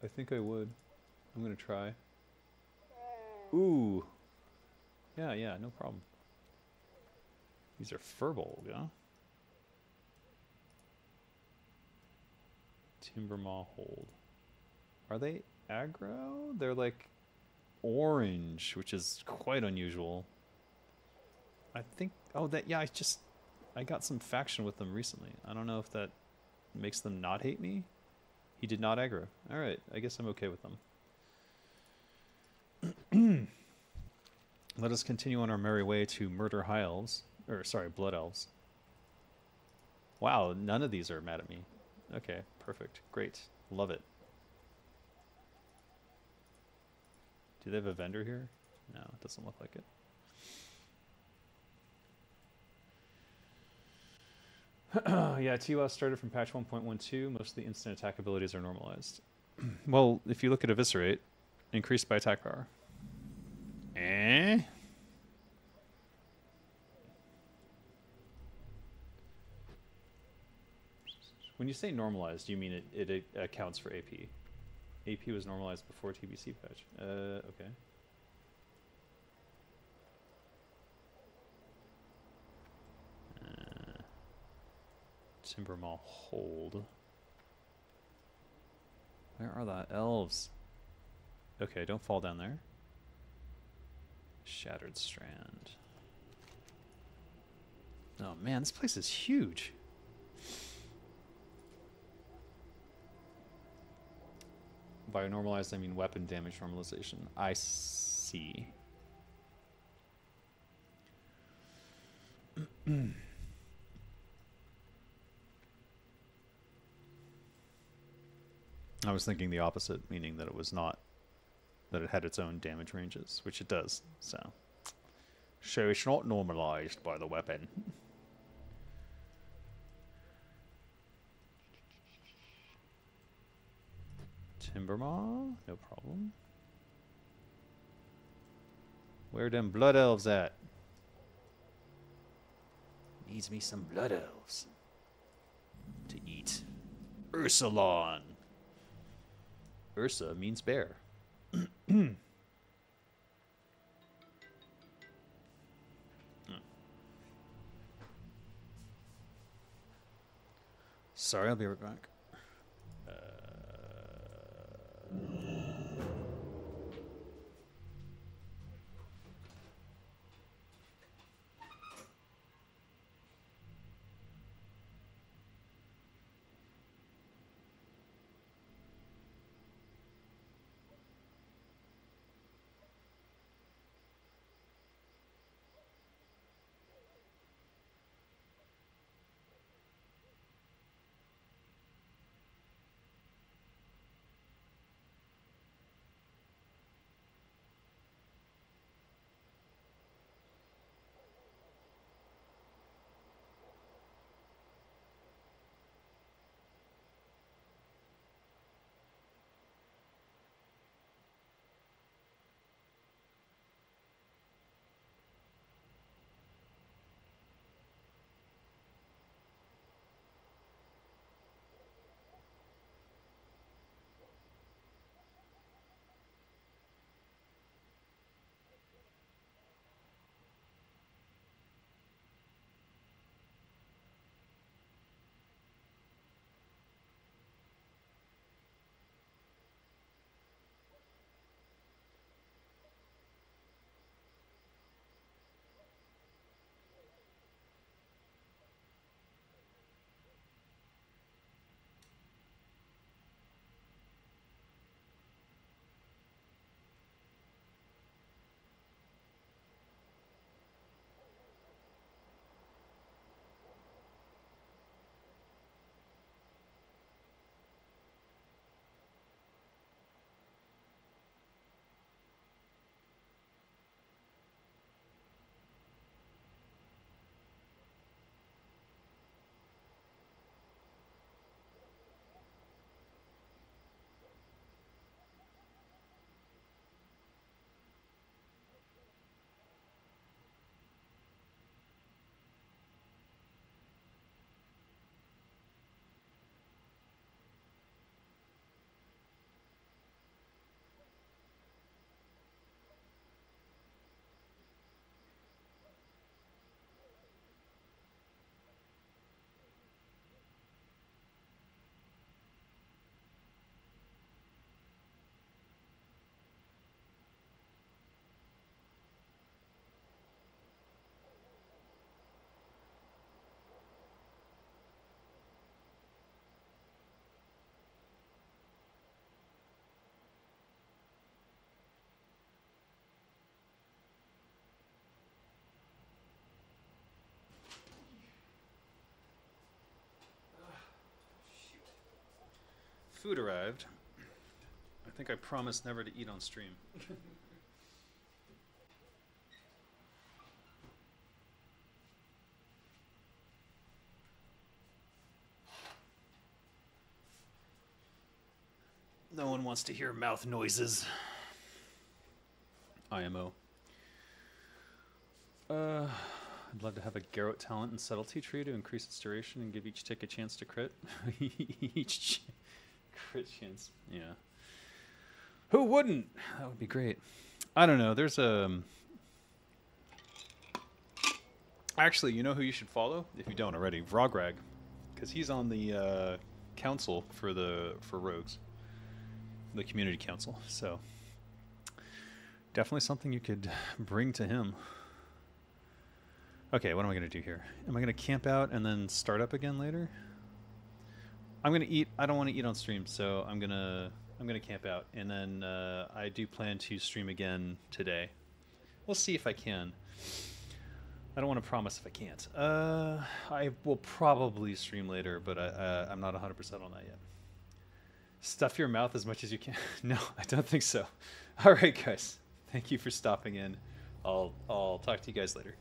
I think I would. I'm gonna try. Ooh. Yeah, yeah, no problem. These are Furbolg, yeah? Timbermaw Hold. Are they aggro? They're like orange, which is quite unusual. I think. Oh, that. Yeah, I just. I got some faction with them recently. I don't know if that makes them not hate me. He did not aggro. All right, I guess I'm okay with them. Let us continue on our merry way to murder high elves, or sorry, blood elves. Wow, none of these are mad at me. Okay, perfect, great, love it. Do they have a vendor here? No, it doesn't look like it. yeah, TOS started from patch 1.12. Most of the instant attack abilities are normalized. well, if you look at Eviscerate, increased by attack power. Eh? When you say normalized, do you mean it, it, it accounts for AP. AP was normalized before TBC patch. Uh, okay. Timbermaw hold. Where are the elves? Okay, don't fall down there. Shattered Strand. Oh man, this place is huge. By normalized, I mean weapon damage normalization. I see. I was thinking the opposite, meaning that it was not that it had its own damage ranges, which it does. So, so it's not normalized by the weapon. Timbermaw, no problem. Where them blood elves at? Needs me some blood elves to eat. Ursolan. Ursa means bear. Sorry, I'll be right back. Uh... Food arrived. I think I promised never to eat on stream. no one wants to hear mouth noises. IMO. Uh, I'd love to have a Garrote talent and subtlety tree to increase its duration and give each tick a chance to crit. each ch- crit chance. Yeah. Who wouldn't? That would be great. I don't know. There's a. Actually, you know who you should follow if you don't already? Vrograg, because he's on the uh, council for the for rogues, the community council. So definitely something you could bring to him. Okay, what am I going to do here? Am I going to camp out and then start up again later? I'm to eat. I don't want to eat on stream, so I'm to I'm to camp out and then uh, I do plan to stream again today. We'll see if I can. I don't want to promise if I can't. Uh, I will probably stream later, but I, uh, I'm not 100% on that yet. Stuff your mouth as much as you can. no, I don't think so. All right, guys. Thank you for stopping in. I'll I'll talk to you guys later.